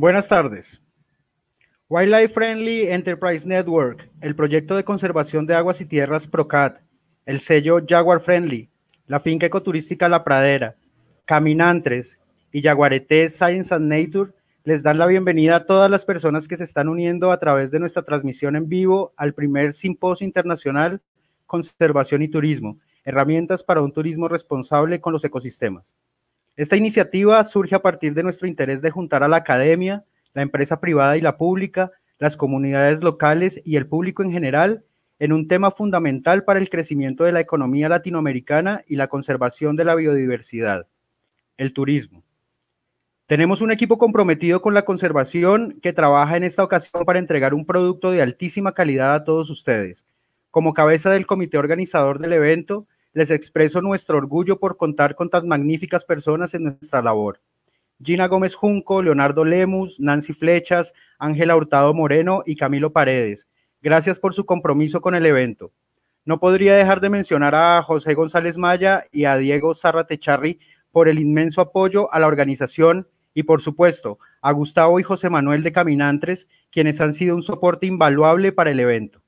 Buenas tardes. Wildlife Friendly Enterprise Network, el proyecto de conservación de aguas y tierras PROCAT, el sello Jaguar Friendly, la finca ecoturística La Pradera, Caminantres y Jaguareté Science and Nature les dan la bienvenida a todas las personas que se están uniendo a través de nuestra transmisión en vivo al primer Simposio Internacional Conservación y Turismo, herramientas para un turismo responsable con los ecosistemas. Esta iniciativa surge a partir de nuestro interés de juntar a la academia, la empresa privada y la pública, las comunidades locales y el público en general en un tema fundamental para el crecimiento de la economía latinoamericana y la conservación de la biodiversidad, el turismo. Tenemos un equipo comprometido con la conservación que trabaja en esta ocasión para entregar un producto de altísima calidad a todos ustedes. Como cabeza del comité organizador del evento, les expreso nuestro orgullo por contar con tan magníficas personas en nuestra labor. Gina Gómez Junco, Leonardo Lemus, Nancy Flechas, Ángela Hurtado Moreno y Camilo Paredes. Gracias por su compromiso con el evento. No podría dejar de mencionar a José González Maya y a Diego Zarratecharri por el inmenso apoyo a la organización y por supuesto a Gustavo y José Manuel de Caminantres, quienes han sido un soporte invaluable para el evento.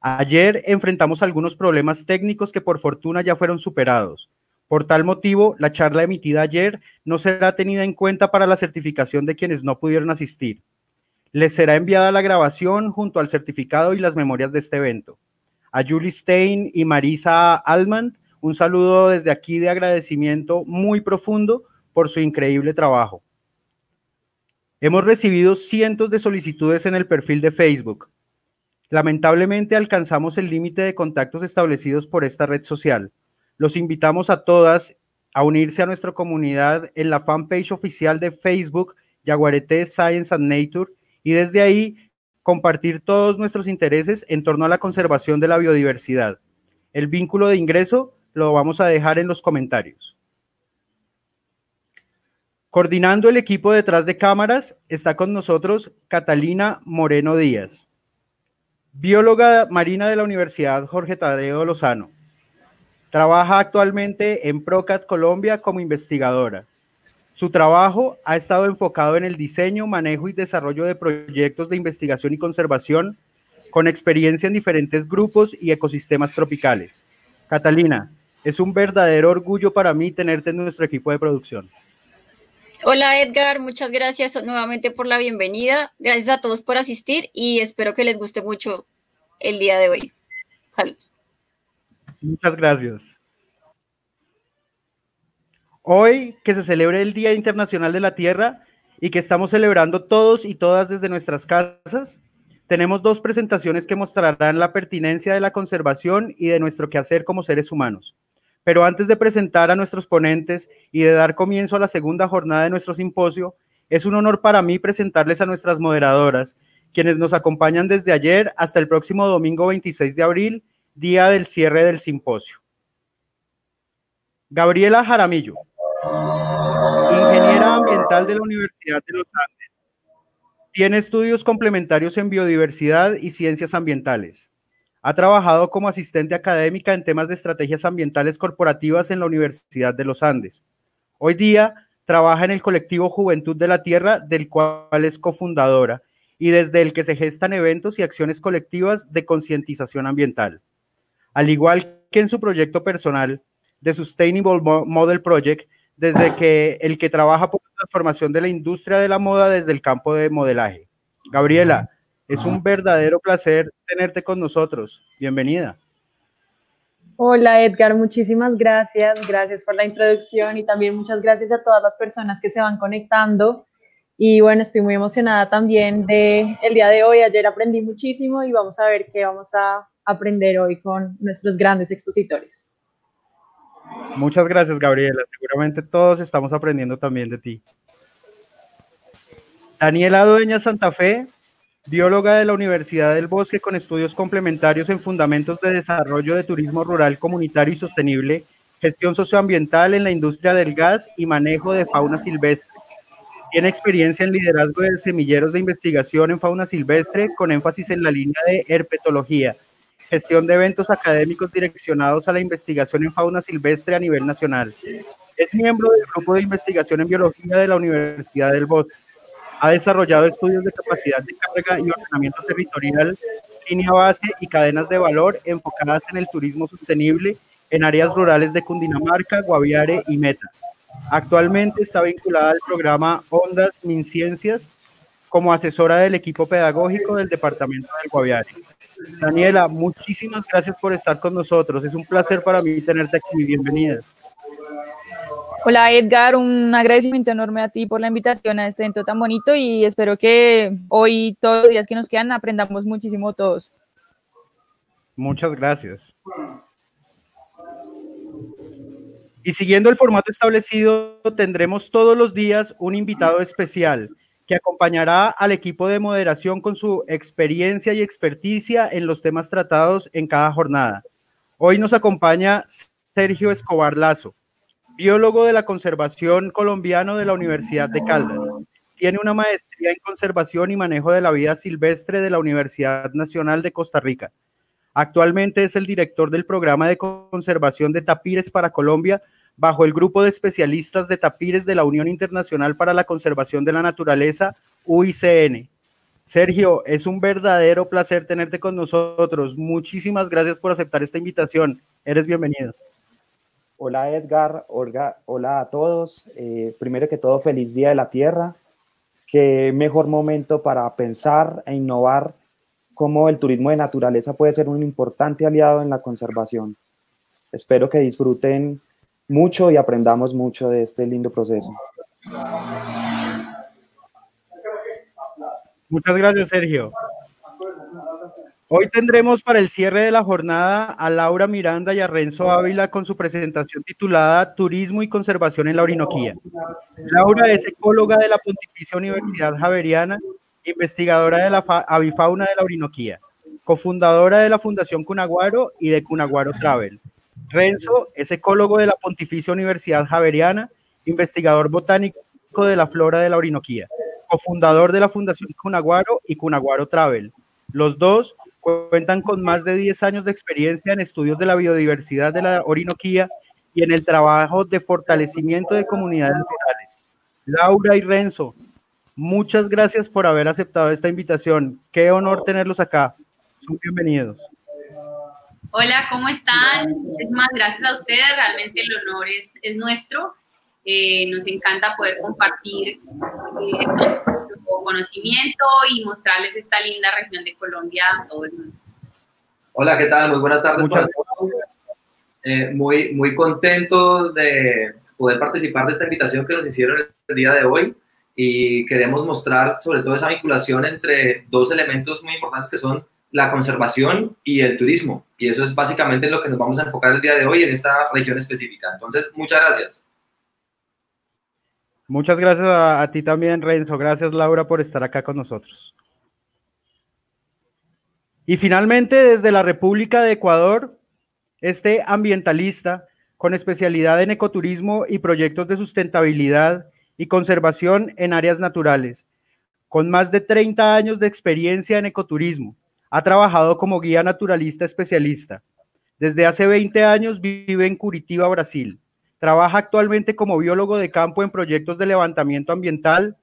Ayer enfrentamos algunos problemas técnicos que por fortuna ya fueron superados. Por tal motivo, la charla emitida ayer no será tenida en cuenta para la certificación de quienes no pudieron asistir. Les será enviada la grabación junto al certificado y las memorias de este evento. A Julie Stein y Marisa Almand, un saludo desde aquí de agradecimiento muy profundo por su increíble trabajo. Hemos recibido cientos de solicitudes en el perfil de Facebook. Lamentablemente alcanzamos el límite de contactos establecidos por esta red social. Los invitamos a todas a unirse a nuestra comunidad en la fanpage oficial de Facebook Yaguareté Science and Nature y desde ahí compartir todos nuestros intereses en torno a la conservación de la biodiversidad. El vínculo de ingreso lo vamos a dejar en los comentarios. Coordinando el equipo detrás de cámaras está con nosotros Catalina Moreno Díaz, bióloga marina de la Universidad Jorge Tadeo Lozano. Trabaja actualmente en Procat Colombia como investigadora. Su trabajo ha estado enfocado en el diseño, manejo y desarrollo de proyectos de investigación y conservación con experiencia en diferentes grupos y ecosistemas tropicales. Catalina, es un verdadero orgullo para mí tenerte en nuestro equipo de producción. Hola Edgar, muchas gracias nuevamente por la bienvenida. Gracias a todos por asistir y espero que les guste mucho el día de hoy. Saludos. Muchas gracias. Hoy que se celebra el Día Internacional de la Tierra y que estamos celebrando todos y todas desde nuestras casas, tenemos dos presentaciones que mostrarán la pertinencia de la conservación y de nuestro quehacer como seres humanos. Pero antes de presentar a nuestros ponentes y de dar comienzo a la segunda jornada de nuestro simposio, es un honor para mí presentarles a nuestras moderadoras, quienes nos acompañan desde ayer hasta el próximo domingo 26 de abril, día del cierre del simposio. Gabriela Jaramillo, ingeniera ambiental de la Universidad de los Andes. Tiene estudios complementarios en biodiversidad y ciencias ambientales. Ha trabajado como asistente académica en temas de estrategias ambientales corporativas en la Universidad de los Andes. Hoy día trabaja en el colectivo Juventud de la Tierra, del cual es cofundadora, y desde el que se gestan eventos y acciones colectivas de concientización ambiental. Al igual que en su proyecto personal, The Sustainable Model Project, desde que el que trabaja por la transformación de la industria de la moda desde el campo de modelaje. Gabriela, es un verdadero placer tenerte con nosotros. Bienvenida. Hola Edgar, muchísimas gracias. Gracias por la introducción y también muchas gracias a todas las personas que se van conectando. Y bueno, estoy muy emocionada también de el día de hoy. Ayer aprendí muchísimo y vamos a ver qué vamos a aprender hoy con nuestros grandes expositores. Muchas gracias, Gabriela. Seguramente todos estamos aprendiendo también de ti. Daniela Dueña Santa Fe bióloga de la Universidad del Bosque con estudios complementarios en fundamentos de desarrollo de turismo rural comunitario y sostenible, gestión socioambiental en la industria del gas y manejo de fauna silvestre. Tiene experiencia en liderazgo de semilleros de investigación en fauna silvestre con énfasis en la línea de herpetología, gestión de eventos académicos direccionados a la investigación en fauna silvestre a nivel nacional. Es miembro del grupo de investigación en biología de la Universidad del Bosque Ha desarrollado estudios de capacidad de carga y ordenamiento territorial, línea base y cadenas de valor enfocadas en el turismo sostenible en áreas rurales de Cundinamarca, Guaviare y Meta. Actualmente está vinculada al programa Ondas MinCiencias como asesora del equipo pedagógico del Departamento del Guaviare. Daniela, muchísimas gracias por estar con nosotros. Es un placer para mí tenerte aquí. Bienvenida. Hola Edgar, un agradecimiento enorme a ti por la invitación a este evento tan bonito y espero que hoy, todos los días que nos quedan, aprendamos muchísimo todos. Muchas gracias. Y siguiendo el formato establecido, tendremos todos los días un invitado especial que acompañará al equipo de moderación con su experiencia y experticia en los temas tratados en cada jornada. Hoy nos acompaña Sergio Escobar Lazo, biólogo de la conservación colombiano de la Universidad de Caldas. Tiene una maestría en conservación y manejo de la vida silvestre de la Universidad Nacional de Costa Rica. Actualmente es el director del programa de conservación de tapires para Colombia bajo el grupo de especialistas de tapires de la Unión Internacional para la Conservación de la Naturaleza, UICN. Sergio, es un verdadero placer tenerte con nosotros. Muchísimas gracias por aceptar esta invitación. Eres bienvenido. Hola Edgar, Olga, hola a todos. Eh, primero que todo, feliz Día de la Tierra. Qué mejor momento para pensar e innovar cómo el turismo de naturaleza puede ser un importante aliado en la conservación. Espero que disfruten mucho y aprendamos mucho de este lindo proceso. Muchas gracias, Sergio. Hoy tendremos para el cierre de la jornada a Laura Miranda y a Renzo Ávila con su presentación titulada Turismo y Conservación en la Orinoquía. Laura es ecóloga de la Pontificia Universidad Javeriana, investigadora de la avifauna de la Orinoquía, cofundadora de la Fundación Cunaguaro y de Cunaguaro Travel. Renzo es ecólogo de la Pontificia Universidad Javeriana, investigador botánico de la flora de la Orinoquía, cofundador de la Fundación Cunaguaro y Cunaguaro Travel. Los dos cuentan con más de 10 años de experiencia en estudios de la biodiversidad de la Orinoquía y en el trabajo de fortalecimiento de comunidades rurales. Laura y Renzo, muchas gracias por haber aceptado esta invitación. Qué honor tenerlos acá. Son bienvenidos. Hola, ¿cómo están? Muchísimas gracias a ustedes, realmente el honor es, es nuestro. Eh, nos encanta poder compartir eh, nuestro conocimiento y mostrarles esta linda región de Colombia a todo el mundo. Hola, ¿qué tal? Muy buenas tardes. Eh, muy, muy contento de poder participar de esta invitación que nos hicieron el día de hoy y queremos mostrar sobre todo esa vinculación entre dos elementos muy importantes que son la conservación y el turismo. Y eso es básicamente lo que nos vamos a enfocar el día de hoy en esta región específica. Entonces, muchas gracias. Muchas gracias a, ti también, Renzo. Gracias, Laura, por estar acá con nosotros. Y finalmente, desde la República de Ecuador, este ambientalista con especialidad en ecoturismo y proyectos de sustentabilidad y conservación en áreas naturales, con más de 30 años de experiencia en ecoturismo, ha trabajado como guía naturalista especialista. Desde hace 20 años vive en Curitiba, Brasil. Trabaja actualmente como biólogo de campo en proyectos de levantamiento ambiental,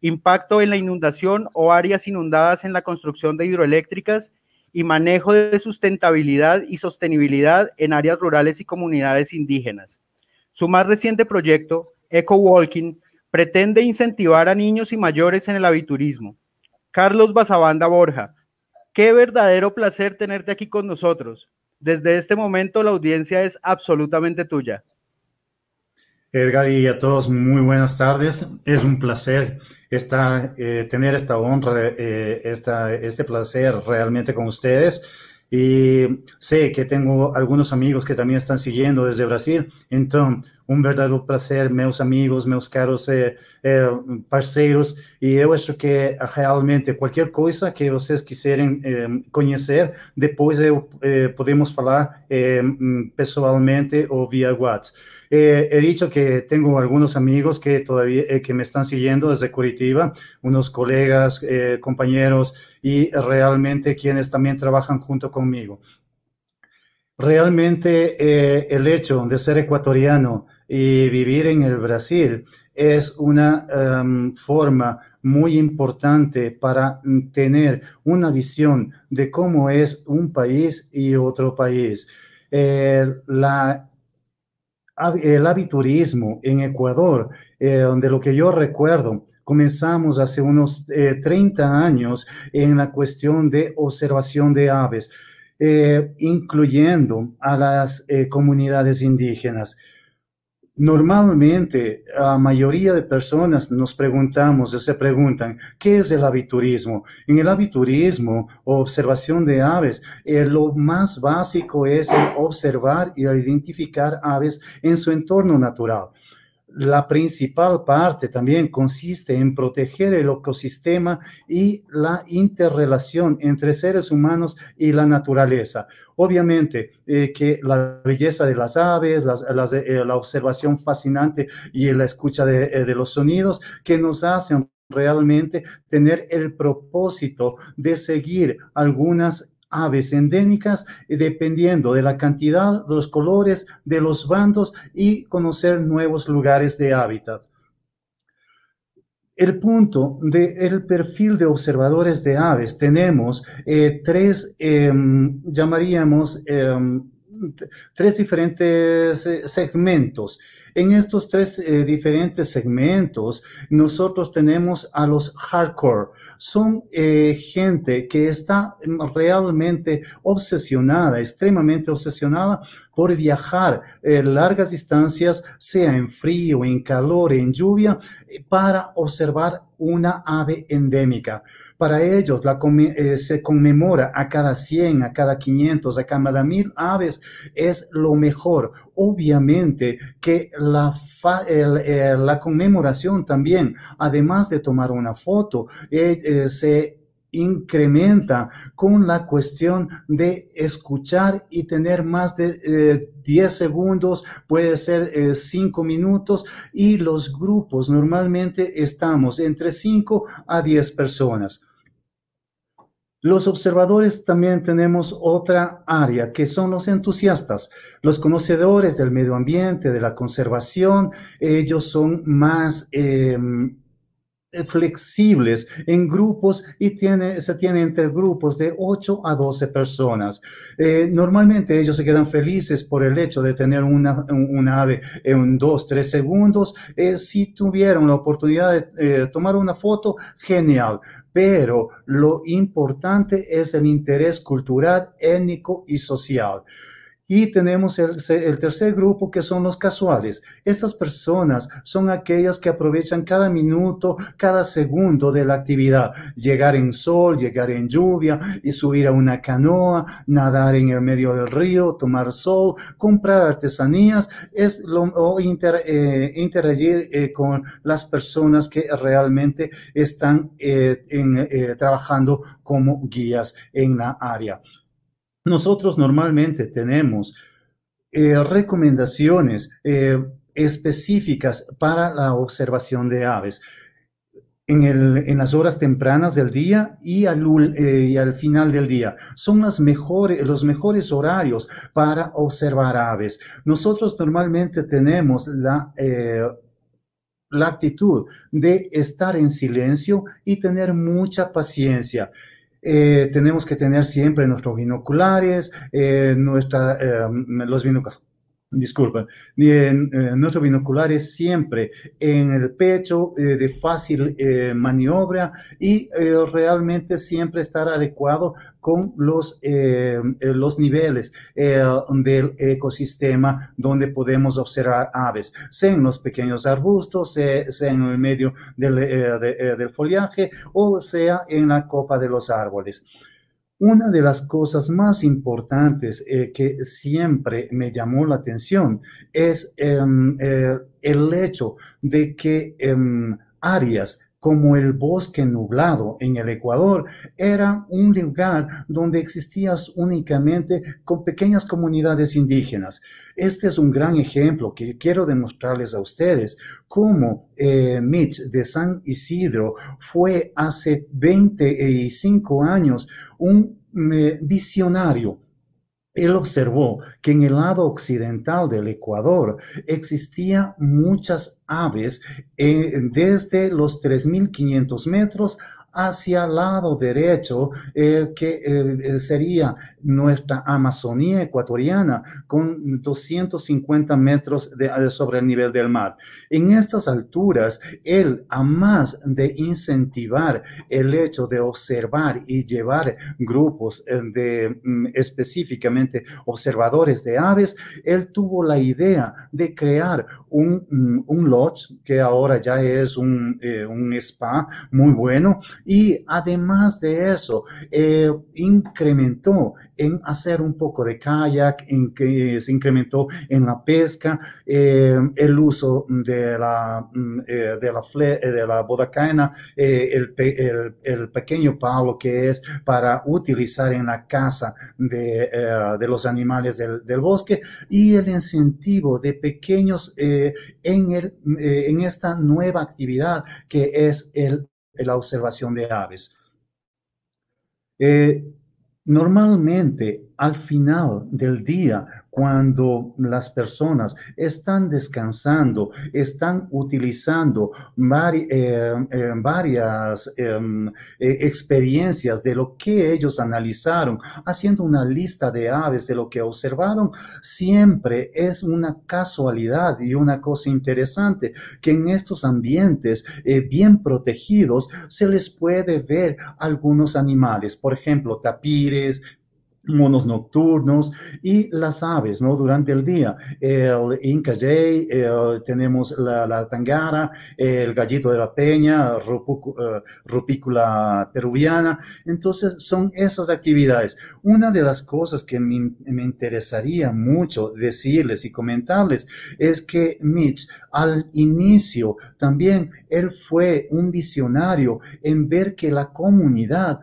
impacto en la inundación o áreas inundadas en la construcción de hidroeléctricas y manejo de sustentabilidad y sostenibilidad en áreas rurales y comunidades indígenas. Su más reciente proyecto, Eco Walking, pretende incentivar a niños y mayores en el aviturismo. Carlos Basabanda Borja, Qué verdadero placer tenerte aquí con nosotros. Desde este momento la audiencia es absolutamente tuya. Edgar y a todos muy buenas tardes. Es un placer estar, eh, tener esta honra, eh, esta, este placer realmente con ustedes. Y sé que tengo algunos amigos que también están siguiendo desde Brasil. Entonces, um verdadeiro prazer, meus amigos, meus caros eh, parceiros. E eu acho que realmente qualquer coisa que vocês quiserem eh, conhecer, depois podemos falar eh, pessoalmente ou via WhatsApp. Eh, he dicho que tengo algunos amigos que todavía eh, que me están siguiendo desde Curitiba, unos colegas, eh, compañeros y realmente quienes también trabajan junto conmigo. realmente el hecho de ser ecuatoriano y vivir en el Brasil es una em, forma muy importante para tener una visión de cómo es un país y otro país. la, el aviturismo en Ecuador, eh, donde lo que yo recuerdo, comenzamos hace unos 30 eh, años en la cuestión de observación de aves, eh, incluyendo a las comunidades indígenas. Normalmente, la mayoría de personas nos preguntamos, se preguntan, ¿qué es el aviturismo? En el aviturismo, observación de aves, eh, lo más básico es el observar y identificar aves en su entorno natural la principal parte también consiste en proteger el ecosistema y la interrelación entre seres humanos y la naturaleza. Obviamente eh, que la belleza de las aves, eh, la observación fascinante y la escucha de, eh, de los sonidos que nos hacen realmente tener el propósito de seguir algunas aves endémicas eh, dependiendo de la cantidad, los colores de los bandos y conocer nuevos lugares de hábitat. El punto del perfil de observadores de aves, tenemos eh, tres, em, llamaríamos, em, tres diferentes eh, segmentos. En estos tres eh, diferentes segmentos, nosotros tenemos a los hardcore. Son eh, gente que está realmente obsesionada, extremadamente obsesionada por viajar largas distancias, sea en frío, en calor, en lluvia, para observar una ave endémica. Para ellos la, se conmemora a cada 100, a cada 500, a cada mil aves, es lo mejor. Obviamente que la, eh, la conmemoración también, además de tomar una foto, eh, eh, se incrementa con la cuestión de escuchar y tener más de 10 segundos, puede ser 5 minutos y los grupos normalmente estamos entre 5 a 10 personas. Los observadores también tenemos otra área que son los entusiastas, los conocedores del medio ambiente, de la conservación. Ellos son más em, flexibles en grupos y tiene, se tiene entre grupos de 8 a 12 personas. Eh, normalmente ellos se quedan felices por el hecho de tener una, ave en 2, 3 segundos. Eh, si tuvieron la oportunidad de tomar una foto, genial. Pero lo importante es el interés cultural, étnico y social. Y tenemos el, tercer grupo que son los casuales. Estas personas son aquellas que aprovechan cada minuto, cada segundo de la actividad. Llegar en sol, llegar en lluvia y subir a una canoa, nadar en el medio del río, tomar sol, comprar artesanías, es o eh, interagir eh, con las personas que realmente están eh, trabajando como guías en la área. Nosotros normalmente tenemos eh, recomendaciones eh, específicas para la observación de aves. En, las horas tempranas del día y al, eh, y al final del día. Son las mejores, los mejores horarios para observar aves. Nosotros normalmente tenemos la, la actitud de estar en silencio y tener mucha paciencia. Eh, tenemos que tener siempre nuestros binoculares, eh, nuestra, eh, los binoculares disculpa, eh, nuestros binoculares siempre en el pecho, de fácil maniobra y realmente siempre estar adecuado con los, los niveles del ecosistema donde podemos observar aves, sea en los pequeños arbustos, sea, en el medio del, del follaje o sea en la copa de los árboles. Una de las cosas más importantes eh, que siempre me llamó la atención es em, eh, el hecho de que em, áreas como el bosque nublado en el Ecuador, era un lugar donde existías únicamente con pequeñas comunidades indígenas. Este es un gran ejemplo que quiero demostrarles a ustedes cómo eh, Mitch de San Isidro fue hace 25 años un eh, visionario él observó que en el lado occidental del Ecuador existían muchas aves eh, desde los 3.500 metros hacia el lado derecho, eh, que eh, sería nuestra Amazonía ecuatoriana, con 250 metros de, sobre el nivel del mar. En estas alturas, él, a más de incentivar el hecho de observar y llevar grupos eh, de mm, específicamente observadores de aves, él tuvo la idea de crear un, mm, un lodge, que ahora ya es un, un spa muy bueno, y además de eso, eh, incrementó en hacer un poco de kayak, en que se incrementó en la pesca, eh, el uso de la, mm, eh, de la, fle, de la bodacaina, el, el, pequeño palo que es para utilizar en la caza de, de los animales del, del, bosque y el incentivo de pequeños en, el, en esta nueva actividad que es el la observación de aves. Eh, normalmente al final del día cuando las personas están descansando, están utilizando eh, eh, varias em, eh, experiencias de lo que ellos analizaron, haciendo una lista de aves de lo que observaron, siempre es una casualidad y una cosa interesante que en estos ambientes bien protegidos se les puede ver algunos animales, por ejemplo, tapires, monos nocturnos y las aves, ¿no? Durante el día. El Inca Jay, tenemos la, la, tangara, el gallito de la peña, eh, rupícula peruviana. Entonces, son esas actividades. Una de las cosas que me, me interesaría mucho decirles y comentarles es que Mitch, al inicio, también él fue un visionario en ver que la comunidad,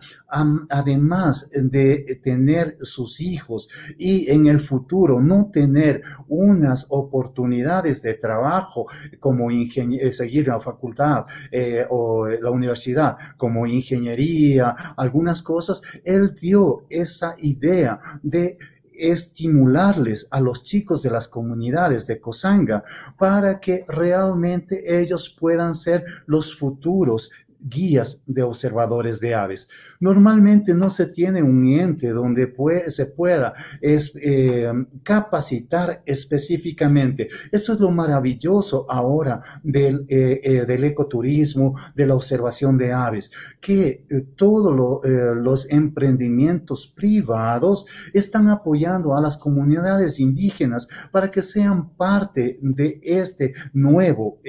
además de tener sus hijos y en el futuro no tener unas oportunidades de trabajo como eh, seguir la facultad eh, o la universidad como ingeniería, algunas cosas, él dio esa idea de estimularles a los chicos de las comunidades de Cosanga para que realmente ellos puedan ser los futuros guías de observadores de aves. Normalmente no se tiene un ente donde se pueda eh, capacitar específicamente. Esto es lo maravilloso ahora del, eh, eh, del ecoturismo, de la observación de aves, que todos los emprendimientos privados están apoyando a las comunidades indígenas para que sean parte de este nuevo,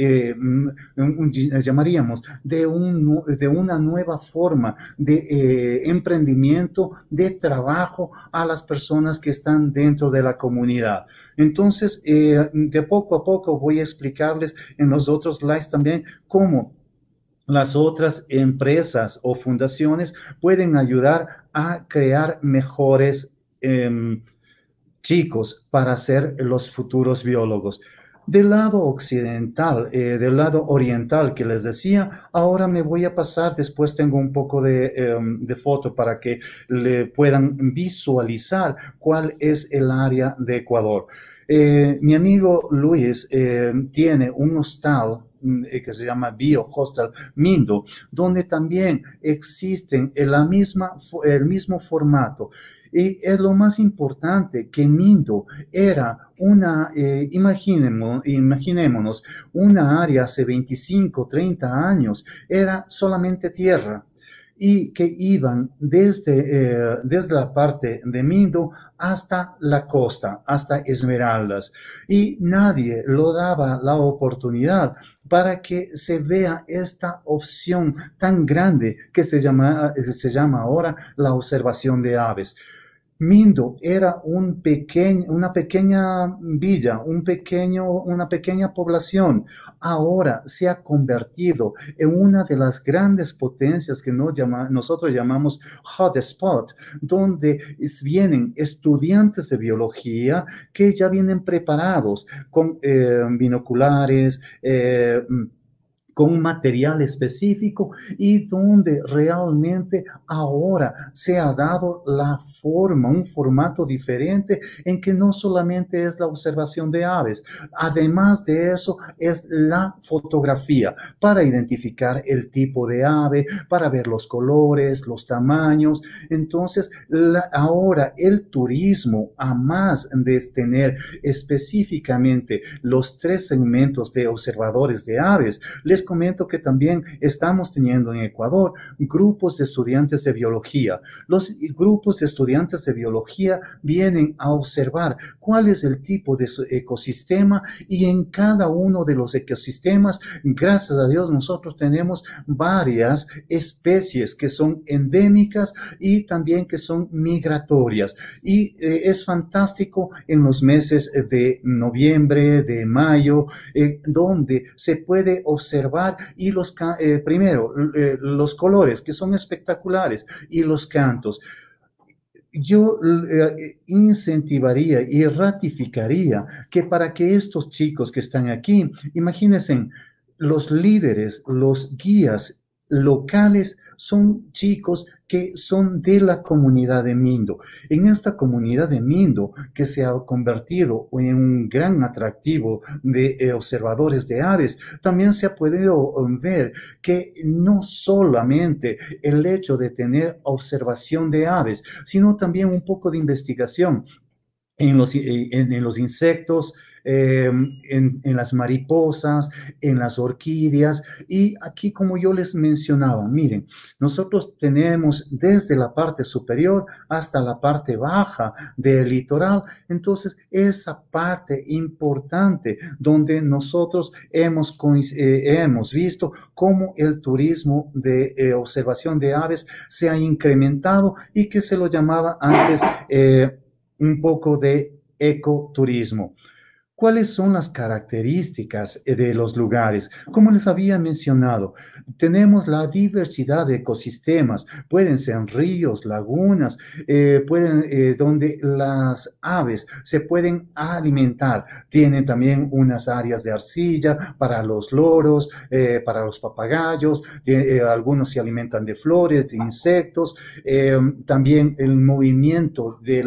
llamaríamos, de un de una nueva forma de eh, emprendimiento, de trabajo a las personas que están dentro de la comunidad. Entonces, eh, de poco a poco voy a explicarles en los otros lives también cómo las otras empresas o fundaciones pueden ayudar a crear mejores em, chicos para ser los futuros biólogos. Del lado occidental, eh, del lado oriental que les decía, ahora me voy a pasar, después tengo un poco de, em, foto para que le puedan visualizar cuál es el área de Ecuador. Eh, mi amigo Luis eh, tiene un hostal mm, que se llama Bio Hostel Mindo, donde también existen el mismo formato. Y es lo más importante que Mindo era una, eh, imaginemos, imaginémonos, una área hace 25, 30 años, era solamente tierra y que iban desde, eh, desde la parte de Mindo hasta la costa, hasta Esmeraldas. Y nadie lo daba la oportunidad para que se vea esta opción tan grande que se llama, se llama ahora la observación de aves. Mindo era un pequeño, una pequeña villa, un pequeño, una pequeña población. Ahora se ha convertido en una de las grandes potencias que nosotros llamamos hotspot, donde vienen estudiantes de biología que ya vienen preparados con eh, binoculares, eh, con material específico y donde realmente ahora se ha dado la forma, un formato diferente en que no solamente es la observación de aves, además de eso es la fotografía para identificar el tipo de ave, para ver los colores, los tamaños. Entonces, ahora el turismo, a más de tener específicamente los tres segmentos de observadores de aves, les comento que también estamos teniendo en Ecuador grupos de estudiantes de biología. Los grupos de estudiantes de biología vienen a observar cuál es el tipo de ecosistema y en cada uno de los ecosistemas, gracias a Dios, nosotros tenemos varias especies que son endémicas y también que son migratorias. Y eh, es fantástico en los meses de noviembre, de mayo, eh, donde se puede observar y los, eh, primero, eh, los colores que son espectaculares y los cantos. Yo eh, incentivaría y ratificaría que para que estos chicos que están aquí, imagínense, los líderes, los guías locales son chicos que son de la comunidad de Mindo. En esta comunidad de Mindo, que se ha convertido en un gran atractivo de eh, observadores de aves, también se ha podido um, ver que no solamente el hecho de tener observación de aves, sino también un poco de investigación en los, eh, en los insectos, Em, en, las mariposas, en las orquídeas. Y aquí, como yo les mencionaba, miren, nosotros tenemos desde la parte superior hasta la parte baja del litoral. Entonces, esa parte importante donde nosotros hemos, eh, hemos visto cómo el turismo de eh, observación de aves se ha incrementado y que se lo llamaba antes eh, un poco de ecoturismo. ¿Cuáles son las características eh, de los lugares? Como les había mencionado, tenemos la diversidad de ecosistemas, pueden ser ríos, lagunas, eh, eh, donde las aves se pueden alimentar. Tienen también unas áreas de arcilla para los loros, para los papagayos, algunos se alimentan de flores, de insectos, también el movimiento de,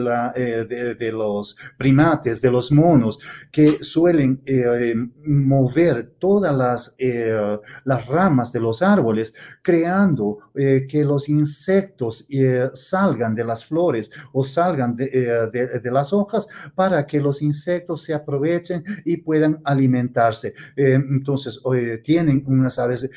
de los primates, de los monos, que suelen eh, mover todas las, eh, las ramas de los árboles, creando eh, que los insectos salgan de las flores o salgan de, las hojas para que los insectos se aprovechen y puedan alimentarse. entonces, tienen unas aves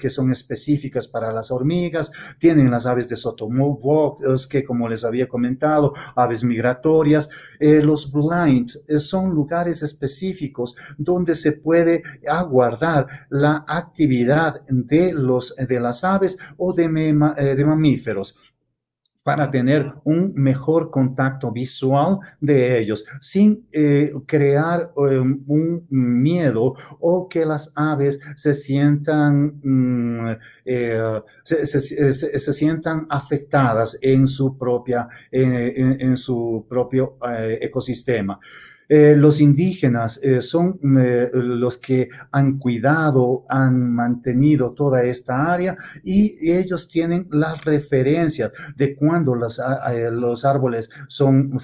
que son específicas para las hormigas, tienen las aves de Sotomobos, que como les había comentado, aves migratorias. los blinds son lugares específicos donde se puede aguardar la actividad de, los, de las aves o de, eh, mamíferos para tener un mejor contacto visual de ellos, sin eh, crear em, un miedo o que las aves se sientan, mm, eh, se, sientan afectadas en su, propia, en su propio ecosistema. Eh, los indígenas eh, son eh, los que han cuidado, han mantenido toda esta área y ellos tienen las referencias de cuando los, árboles son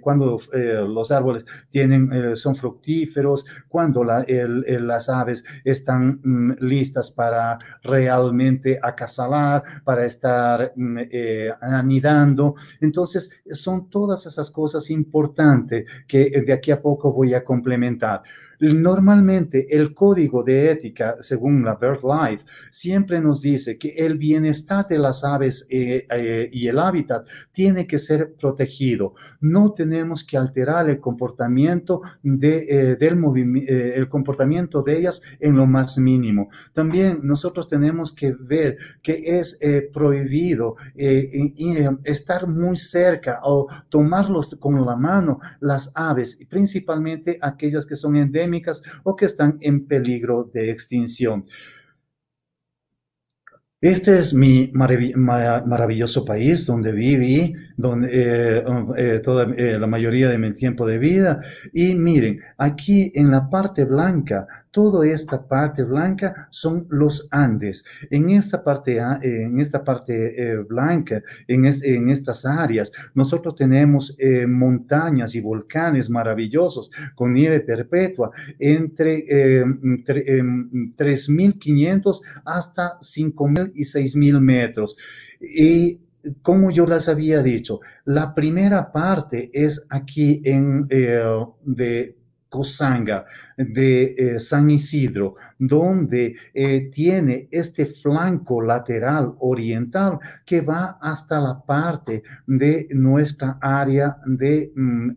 cuando los árboles tienen, son fructíferos, cuando las aves están mm, listas para realmente acasalar, para estar mm, anidando. Entonces, son todas esas cosas importantes que aquí a poco voy a complementar. Normalmente el código de ética, según la BirdLife, siempre nos dice que el bienestar de las aves eh, eh, y el hábitat tiene que ser protegido. No tenemos que alterar el comportamiento de, eh, del el comportamiento de ellas en lo más mínimo. También nosotros tenemos que ver que es prohibido estar muy cerca o tomarlos con la mano las aves, principalmente aquellas que son endémicas o que están en peligro de extinción. Este es mi maravilloso país donde viví donde, eh, eh, toda eh, la mayoría de mi tiempo de vida. Y miren, aquí en la parte blanca toda esta parte blanca son los Andes. En esta parte, ah, en esta parte blanca, en, en, estas áreas, nosotros tenemos montañas y volcanes maravillosos con nieve perpetua entre 3.500 hasta 5.000 y 6.000 metros. Y como yo les había dicho, la primera parte es aquí en eh, de Cosanga, de eh, San Isidro, donde eh, tiene este flanco lateral oriental que va hasta la parte de nuestra área de mm,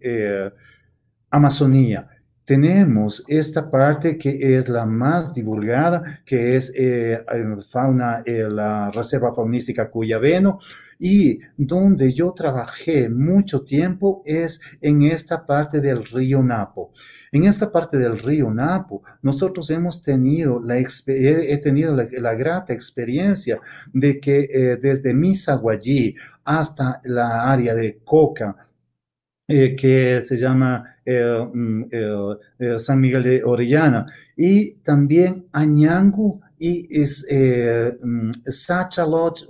Amazonía. Tenemos esta parte que es la más divulgada, que es eh, fauna, eh, la Reserva Faunística Cuyabeno, y donde yo trabajé mucho tiempo es en esta parte del río Napo. En esta parte del río Napo, nosotros hemos tenido la, he tenido la, grata experiencia de que eh, desde Misaguayí hasta la área de Coca, eh, que se llama eh, mm, eh, San Miguel de Orellana, y también Añangu y es, mm, Sacha Lodge,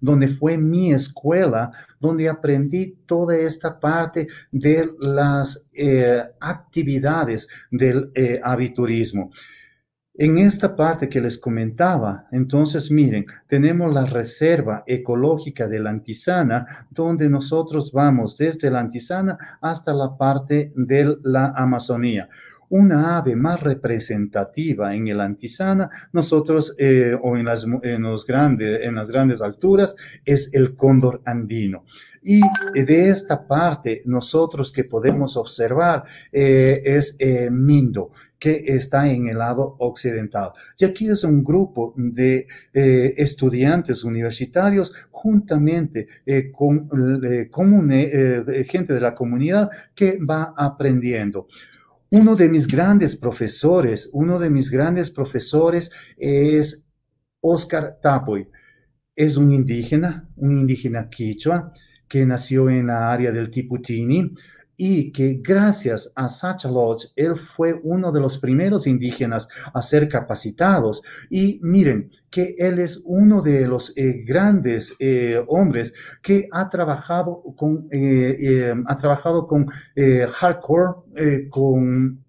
donde fue mi escuela, donde aprendí toda esta parte de las actividades del aviturismo. En esta parte que les comentaba, entonces miren, tenemos la reserva ecológica de la Antisana, donde nosotros vamos desde la Antisana hasta la parte de la Amazonía una ave más representativa en el antisana, nosotros, eh, o en las, en, los grandes, en las grandes alturas, es el cóndor andino. Y de esta parte, nosotros que podemos observar eh, es eh, Mindo, que está en el lado occidental. Y aquí es un grupo de estudiantes universitarios juntamente con, con gente de la comunidad que va aprendiendo. Uno de mis grandes profesores, uno de mis grandes profesores es Oscar Tapoy. Es un indígena, un indígena quichua que nació en la área del Tiputini y que gracias a Sacha Lodge, él fue uno de los primeros indígenas a ser capacitados. Y miren que él es uno de los eh, grandes eh, hombres que ha trabajado con, eh, ha trabajado con hardcore, con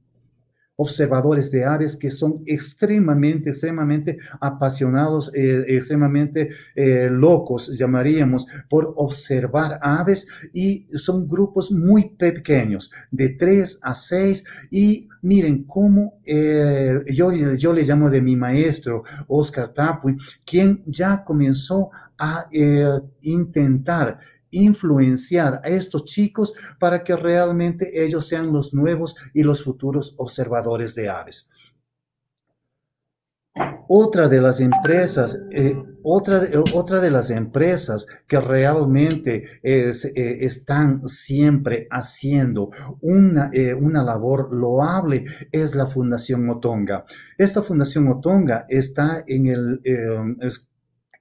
observadores de aves que son extremadamente, extremadamente apasionados, eh, extremadamente eh, locos, llamaríamos, por observar aves. Y son grupos muy pequeños, de tres a seis. Y miren cómo eh, yo, yo le llamo de mi maestro, Oscar Tapuy, quien ya comenzó a intentar influenciar a estos chicos para que realmente ellos sean los nuevos y los futuros observadores de aves. Otra de las empresas, eh, otra, otra de las empresas que realmente eh, están siempre haciendo una, eh, una labor loable es la Fundación Otonga. Esta Fundación Otonga está en el,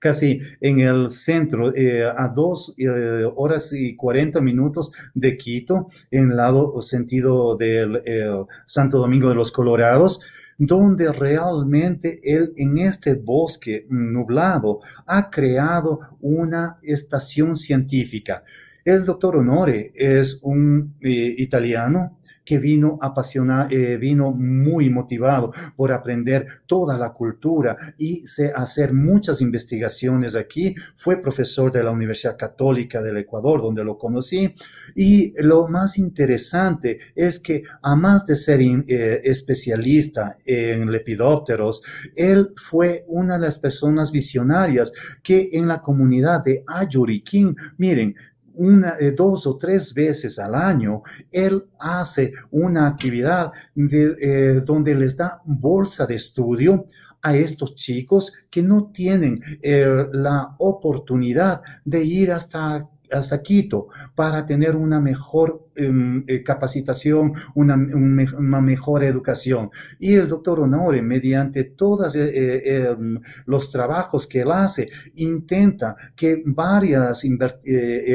casi en el centro, eh, a dos eh, horas y cuarenta minutos de Quito, en el lado sentido del eh, Santo Domingo de los Colorados donde realmente él en este bosque nublado ha creado una estación científica. El doctor Honore es un italiano que vino apasionado, eh, vino muy motivado por aprender toda la cultura y hacer muchas investigaciones aquí. Fue profesor de la Universidad Católica del Ecuador, donde lo conocí. Y lo más interesante es que, a más de ser eh, especialista en lepidópteros, él fue una de las personas visionarias que en la comunidad de Ayuriquín, miren, una, eh, dos o tres veces al año, él hace una actividad eh, donde les da bolsa de estudio a estos chicos que no tienen eh, la oportunidad de ir hasta hasta Quito para tener una mejor em, eh, capacitación, una, mejor educación. Y el doctor Honore, mediante todos eh, eh, em, los trabajos que él hace, intenta que varias,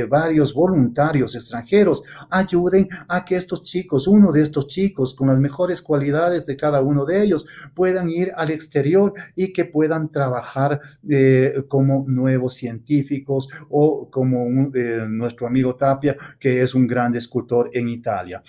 varios voluntarios extranjeros ayuden a que estos chicos, uno de estos chicos con las mejores cualidades de cada uno de ellos, puedan ir al exterior y que puedan trabajar como nuevos científicos o como un, nuestro amigo Tapia, que es un gran escultor en Italia.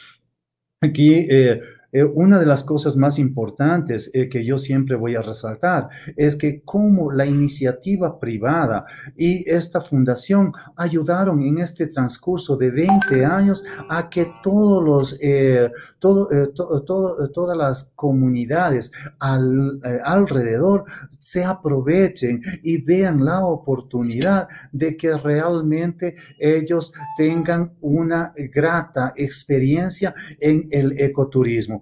Aquí eh, eh, una de las cosas más importantes eh, que yo siempre voy a resaltar es que como la iniciativa privada y esta fundación ayudaron en este transcurso de 20 años a que todos los, eh, todo, todas las comunidades alrededor se aprovechen y vean la oportunidad de que realmente ellos tengan una grata experiencia en el ecoturismo.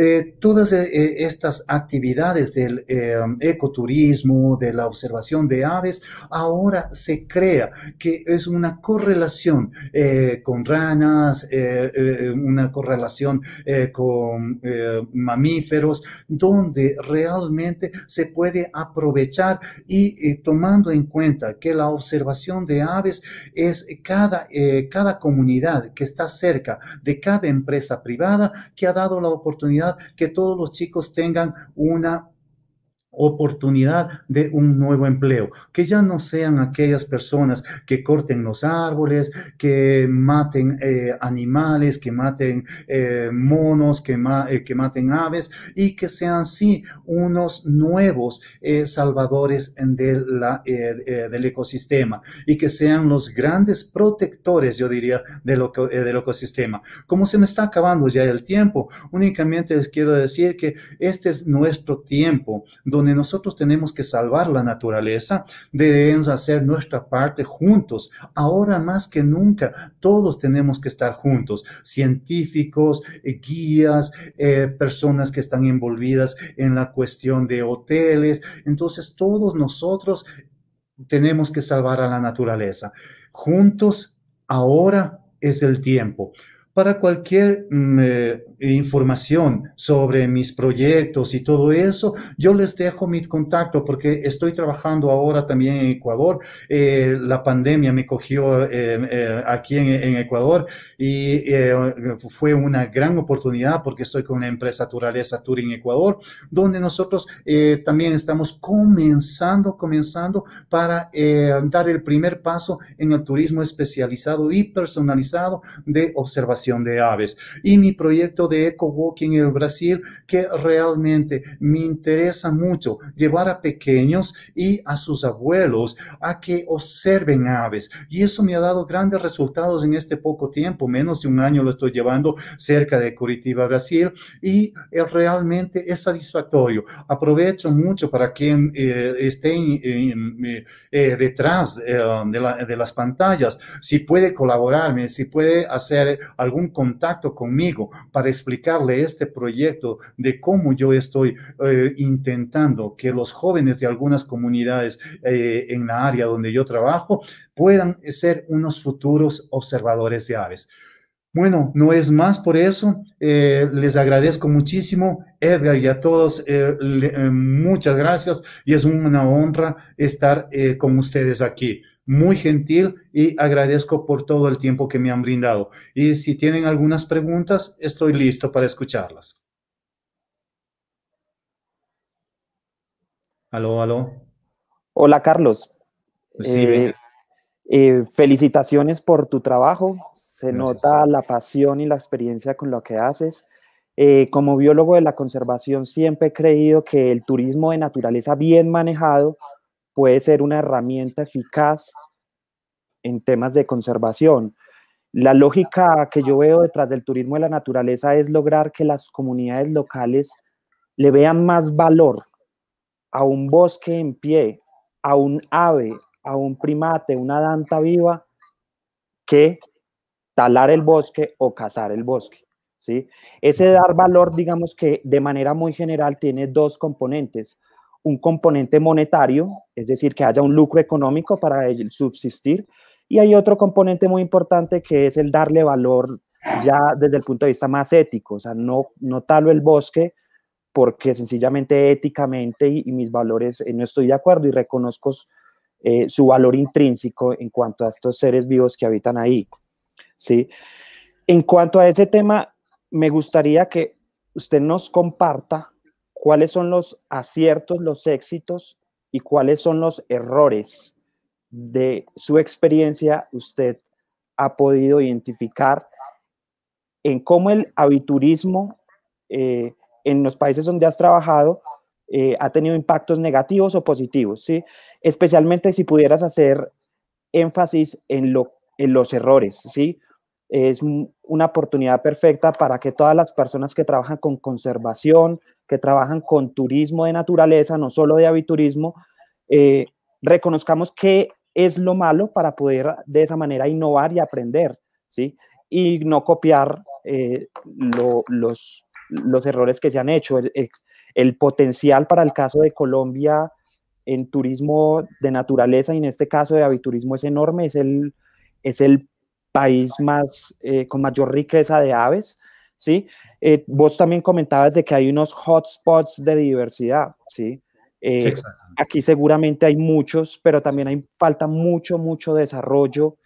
Eh, todas eh, eh, estas actividades del ecoturismo, de la observación de aves, ahora se crea que es una correlación con ranas, una correlación con mamíferos, donde realmente se puede aprovechar y tomando en cuenta que la observación de aves es cada, cada comunidad que está cerca de cada empresa privada que ha dado la oportunidad que todos los chicos tengan una oportunidad de un nuevo empleo, que ya no sean aquellas personas que corten los árboles, que maten eh, animales, que maten eh, monos, que, eh, que, maten aves y que sean sí unos nuevos salvadores de la, del ecosistema y que sean los grandes protectores, yo diría, del, del ecosistema. Como se me está acabando ya el tiempo, únicamente les quiero decir que este es nuestro tiempo donde nosotros tenemos que salvar la naturaleza, debemos hacer nuestra parte juntos. Ahora más que nunca, todos tenemos que estar juntos, científicos, eh, guías, eh, personas que están envolvidas en la cuestión de hoteles. Entonces, todos nosotros tenemos que salvar a la naturaleza. Juntos, ahora es el tiempo. Para cualquier mm, eh, información sobre mis proyectos y todo eso, yo les dejo mi contacto porque estoy trabajando ahora también en Ecuador. Eh, la pandemia me cogió eh, aquí en, Ecuador y fue una gran oportunidad porque estoy con la empresa Naturaleza Tour en Ecuador, donde nosotros también estamos comenzando, comenzando para dar el primer paso en el turismo especializado y personalizado de observación de aves. Y mi proyecto de Eco Walking en el Brasil, que realmente me interesa mucho llevar a pequeños y a sus abuelos a que observen aves. Y eso me ha dado grandes resultados en este poco tiempo, menos de un año lo estoy llevando cerca de Curitiba, Brasil, y eh, realmente es satisfactorio. Aprovecho mucho para quien eh, esté eh, detrás de, de las pantallas, si puede colaborarme, si puede hacer algún contacto conmigo para explicarle este proyecto de cómo yo estoy eh, intentando que los jóvenes de algunas comunidades eh, en la área donde yo trabajo puedan ser unos futuros observadores de aves. Bueno, no es más por eso. Eh, les agradezco muchísimo, Edgar, y a todos. muchas gracias y es una honra estar con ustedes aquí muy gentil y agradezco por todo el tiempo que me han brindado. Y si tienen algunas preguntas, estoy listo para escucharlas. Aló, aló. Hola, Carlos. Sí, eh, eh, felicitaciones por tu trabajo. Se nota la pasión y la experiencia con lo que haces. Eh, como biólogo de la conservación, siempre he creído que el turismo de naturaleza bien manejado puede ser una herramienta eficaz en temas de conservación. La lógica que yo veo detrás del turismo de la naturaleza es lograr que las comunidades locales le vean más valor a un bosque en pie, a un ave, a un primate, una danta viva, que talar el bosque o cazar el bosque. ¿sí? Ese dar valor, digamos que de manera muy general, tiene dos componentes un componente monetario, es decir, que haya un lucro económico para el subsistir, Y hay otro componente muy importante que es el darle valor ya desde el punto de vista más ético, o sea, no, no talo el bosque porque sencillamente éticamente y, mis valores eh, no estoy de acuerdo y reconozco eh, su valor intrínseco en cuanto a estos seres vivos que habitan ahí. ¿sí? En cuanto a ese tema, me gustaría que usted nos comparta cuáles son los aciertos, los éxitos y cuáles son los errores de su experiencia usted ha podido identificar en cómo el aviturismo eh, en los países donde has trabajado eh, ha tenido impactos negativos o positivos, ¿sí? Especialmente si pudieras hacer énfasis en, en los errores, ¿sí? Es una oportunidad perfecta para que todas las personas que trabajan con conservación, que trabajan con turismo de naturaleza, no solo de aviturismo, eh, reconozcamos qué es lo malo para poder de esa manera innovar y aprender, ¿sí? Y no copiar eh, los, los errores que se han hecho. El, potencial para el caso de Colombia en turismo de naturaleza y en este caso de aviturismo es enorme, es el, es el país más, eh, con mayor riqueza de aves, ¿sí? Eh, vos también comentabas de que hay unos hotspots de diversidad, ¿sí? Eh, aquí seguramente hay muchos, pero también hay falta mucho, mucho desarrollo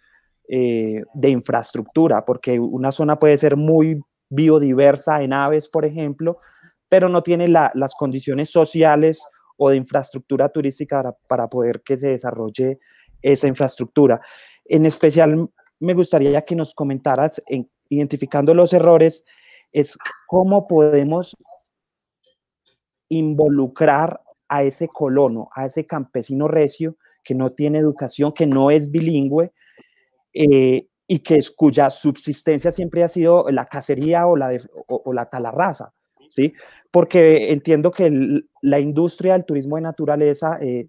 de infraestructura, porque una zona puede ser muy biodiversa en aves, por ejemplo, pero no tiene las condiciones sociales o de infraestructura turística para, poder que se desarrolle esa infraestructura. En especial, me gustaría que nos comentaras, en, identificando los errores, es cómo podemos involucrar a ese colono, a ese campesino recio que no tiene educación, que no es bilingüe, eh, y que es, cuya subsistencia siempre ha sido la cacería o la, de, la talarraza, ¿sí? Porque entiendo que la industria del turismo de naturaleza eh,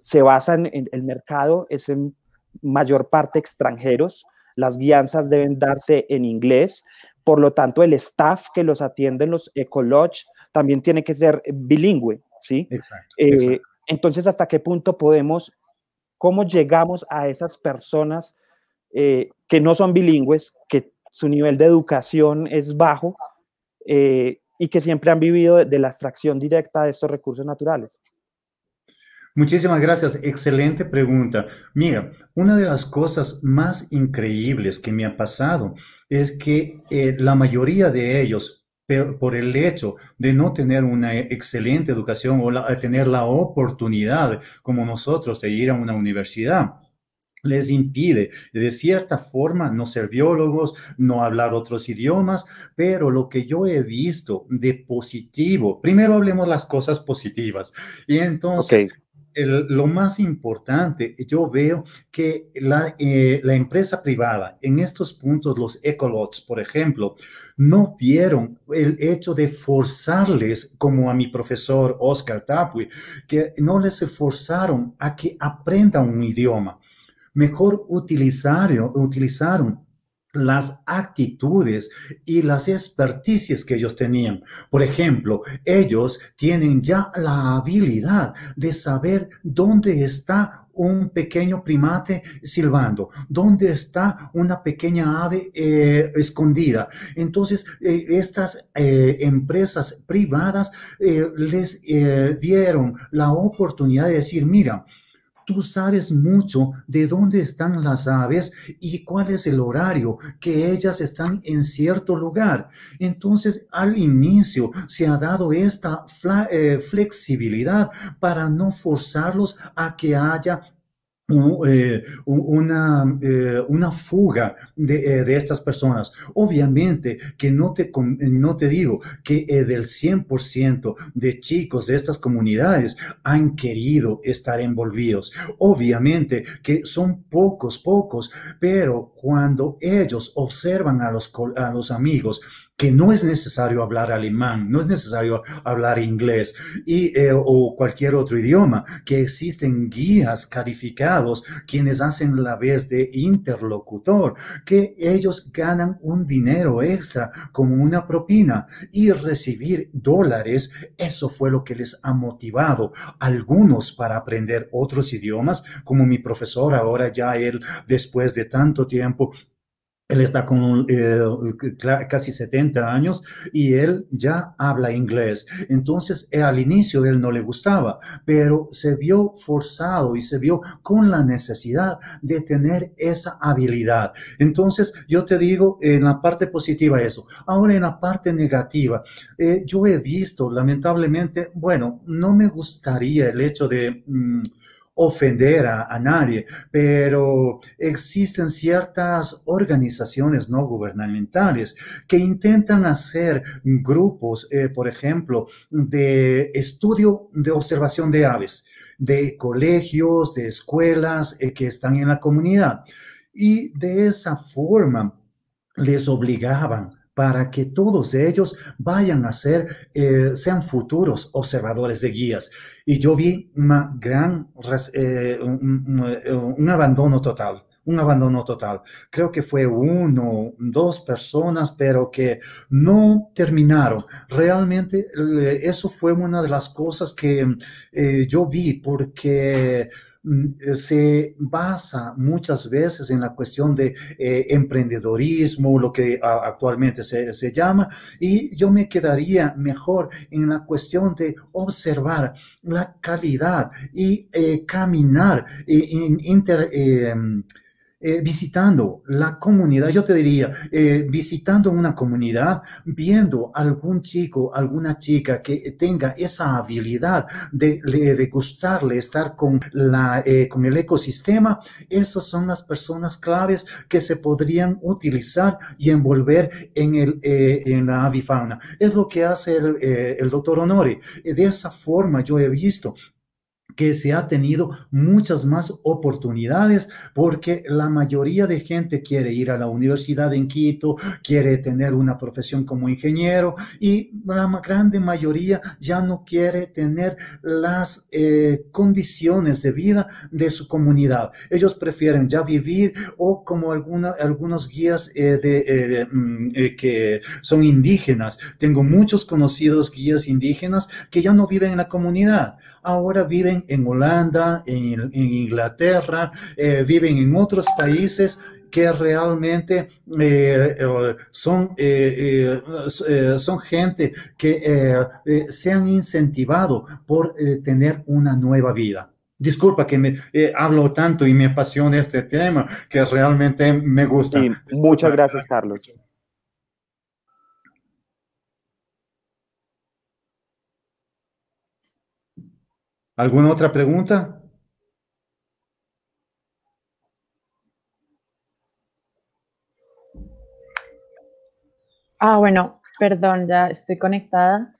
se basa en, el mercado, es en mayor parte extranjeros, las guianzas deben darse en inglés, por lo tanto el staff que los atiende en los ecolodge también tiene que ser bilingüe, ¿sí? Exacto, eh, Entonces, ¿hasta qué punto podemos, cómo llegamos a esas personas eh, que no son bilingües, que su nivel de educación es bajo eh, y que siempre han vivido de, la extracción directa de estos recursos naturales. Muchísimas gracias. Excelente pregunta. Mira, una de las cosas más increíbles que me ha pasado es que eh, la mayoría de ellos, por el hecho de no tener una excelente educación o tener la oportunidad como nosotros de ir a una universidad, les impide de cierta forma no ser biólogos, no hablar otros idiomas, pero lo que yo he visto de positivo, primero hablemos las cosas positivas. Y entonces, lo más importante, yo veo que la, eh, la, empresa privada, en estos puntos, los ecolots, por ejemplo, no vieron el hecho de forzarles, como a mi profesor Oscar Tapui, que no les forzaron a que aprendan un idioma. Mejor utilizaron, utilizaron las actitudes y las experticias que ellos tenían. Por ejemplo, ellos tienen ya la habilidad de saber dónde está un pequeño primate silbando, dónde está una pequeña ave eh, escondida. Entonces, eh, estas eh, empresas privadas les dieron la oportunidad de decir, mira, tú sabes mucho de dónde están las aves y cuál es el horario que ellas están en cierto lugar. Entonces, al inicio se ha dado esta eh, flexibilidad para no forzarlos a que haya una, eh, una fuga de, de, estas personas. Obviamente que no te, no te digo que del 100% de chicos de estas comunidades han querido estar envolvidos. Obviamente que son pocos, pocos, pero cuando ellos observan a los, a los amigos, que no es necesario hablar alemán, no es necesario hablar inglés y, eh, o cualquier otro idioma, que existen guías calificados quienes hacen la vez de interlocutor, que ellos ganan un dinero extra como una propina y recibir dólares, eso fue lo que les ha motivado algunos para aprender otros idiomas, como mi profesor ahora ya él después de tanto tiempo él está con eh, casi 70 años y él ya habla inglés. Entonces, eh, al inicio él no le gustaba, pero se vio forzado y se vio con la necesidad de tener esa habilidad. Entonces, yo te digo en la parte positiva eso. Ahora en la parte negativa, eh, yo he visto, lamentablemente, bueno, no me gustaría el hecho de... Mm, ofender a, nadie, pero existen ciertas organizaciones no gubernamentales que intentan hacer grupos, eh, por ejemplo, de estudio de observación de aves, de colegios, de escuelas eh, que están en la comunidad. Y de esa forma les obligaban para que todos ellos vayan a ser, eh, sean futuros observadores de guías. Y yo vi una gran, eh, un, abandono total un abandono total. Creo que fue uno, dos personas, pero que no terminaron. Realmente eso fue una de las cosas que eh, yo vi porque eh, se basa muchas veces en la cuestión de eh, emprendedorismo, lo que actualmente se, se, llama, y yo me quedaría mejor en la cuestión de observar la calidad y eh, caminar, inter, eh, visitando la comunidad, yo te diría, eh, visitando una comunidad, viendo algún chico, alguna chica que tenga esa habilidad de, de gustarle estar con, la, eh, con el ecosistema, esas son las personas claves que se podrían utilizar y envolver en, el, en la avifauna. Es lo que hace el, el doctor Honore. De esa forma yo he visto que se ha tenido muchas más oportunidades porque la mayoría de gente quiere ir a la universidad en Quito, quiere tener una profesión como ingeniero y la grande mayoría ya no quiere tener las eh, condiciones de vida de su comunidad. Ellos prefieren ya vivir o como alguna, algunos guías eh, eh, mm, que son indígenas. Tengo muchos conocidos guías indígenas que ya no viven en la comunidad, ahora viven en Holanda, en, Inglaterra, eh, viven en otros países que realmente eh, eh, son, son gente que se han incentivado por tener una nueva vida. Disculpa que me hablo tanto y me apasiona este tema, que realmente me gusta. muchas gracias, Carlos. ¿Alguna otra pregunta? Ah, bueno, perdón, ya estoy conectada.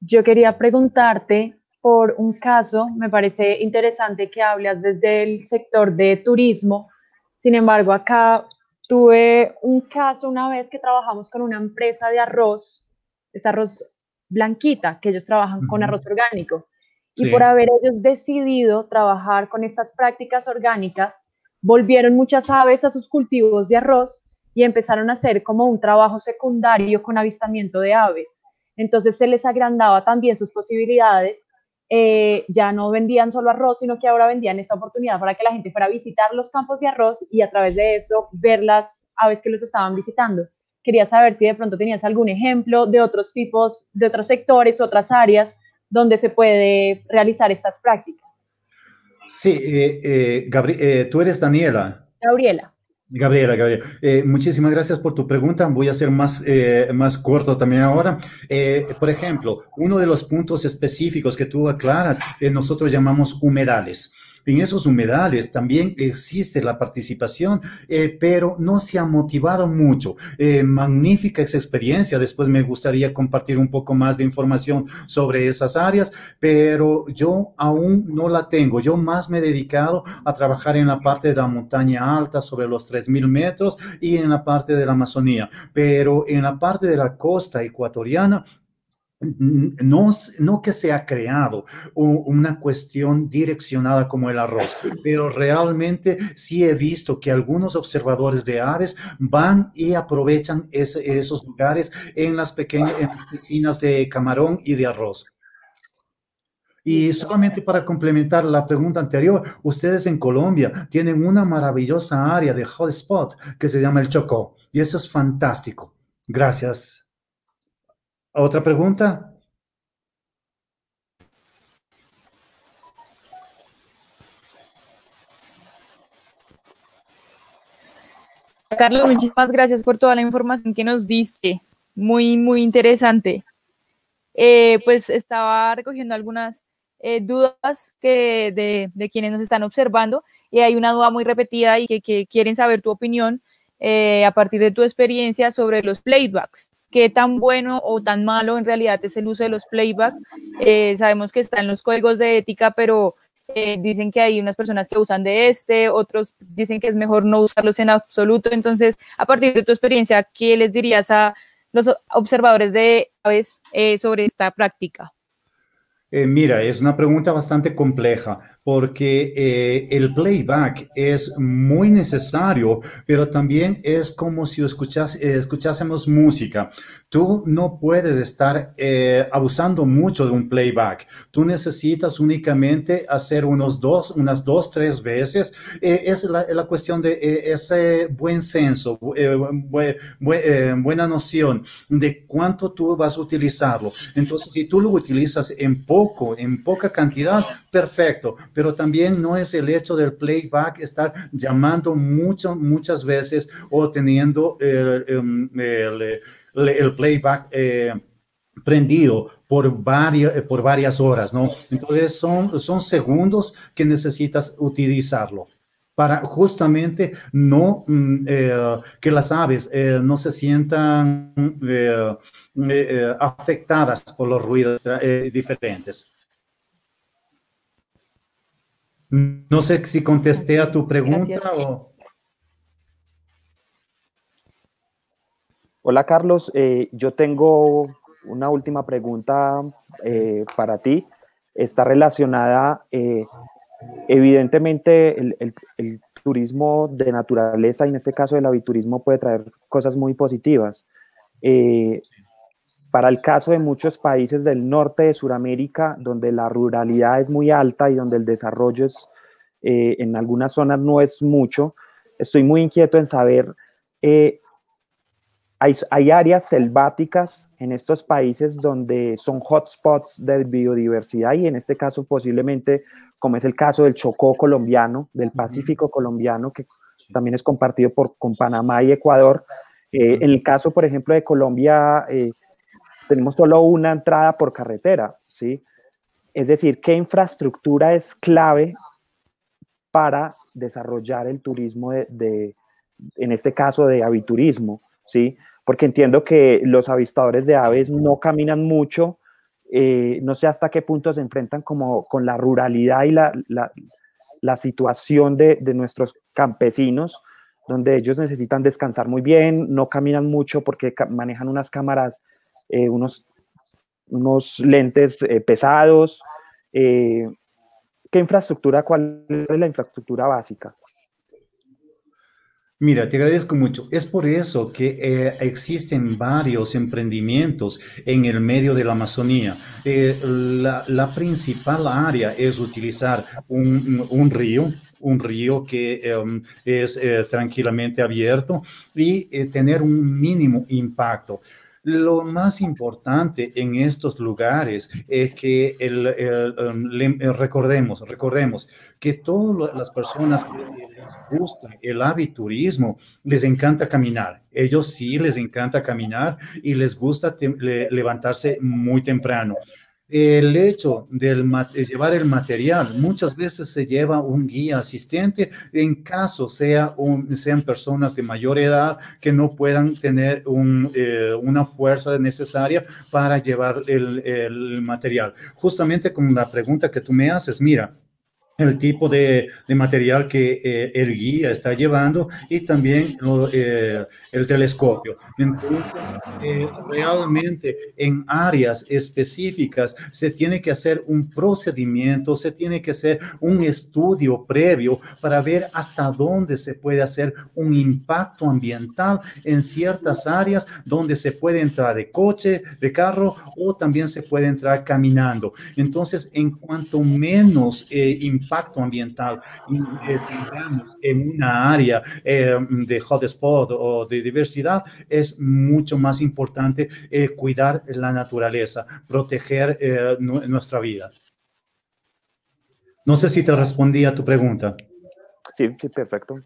Yo quería preguntarte por un caso, me parece interesante que hablas desde el sector de turismo. Sin embargo, acá tuve un caso una vez que trabajamos con una empresa de arroz, es arroz blanquita, que ellos trabajan con arroz orgánico. Y por haber ellos decidido trabajar con estas prácticas orgánicas, volvieron muchas aves a sus cultivos de arroz y empezaron a hacer como un trabajo secundario con avistamiento de aves. Entonces se les agrandaba también sus posibilidades. Eh, ya no vendían solo arroz, sino que ahora vendían esta oportunidad para que la gente fuera a visitar los campos de arroz y a través de eso ver las aves que los estaban visitando. Quería saber si de pronto tenías algún ejemplo de otros tipos, de otros sectores, otras áreas donde se puede realizar estas prácticas. Sí, eh, eh, eh, tú eres Daniela. Gabriela. Gabriela, Gabriela. muchísimas gracias por tu pregunta. Voy a ser más, más corto también ahora. por ejemplo, uno de los puntos específicos que tú aclaras, nosotros llamamos humedales. En esos humedales también existe la participación, eh, pero no se ha motivado mucho. Eh, magnífica esa experiencia. Después me gustaría compartir un poco más de información sobre esas áreas, pero yo aún no la tengo. Yo más me he dedicado a trabajar en la parte de la montaña alta, sobre los 3.000 metros, y en la parte de la Amazonía. Pero en la parte de la costa ecuatoriana, no, no que se ha creado una cuestión direccionada como el arroz, pero realmente sí he visto que algunos observadores de aves van y aprovechan esos lugares en las pequeñas piscinas de camarón y de arroz. Y solamente para complementar la pregunta anterior, ustedes en Colombia tienen una maravillosa área de hotspot que se llama el Chocó, y eso es fantástico. Gracias. ¿Otra pregunta? Carlos, muchísimas gracias por toda la información que nos diste. Muy, muy interesante. Eh, pues estaba recogiendo algunas eh, dudas que de, quienes nos están observando y hay una duda muy repetida y que, quieren saber tu opinión eh, a partir de tu experiencia sobre los playbacks qué tan bueno o tan malo en realidad es el uso de los playbacks. Eh, sabemos que están los códigos de ética, pero eh, dicen que hay unas personas que usan de este, otros dicen que es mejor no usarlos en absoluto. Entonces, a partir de tu experiencia, ¿qué les dirías a los observadores de aves eh, sobre esta práctica? Mira, es una pregunta bastante compleja porque eh, el playback es muy necesario, pero también es como si eh, escuchásemos música. Tú no puedes estar eh, abusando mucho de un playback. Tú necesitas únicamente hacer unos dos, unas dos, tres veces. es la, la, cuestión de ese buen senso, buena noción de cuánto tú vas a utilizarlo. Entonces, si tú lo utilizas en poco, en poca cantidad, perfecto pero también no es el hecho del playback estar llamando mucho, muchas veces o teniendo el, em, el, playback eh, prendido por varias, por varias horas, ¿no? Entonces son, son segundos que necesitas utilizarlo para justamente no mm, eh, que las aves eh, no se sientan afectadas por los ruidos diferentes. No sé si contesté a tu pregunta o... Hola Carlos, eh, yo tengo una última pregunta eh, para ti. Está relacionada, eh, evidentemente, el, turismo de naturaleza, y en este caso el aviturismo, puede traer cosas muy positivas. Para el caso de muchos países del norte de Sudamérica, donde la ruralidad es muy alta y donde el desarrollo es, eh, en algunas zonas no es mucho, estoy muy inquieto en saber, eh, hay, hay, áreas selváticas en estos países donde son hotspots de biodiversidad y en este caso posiblemente, como es el caso del Chocó colombiano, del Pacífico colombiano, que también es compartido por, con Panamá y Ecuador. Eh, en el caso, por ejemplo, de Colombia, tenemos solo una entrada por carretera, ¿sí? Es decir, ¿qué infraestructura es clave para desarrollar el turismo de, en este caso, de aviturismo, ¿sí? Porque entiendo que los avistadores de aves no caminan mucho, eh, no sé hasta qué punto se enfrentan como con la ruralidad y la, la, situación de, de, nuestros campesinos, donde ellos necesitan descansar muy bien, no caminan mucho porque manejan unas cámaras eh, unos, unos lentes eh, pesados. ¿Qué infraestructura, cuál es la infraestructura básica? Mira, te agradezco mucho. Es por eso que existen varios emprendimientos en el medio de la Amazonía. la, principal área es utilizar un, río, un río que em, es tranquilamente abierto y tener un mínimo impacto. Lo más importante en estos lugares es que el, um, recordemos, recordemos que todas las personas que les gusta el aviturismo, les encanta caminar. Ellos sí les encanta caminar y les gusta levantarse muy temprano. El hecho de llevar el material, muchas veces se lleva un guía asistente en caso sea sean personas de mayor edad que no puedan tener eh, una fuerza necesaria para llevar el, el material. Justamente con la pregunta que tú me haces, mira, el tipo de, material que eh, el guía está llevando y también eh, el telescopio. Entonces, eh, realmente en áreas específicas se tiene que hacer un procedimiento, se tiene que hacer un estudio previo para ver hasta dónde se puede hacer un impacto ambiental en ciertas áreas donde se puede entrar de coche, de carro o también se puede entrar caminando. Entonces, en cuanto menos impacto impacto ambiental eh, en una área eh, de hotspot o de diversidad, es mucho más importante eh, cuidar la naturaleza, proteger nuestra vida. No sé si te respondí a tu pregunta. Sí, sí, perfecto.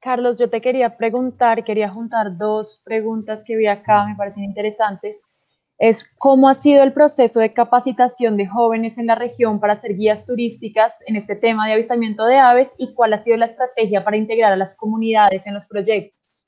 Carlos, yo te quería preguntar, quería juntar dos preguntas que vi acá, me parecen interesantes es cómo ha sido el proceso de capacitación de jóvenes en la región para ser guías turísticas en este tema de avistamiento de aves y cuál ha sido la estrategia para integrar a las comunidades en los proyectos.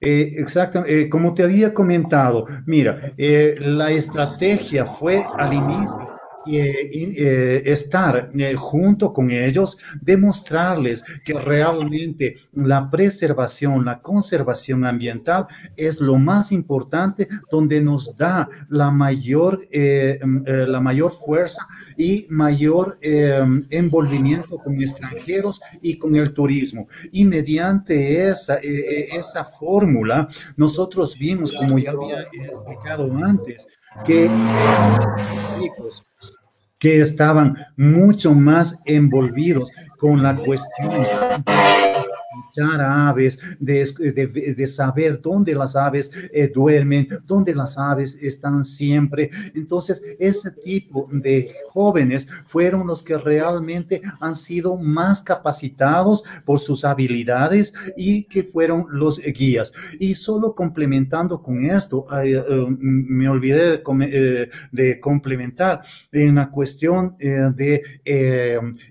Eh, exacto, eh, como te había comentado, mira, eh, la estrategia fue al inicio eh, estar eh, junto con ellos, demostrarles que realmente la preservación, la conservación ambiental es lo más importante, donde nos da la mayor, eh, la mayor fuerza y mayor envolvimiento con extranjeros y con el turismo. Y esa, esa fórmula, nosotros vimos, como ya había explicado antes, que que estaban mucho más envolvidos con la cuestión aves, de, saber dónde las aves eh, duermen, dónde las aves están siempre. Entonces, ese tipo de jóvenes fueron los que realmente han sido más capacitados por sus habilidades y que fueron los guías. Y solo complementando con esto, eh, me olvidé de, eh, complementar en la cuestión de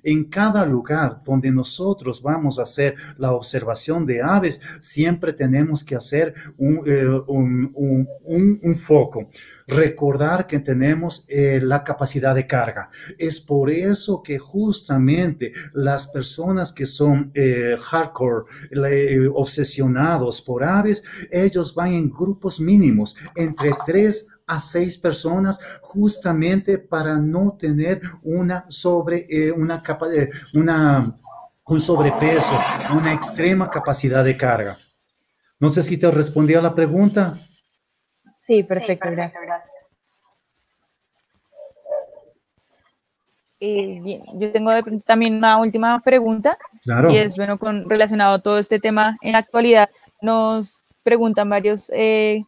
en cada lugar donde nosotros vamos a hacer la observación, observación de aves, siempre tenemos que hacer un, eh, foco. Recordar que tenemos eh, la capacidad de carga. Es por eso que justamente las personas que son eh, hardcore, obsesionados por aves, ellos van en grupos mínimos, entre tres a seis personas justamente para no tener una sobre una capa de una un sobrepeso, una extrema capacidad de carga. No sé si te respondí a la pregunta. Sí, perfecto, gracias. Eh, bien, yo tengo también una última pregunta. Claro. Y es, bueno, con, relacionado a todo este tema en la actualidad, nos preguntan varios eh,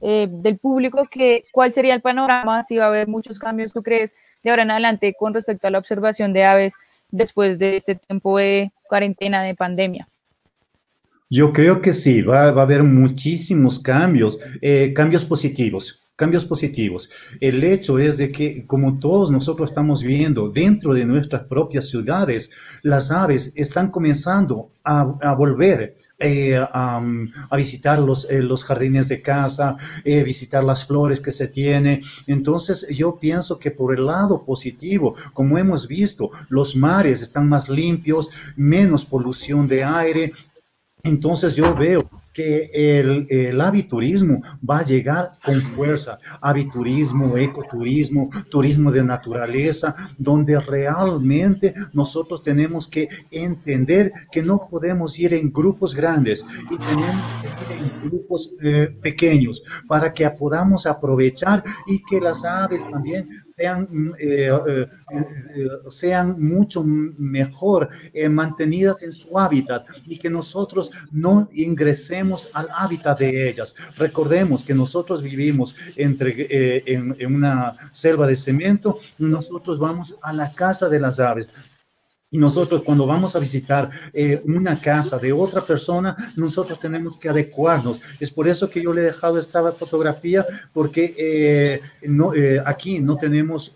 eh, del público que cuál sería el panorama, si va a haber muchos cambios, tú crees, de ahora en adelante con respecto a la observación de aves después de este tiempo de cuarentena, de pandemia? Yo creo que sí, va, a haber muchísimos cambios, eh, cambios positivos. Cambios positivos. El hecho es de que, como todos nosotros estamos viendo dentro de nuestras propias ciudades, las aves están comenzando a, a volver eh, a, visitar los, eh, los, jardines de casa, eh, visitar las flores que se tiene. Entonces yo pienso que por el lado positivo, como hemos visto, los mares están más limpios, menos polución de aire. Entonces yo veo que el, el aviturismo va a llegar con fuerza. Aviturismo, ecoturismo, turismo de naturaleza, donde realmente nosotros tenemos que entender que no podemos ir en grupos grandes y tenemos que ir en grupos eh, pequeños para que podamos aprovechar y que las aves también sean, mm, eh, eh, eh, sean mucho mejor mantenidas en su hábitat y que nosotros no ingresemos al hábitat de ellas. Recordemos que nosotros vivimos entre, en, en una selva de cemento, nosotros vamos a la casa de las aves Y nosotros cuando vamos a visitar eh, una casa de otra persona, nosotros tenemos que adecuarnos. Es por eso que yo le he dejado esta fotografía, porque eh, no, eh, aquí no tenemos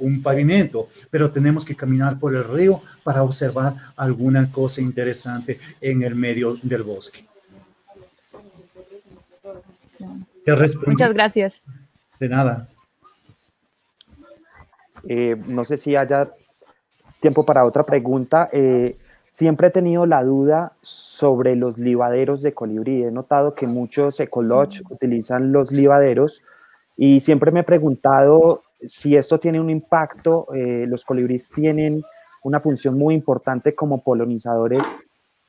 un pavimento, pero tenemos que caminar por el río para observar alguna cosa interesante en el medio del bosque. Muchas gracias. De nada. no sé si haya tiempo para otra pregunta. Eh, siempre he tenido la duda sobre los libaderos de colibrí. He notado que muchos ecolodge utilizan los libaderos y siempre me he preguntado si esto tiene un impacto. Eh, los colibríes tienen una función muy importante como polinizadores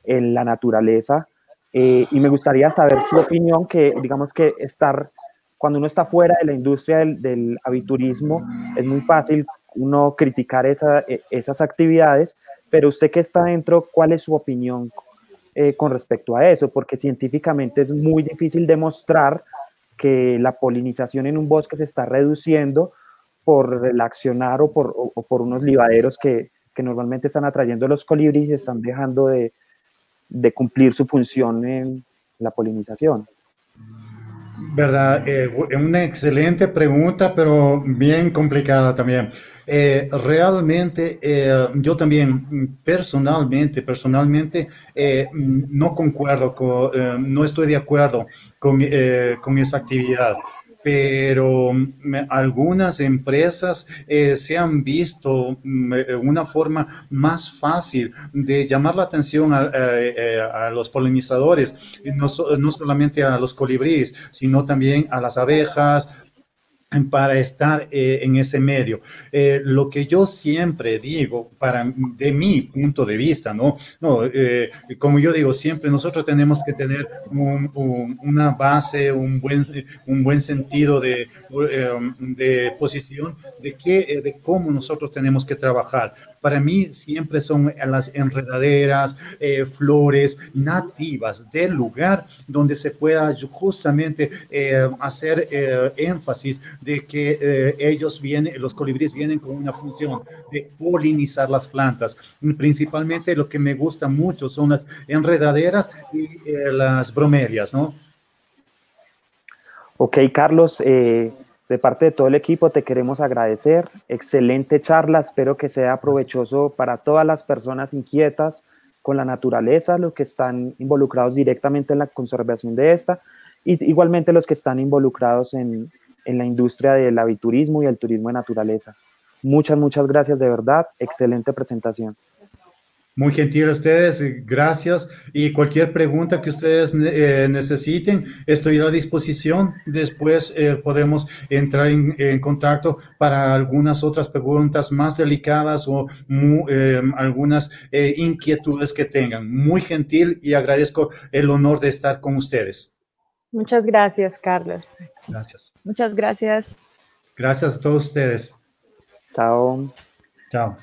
en la naturaleza eh, y me gustaría saber su opinión que digamos que estar cuando uno está fuera de la industria del, del aviturismo es muy fácil uno criticar e, esas actividades, pero usted que está dentro, ¿cuál es su opinión eh, con respecto a eso? Porque científicamente es muy difícil demostrar que la polinización en un bosque se está reduciendo por el accionar o por, por unos libaderos que, normalmente están atrayendo los colibríes y están dejando de, de cumplir su función en la polinización. ¿Verdad? Eh, una excelente pregunta, pero bien complicada también. Eh, realmente, eh, yo también personalmente, personalmente, eh, no concuerdo, con, no estoy de acuerdo con, con esa actividad. Pero algunas empresas se han visto una forma más fácil de llamar la atención a, los polinizadores, no, no, solamente a los colibríes, sino también a las abejas, para estar eh, en ese medio. Eh, lo que yo siempre digo, para de mi punto de vista, ¿no? no eh, como yo digo, siempre nosotros tenemos que tener una base, un buen, un buen sentido de, de posición de, qué, de cómo nosotros tenemos que trabajar. Para mí siempre son las enredaderas, eh, flores nativas del lugar donde se pueda justamente eh, hacer eh, énfasis de que ellos vienen, los colibríes vienen con una función de polinizar las plantas. Principalmente lo que me gusta mucho son las enredaderas y las bromelias, ¿no? Ok, Carlos, de parte de todo el equipo te queremos agradecer. Excelente charla, espero que sea provechoso para todas las personas inquietas con la naturaleza, los que están involucrados directamente en la conservación de esta, y igualmente los que están involucrados en, en la industria del aviturismo y el turismo de naturaleza. Muchas, muchas gracias de verdad. Excelente presentación. Muy gentil a ustedes, gracias. Y cualquier pregunta que ustedes eh, necesiten, estoy a disposición. Después eh, podemos entrar en, contacto para algunas otras preguntas más delicadas o eh, algunas inquietudes que tengan. Muy gentil y agradezco el honor de estar con ustedes. Muchas gracias, Carlos. Gracias. Muchas gracias. Gracias a todos ustedes. Chao. Chao.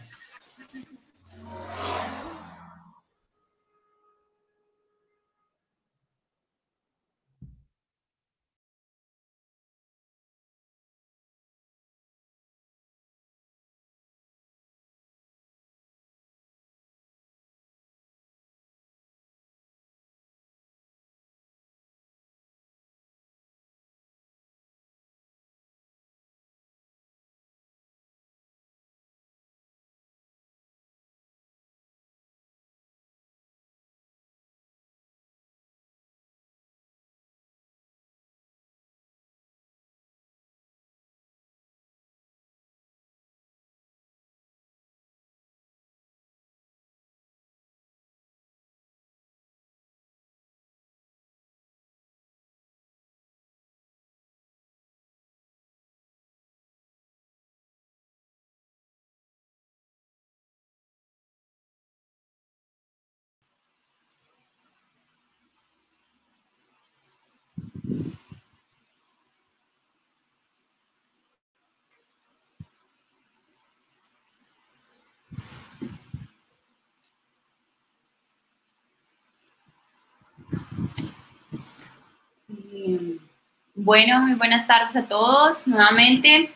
Bueno, muy buenas tardes a todos nuevamente.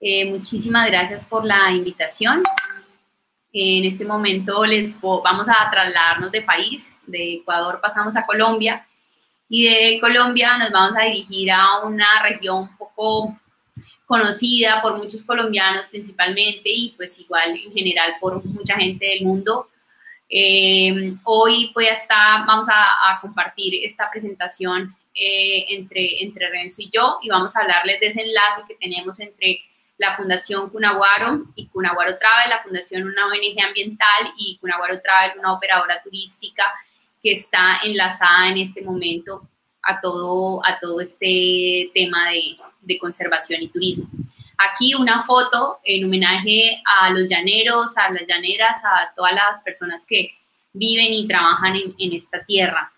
Eh, muchísimas gracias por la invitación. En este momento les vamos a trasladarnos de país, de Ecuador pasamos a Colombia y de Colombia nos vamos a dirigir a una región poco conocida por muchos colombianos principalmente y pues igual en general por mucha gente del mundo. Eh, hoy voy a estar, vamos a, compartir esta presentación eh, entre, entre Renzo y yo y vamos a hablarles de ese enlace que tenemos entre la Fundación Cunaguaro y Cunaguaro Travel, la Fundación una ONG ambiental y Cunaguaro Travel, una operadora turística que está enlazada en este momento a todo, a todo este tema de, de conservación y turismo. Aquí una foto en homenaje a los llaneros, a las llaneras, a todas las personas que viven y trabajan en, en esta tierra.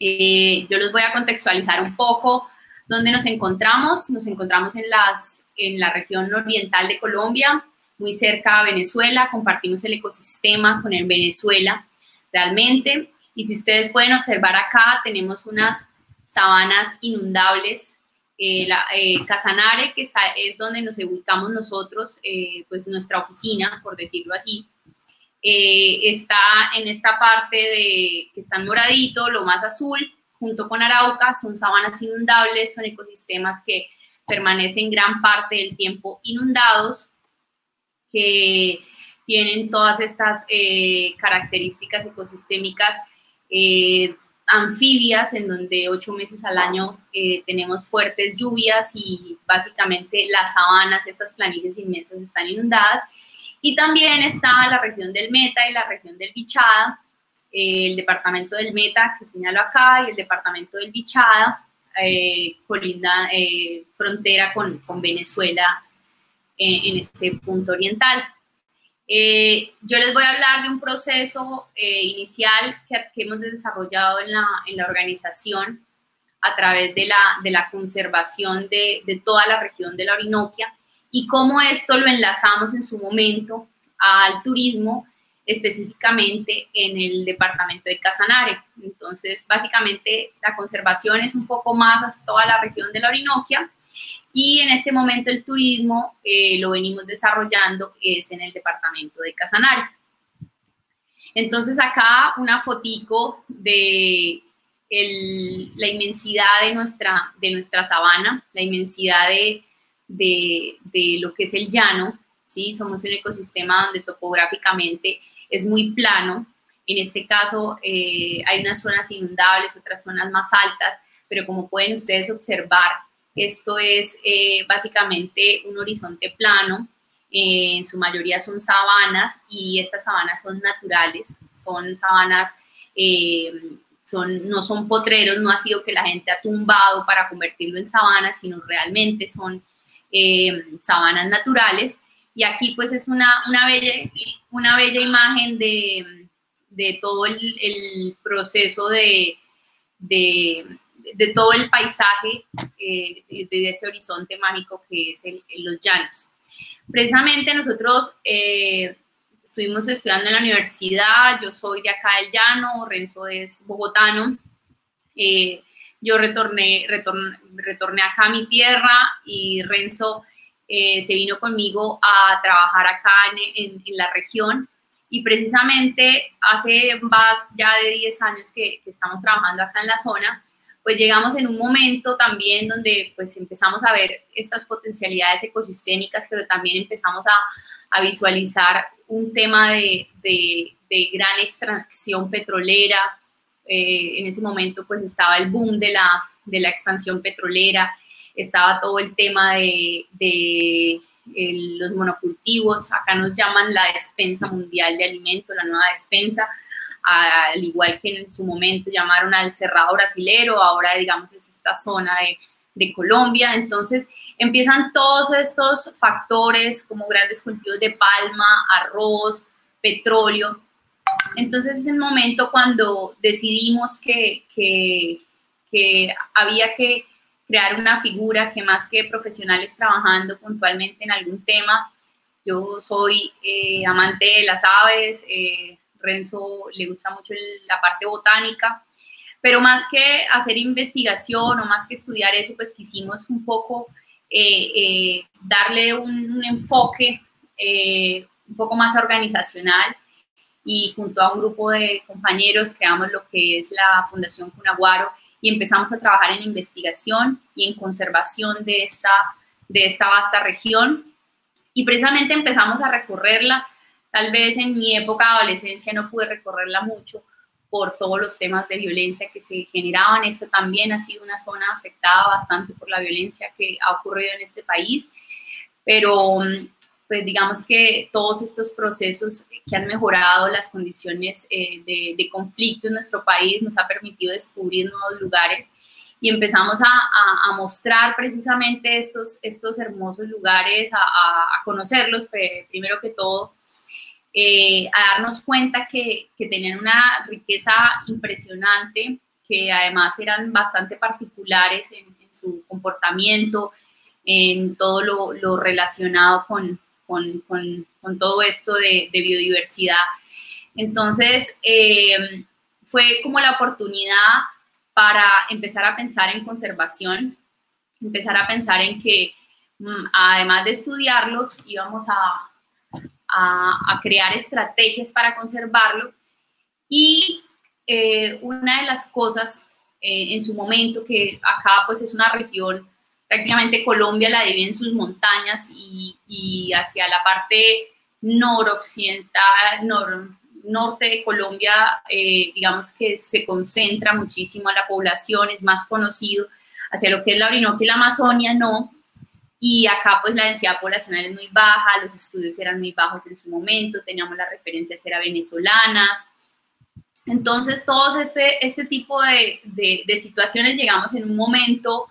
Eh, yo los voy a contextualizar un poco dónde nos encontramos. Nos encontramos en, las, en la región oriental de Colombia, muy cerca a Venezuela. Compartimos el ecosistema con el Venezuela realmente. Y si ustedes pueden observar acá, tenemos unas sabanas inundables. Eh, la, eh, Casanare, que está, es donde nos ubicamos nosotros, eh, pues nuestra oficina, por decirlo así, está en esta parte de que está en moradito, lo más azul, junto con Arauca, son sabanas inundables, son ecosistemas que permanecen gran parte del tiempo inundados, que tienen todas estas características ecosistémicas eh, anfibias, en donde ocho meses al año eh, tenemos fuertes lluvias y básicamente las sabanas, estas planicies inmensas están inundadas. Y también está la región del Meta y la región del Bichada, el departamento del Meta, que señalo acá, y el departamento del Bichada, eh, colinda, eh, frontera con, con Venezuela en este punto oriental. Eh, yo les voy a hablar de un proceso eh, inicial que, hemos desarrollado en la, en la, organización a través de la, de la conservación de, de, toda la región de la Orinoquia y cómo esto lo enlazamos en su momento al turismo, específicamente en el departamento de Casanare. Entonces, básicamente, la conservación es un poco más toda la región de la Orinoquia y en este momento el turismo eh, lo venimos desarrollando es en el departamento de Casanare. Entonces acá una fotico de la inmensidad de nuestra, de nuestra sabana, la inmensidad de, de, lo que es el llano, ¿sí? Somos un ecosistema donde topográficamente es muy plano. En este caso eh, hay unas zonas inundables, otras zonas más altas, pero como pueden ustedes observar, esto es eh, básicamente un horizonte plano, eh, en su mayoría son sabanas y estas sabanas son naturales, son sabanas, son, no son potreros, no ha sido que la gente ha tumbado para convertirlo en sabanas, sino realmente son sabanas naturales. Y aquí pues es una, una, bella, una bella imagen de, de todo el, proceso de, de de todo el paisaje eh, de ese horizonte mágico que es el, los llanos. Precisamente nosotros eh, estuvimos estudiando en la universidad, yo soy de acá del llano, Renzo es bogotano, eh, yo retorné, retorné, acá a mi tierra y Renzo se vino conmigo a trabajar acá en, en, la región y precisamente hace más ya de 10 años que, que estamos trabajando acá en la zona, pues llegamos en un momento también donde pues empezamos a ver estas potencialidades ecosistémicas, pero también empezamos a, visualizar un tema de, gran extracción petrolera. Eh, en ese momento pues estaba el boom de la, de la expansión petrolera, estaba todo el tema de, los monocultivos, acá nos llaman la despensa mundial de alimentos, la nueva despensa, al igual que en su momento llamaron al cerrado brasilero, ahora digamos es esta zona de, de Colombia. Entonces empiezan todos estos factores como grandes cultivos de palma, arroz, petróleo. Entonces es el momento cuando decidimos que, había que crear una figura que más que profesionales trabajando puntualmente en algún tema, yo soy eh, amante de las aves, eh, Renzo le gusta mucho la parte botánica, pero más que hacer investigación o más que estudiar eso, pues quisimos un poco eh, darle un, enfoque un poco más organizacional y junto a un grupo de compañeros creamos lo que es la Fundación Cunaguaro y empezamos a trabajar en investigación y en conservación de esta, de esta vasta región. Y precisamente empezamos a recorrerla. Tal vez en mi época de adolescencia no pude recorrerla mucho por todos los temas de violencia que se generaban. Esta también ha sido una zona afectada bastante por la violencia que ha ocurrido en este país. Pero pues digamos que todos estos procesos que han mejorado las condiciones eh, de, conflicto en nuestro país nos ha permitido descubrir nuevos lugares y empezamos a, mostrar precisamente estos, estos hermosos lugares, a, conocerlos primero que todo, eh, a darnos cuenta que, tenían una riqueza impresionante, que además eran bastante particulares en, su comportamiento, en todo lo relacionado con, con, todo esto de, biodiversidad. Entonces, eh, fue como la oportunidad para empezar a pensar en conservación, empezar a pensar en que mm, además de estudiarlos, íbamos a, crear estrategias para conservarlo. Y eh, una de las cosas eh, en su momento, que acá pues es una región prácticamente Colombia la divide en sus montañas y, hacia la parte noroccidental, nor, norte de Colombia, eh, digamos que se concentra muchísimo la población, es más conocido, hacia lo que es la Orinoquia y la Amazonia no, y acá pues la densidad poblacional es muy baja, los estudios eran muy bajos en su momento, teníamos las referencias eran venezolanas, entonces todos este, este tipo de situaciones llegamos en un momento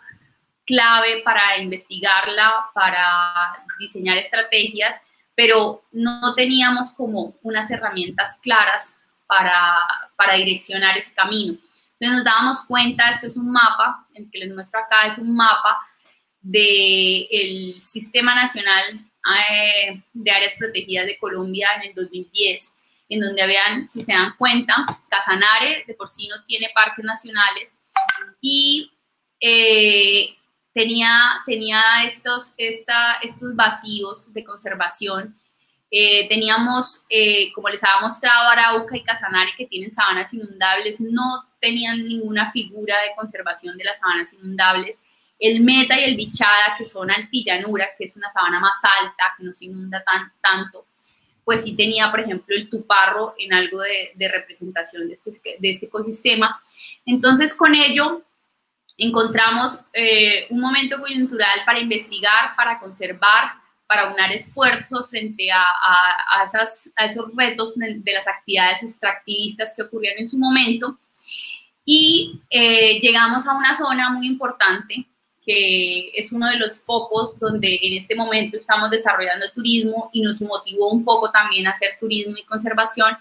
clave para investigarla, para diseñar estrategias, pero no teníamos como unas herramientas claras para, para direccionar ese camino. Entonces nos dábamos cuenta, esto es un mapa, el que les muestro acá es un mapa del Sistema Nacional eh, de Áreas Protegidas de Colombia en el 2010, en donde habían, si se dan cuenta, Casanare de por sí no tiene parques nacionales y eh, tenía, tenía estos, esta, estos vacíos de conservación. Eh, teníamos, eh, como les había mostrado, Arauca y Casanare, que tienen sabanas inundables, no tenían ninguna figura de conservación de las sabanas inundables. El Meta y el Bichada, que son altillanura, que es una sabana más alta, que no se inunda tan, tanto, pues sí tenía, por ejemplo, el tuparro en algo de, de representación de este, de este ecosistema. Entonces, con ello, encontramos eh, un momento coyuntural para investigar, para conservar, para unar esfuerzos frente a, a, esos retos de, las actividades extractivistas que ocurrían en su momento. Y eh, llegamos a una zona muy importante que es uno de los focos donde en este momento estamos desarrollando turismo y nos motivó un poco también a hacer turismo y conservación,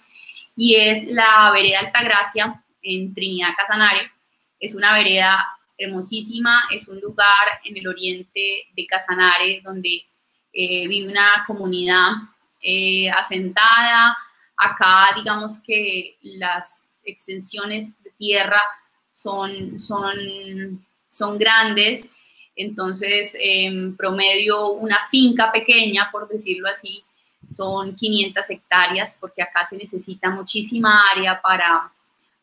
y es la vereda Altagracia en Trinidad Casanare. Es una vereda hermosísima, es un lugar en el oriente de Casanare donde eh, vive una comunidad eh, asentada. Acá digamos que las extensiones de tierra son, son, son grandes, entonces en promedio una finca pequeña, por decirlo así, son 500 hectáreas, porque acá se necesita muchísima área para,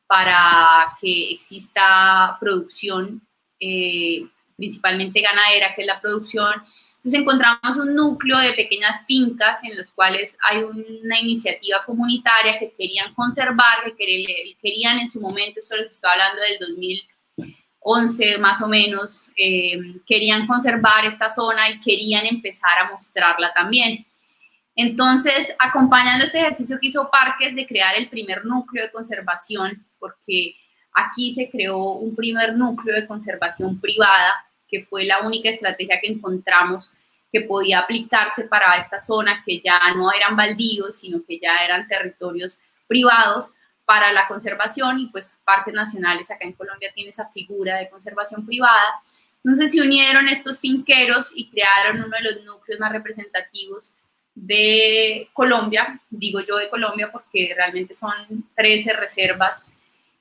para que exista producción, eh, principalmente ganadera, que es la producción. Entonces encontramos un núcleo de pequeñas fincas en los cuales hay una iniciativa comunitaria que querían conservar, que querían en su momento, esto les estoy hablando del 2011 más o menos, eh, querían conservar esta zona y querían empezar a mostrarla también. Entonces, acompañando este ejercicio que hizo Parques de crear el primer núcleo de conservación, porque aquí se creó un primer núcleo de conservación privada, que fue la única estrategia que encontramos que podía aplicarse para esta zona, que ya no eran baldíos, sino que ya eran territorios privados para la conservación y pues parques nacionales acá en Colombia tiene esa figura de conservación privada. Entonces se unieron estos finqueros y crearon uno de los núcleos más representativos de Colombia, digo yo de Colombia porque realmente son 13 reservas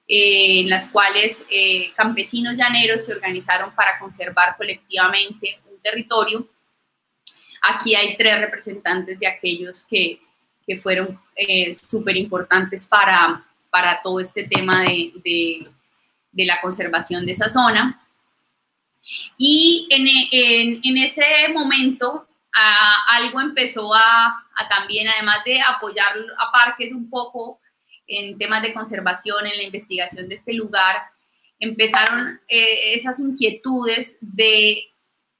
eh, en las cuales eh, campesinos llaneros se organizaron para conservar colectivamente un territorio. Aquí hay tres representantes de aquellos que, que fueron eh, súper importantes para, para todo este tema de, de, la conservación de esa zona. Y en, en, en ese momento algo empezó a, también, además de apoyar a parques un poco en temas de conservación, en la investigación de este lugar, empezaron eh, esas inquietudes de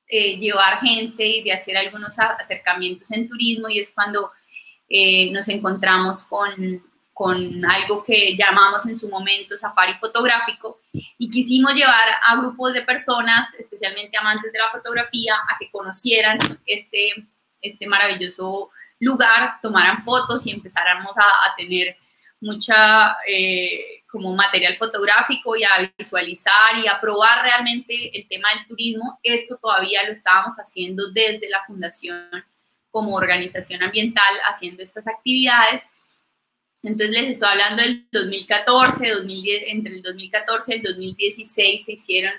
eh, llevar gente y de hacer algunos acercamientos en turismo y es cuando eh, nos encontramos con, con algo que llamamos en su momento safari fotográfico y quisimos llevar a grupos de personas, especialmente amantes de la fotografía, a que conocieran este, este maravilloso lugar, tomaran fotos y empezáramos a, tener mucha eh, como material fotográfico y a visualizar y a probar realmente el tema del turismo. Esto todavía lo estábamos haciendo desde la fundación como organización ambiental, haciendo estas actividades. Entonces les estoy hablando del 2014, 2010, entre el 2014 y el 2016 se hicieron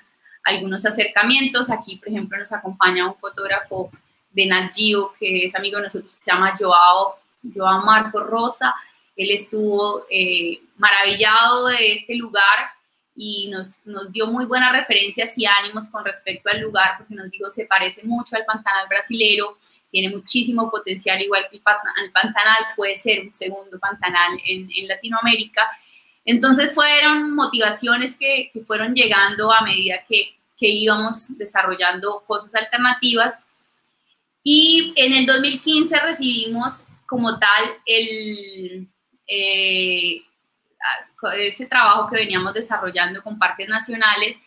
algunos acercamientos. Aquí, por ejemplo, nos acompaña un fotógrafo de Nat que es amigo de nosotros, que se llama Joao, Joao Marco Rosa. Él estuvo eh, maravillado de este lugar y nos, nos, dio muy buenas referencias y ánimos con respecto al lugar, porque nos dijo se parece mucho al Pantanal brasilero, tiene muchísimo potencial, igual que el Pantanal, puede ser un segundo Pantanal en, en Latinoamérica. Entonces fueron motivaciones que, que fueron llegando a medida que, que íbamos desarrollando cosas alternativas. Y en el 2015 recibimos como tal el, eh, ese trabajo que veníamos desarrollando con parques nacionales,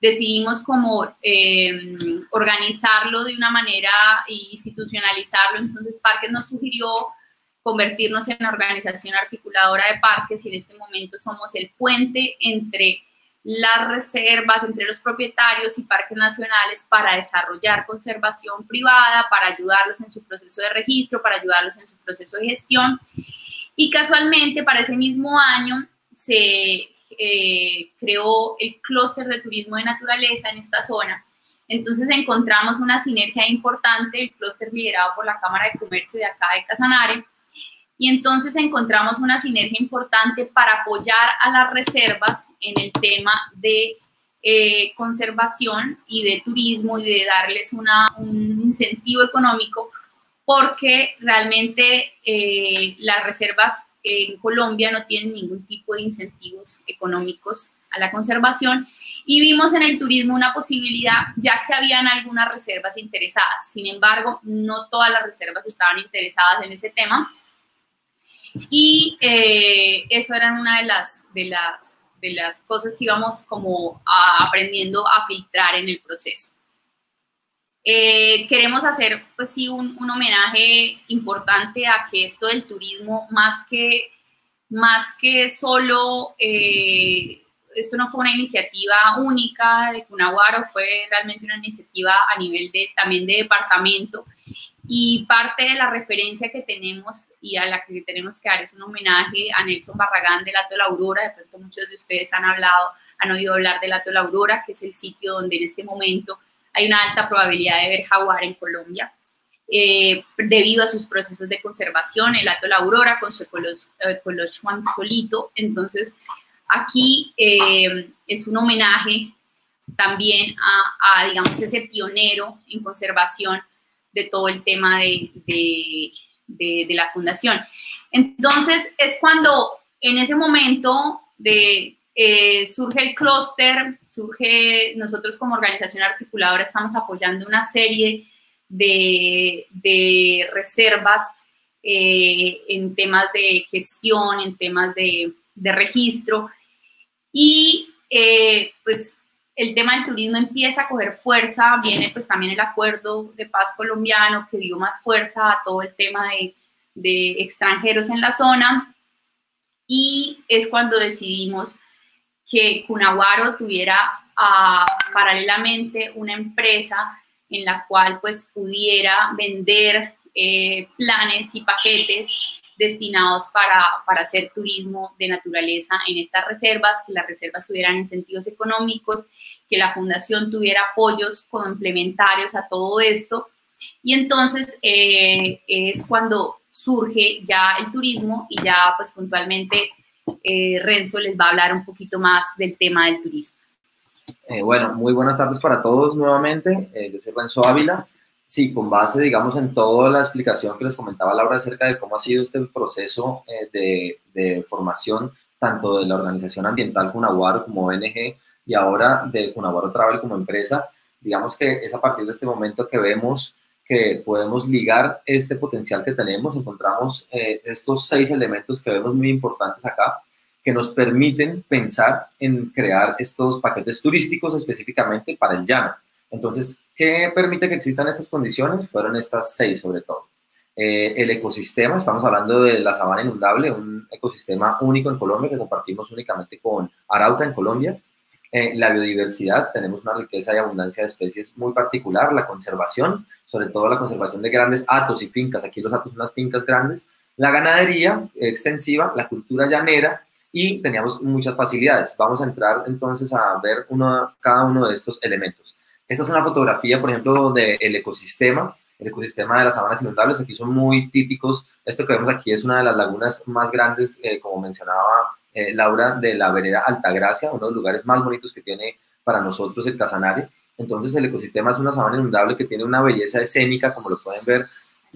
decidimos como eh, organizarlo de una manera e institucionalizarlo. Entonces Parques nos sugirió convertirnos en organización articuladora de parques y en este momento somos el puente entre las reservas, entre los propietarios y parques nacionales para desarrollar conservación privada, para ayudarlos en su proceso de registro, para ayudarlos en su proceso de gestión y casualmente para ese mismo año se eh, creó el clúster de turismo de naturaleza en esta zona. Entonces encontramos una sinergia importante, el clúster liderado por la Cámara de Comercio de acá de Casanare, y entonces encontramos una sinergia importante para apoyar a las reservas en el tema de eh, conservación y de turismo y de darles un incentivo económico porque realmente eh, las reservas en Colombia no tienen ningún tipo de incentivos económicos a la conservación y vimos en el turismo una posibilidad ya que habían algunas reservas interesadas. Sin embargo, no todas las reservas estaban interesadas en ese tema y eh, eso era una de las, de, las, de las cosas que íbamos como aprendiendo a filtrar en el proceso. Eh, queremos hacer, pues sí, un, un, homenaje importante a que esto del turismo, más que, más que solo, eh, esto no fue una iniciativa única de Cunaguaro, fue realmente una iniciativa a nivel de, también de departamento. Y parte de la referencia que tenemos y a la que tenemos que dar es un homenaje a Nelson Barragán del Lato de la Aurora. De pronto muchos de ustedes han hablado, han oído hablar del Lato de la Aurora, que es el sitio donde en este momento hay una alta probabilidad de ver jaguar en Colombia. Eh, debido a sus procesos de conservación, el Ato La Aurora con su Juan solito. Entonces, aquí eh, es un homenaje también a, digamos, ese pionero en conservación de todo el tema de, de, de la fundación. Entonces, es cuando en ese momento de, eh, surge el clúster, surge, nosotros como organización articuladora estamos apoyando una serie de, reservas eh, en temas de gestión, en temas de, de registro. Y eh, pues el tema del turismo empieza a coger fuerza, viene pues también el acuerdo de paz colombiano que dio más fuerza a todo el tema de, de extranjeros en la zona. Y es cuando decidimos que Cunaguaro tuviera ah, paralelamente una empresa en la cual pues pudiera vender eh, planes y paquetes destinados para, para, hacer turismo de naturaleza en estas reservas, que las reservas tuvieran incentivos económicos, que la fundación tuviera apoyos complementarios a todo esto. Y entonces eh, es cuando surge ya el turismo y ya pues puntualmente eh, Renzo les va a hablar un poquito más del tema del turismo. Eh, bueno, muy buenas tardes para todos nuevamente. Eh, yo soy Renzo Ávila. Sí, con base, digamos, en toda la explicación que les comentaba Laura acerca de cómo ha sido este proceso de, formación, tanto de la organización ambiental Cunaguaro como ONG y ahora de Cunaguaro Travel como empresa, digamos que es a partir de este momento que vemos que podemos ligar este potencial que tenemos. Encontramos eh, estos seis elementos que vemos muy importantes acá, que nos permiten pensar en crear estos paquetes turísticos específicamente para el llano. Entonces, ¿qué permite que existan estas condiciones? Fueron estas seis sobre todo. Eh, el ecosistema, estamos hablando de la sabana inundable, un ecosistema único en Colombia que compartimos únicamente con Arauca en Colombia. Eh, la biodiversidad, tenemos una riqueza y abundancia de especies muy particular, la conservación, sobre todo la conservación de grandes atos y fincas, aquí los atos son las fincas grandes, la ganadería extensiva, la cultura llanera y teníamos muchas facilidades. Vamos a entrar entonces a ver uno, cada uno de estos elementos. Esta es una fotografía, por ejemplo, del ecosistema, el ecosistema de las sabanas inundables. Aquí son muy típicos. Esto que vemos aquí es una de las lagunas más grandes, eh, como mencionaba eh, Laura, de la vereda Altagracia, uno de los lugares más bonitos que tiene para nosotros el Casanare. Entonces el ecosistema es una sabana inundable que tiene una belleza escénica, como lo pueden ver,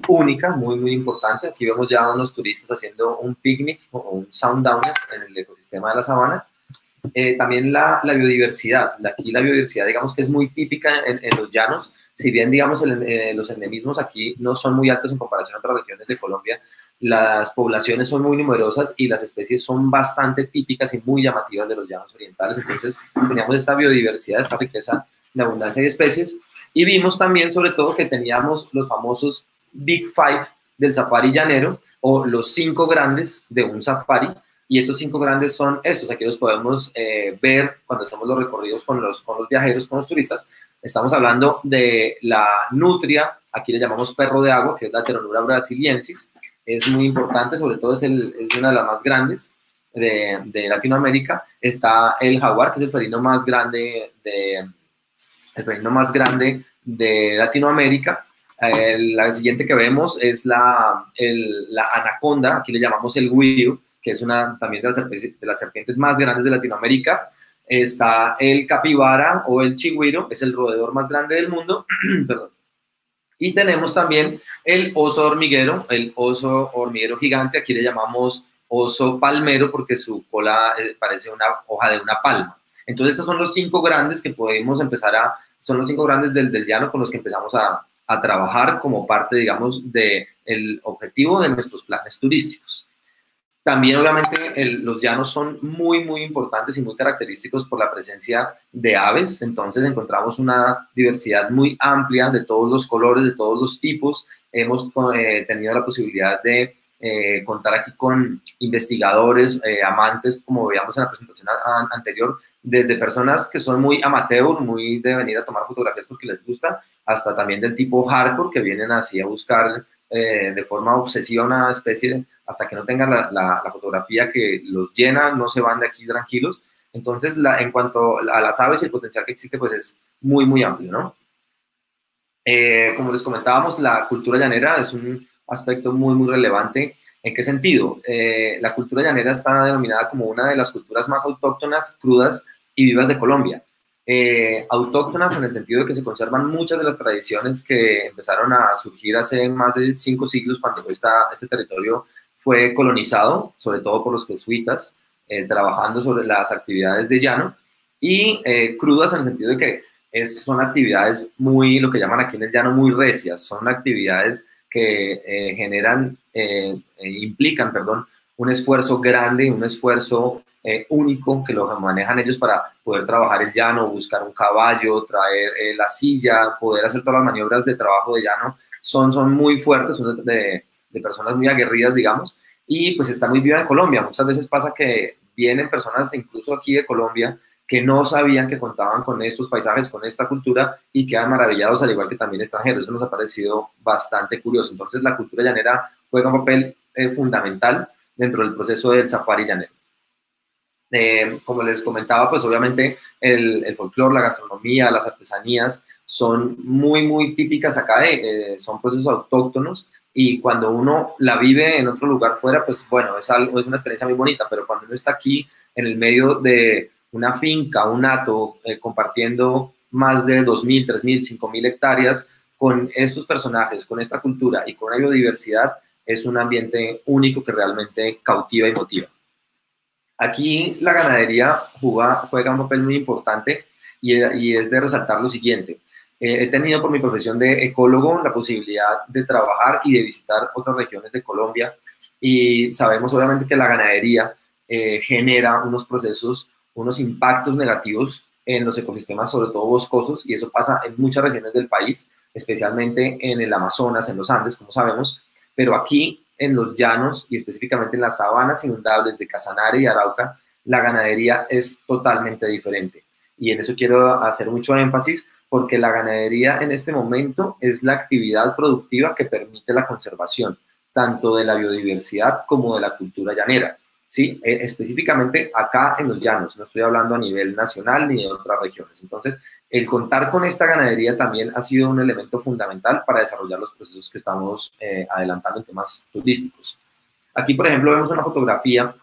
única, muy, muy importante. Aquí vemos ya a unos turistas haciendo un picnic o un sundowner en el ecosistema de la sabana. Eh, también la, la, biodiversidad. Aquí la biodiversidad, digamos que es muy típica en, los llanos. Si bien, digamos, eh, los endemismos aquí no son muy altos en comparación a otras regiones de Colombia, las poblaciones son muy numerosas y las especies son bastante típicas y muy llamativas de los llanos orientales. Entonces, teníamos esta biodiversidad, esta riqueza de abundancia de especies. Y vimos también, sobre todo, que teníamos los famosos Big Five del safari llanero o los cinco grandes de un safari. Y estos cinco grandes son estos, aquí los podemos eh, ver cuando hacemos los recorridos con los, con los viajeros, con los turistas. Estamos hablando de la nutria, aquí le llamamos perro de agua, que es la Pteronura brasiliensis, es muy importante, sobre todo es, es una de las más grandes de, de, Latinoamérica. Está el jaguar, que es el felino más grande de, el felino más grande de Latinoamérica. la siguiente que vemos es la, el, la, anaconda, aquí le llamamos el guiro, que es una también de las, de las, serpientes más grandes de Latinoamérica. Está el capibara o el chigüiro, es el roedor más grande del mundo. Perdón. Y tenemos también el oso hormiguero, el oso hormiguero gigante, aquí le llamamos oso palmero porque su cola eh, parece una hoja de una palma. Entonces estos son los cinco grandes que podemos empezar a, son los cinco grandes del, del llano con los que empezamos a, a trabajar como parte, digamos, del el objetivo de nuestros planes turísticos. También, obviamente, los llanos son muy, muy importantes y muy característicos por la presencia de aves. Entonces, encontramos una diversidad muy amplia de todos los colores, de todos los tipos. Hemos eh, tenido la posibilidad de eh, contar aquí con investigadores, eh, amantes, como veíamos en la presentación anterior, desde personas que son muy amateur, muy de venir a tomar fotografías porque les gusta, hasta también del tipo hardcore que vienen así a buscar eh, de forma obsesiva una especie hasta que no tengan la, la, fotografía que los llena, no se van de aquí tranquilos. Entonces, la, en cuanto a las aves, el potencial que existe pues es muy, muy amplio, ¿no? Eh, como les comentábamos, la cultura llanera es un aspecto muy, muy relevante. ¿En qué sentido? Eh, la cultura llanera está denominada como una de las culturas más autóctonas, crudas y vivas de Colombia. Eh, autóctonas en el sentido de que se conservan muchas de las tradiciones que empezaron a surgir hace más de cinco siglos cuando este territorio fue colonizado, sobre todo por los jesuitas, eh, trabajando sobre las actividades de llano, y eh, crudas en el sentido de que son actividades muy, lo que llaman aquí en el llano, muy recias, son actividades que eh, generan, implican, perdón, un esfuerzo grande, un esfuerzo eh, único que lo manejan ellos para poder trabajar el llano, buscar un caballo, traer eh, la silla, poder hacer todas las maniobras de trabajo de llano, son, son muy fuertes, son de, de personas muy aguerridas, digamos, y pues está muy viva en Colombia. Muchas veces pasa que vienen personas incluso aquí de Colombia que no sabían que contaban con estos paisajes, con esta cultura y quedan maravillados, al igual que también extranjeros. Eso nos ha parecido bastante curioso. Entonces, la cultura llanera juega un papel eh, fundamental dentro del proceso del safari llanero. Eh, como les comentaba, pues obviamente el, el folclore, la gastronomía, las artesanías son muy, muy típicas acá, eh, son procesos autóctonos y cuando uno la vive en otro lugar fuera, pues bueno, es, algo, es una experiencia muy bonita, pero cuando uno está aquí en el medio de una finca, un hato, eh, compartiendo más de 2.000, 3.000, 5.000 hectáreas con estos personajes, con esta cultura y con la biodiversidad, es un ambiente único que realmente cautiva y motiva. Aquí la ganadería juega, un papel muy importante y, y es de resaltar lo siguiente. Eh, he tenido por mi profesión de ecólogo la posibilidad de trabajar y de visitar otras regiones de Colombia y sabemos obviamente que la ganadería eh, genera unos procesos, unos impactos negativos en los ecosistemas, sobre todo boscosos, y eso pasa en muchas regiones del país, especialmente en el Amazonas, en los Andes, como sabemos, pero aquí en los llanos y específicamente en las sabanas inundables de Casanare y Arauca, la ganadería es totalmente diferente. Y en eso quiero hacer mucho énfasis porque la ganadería en este momento es la actividad productiva que permite la conservación tanto de la biodiversidad como de la cultura llanera. ¿sí? E, específicamente acá en los llanos, no estoy hablando a nivel nacional ni de otras regiones. Entonces, el contar con esta ganadería también ha sido un elemento fundamental para desarrollar los procesos que estamos eh, adelantando en temas turísticos. Aquí, por ejemplo, vemos una fotografía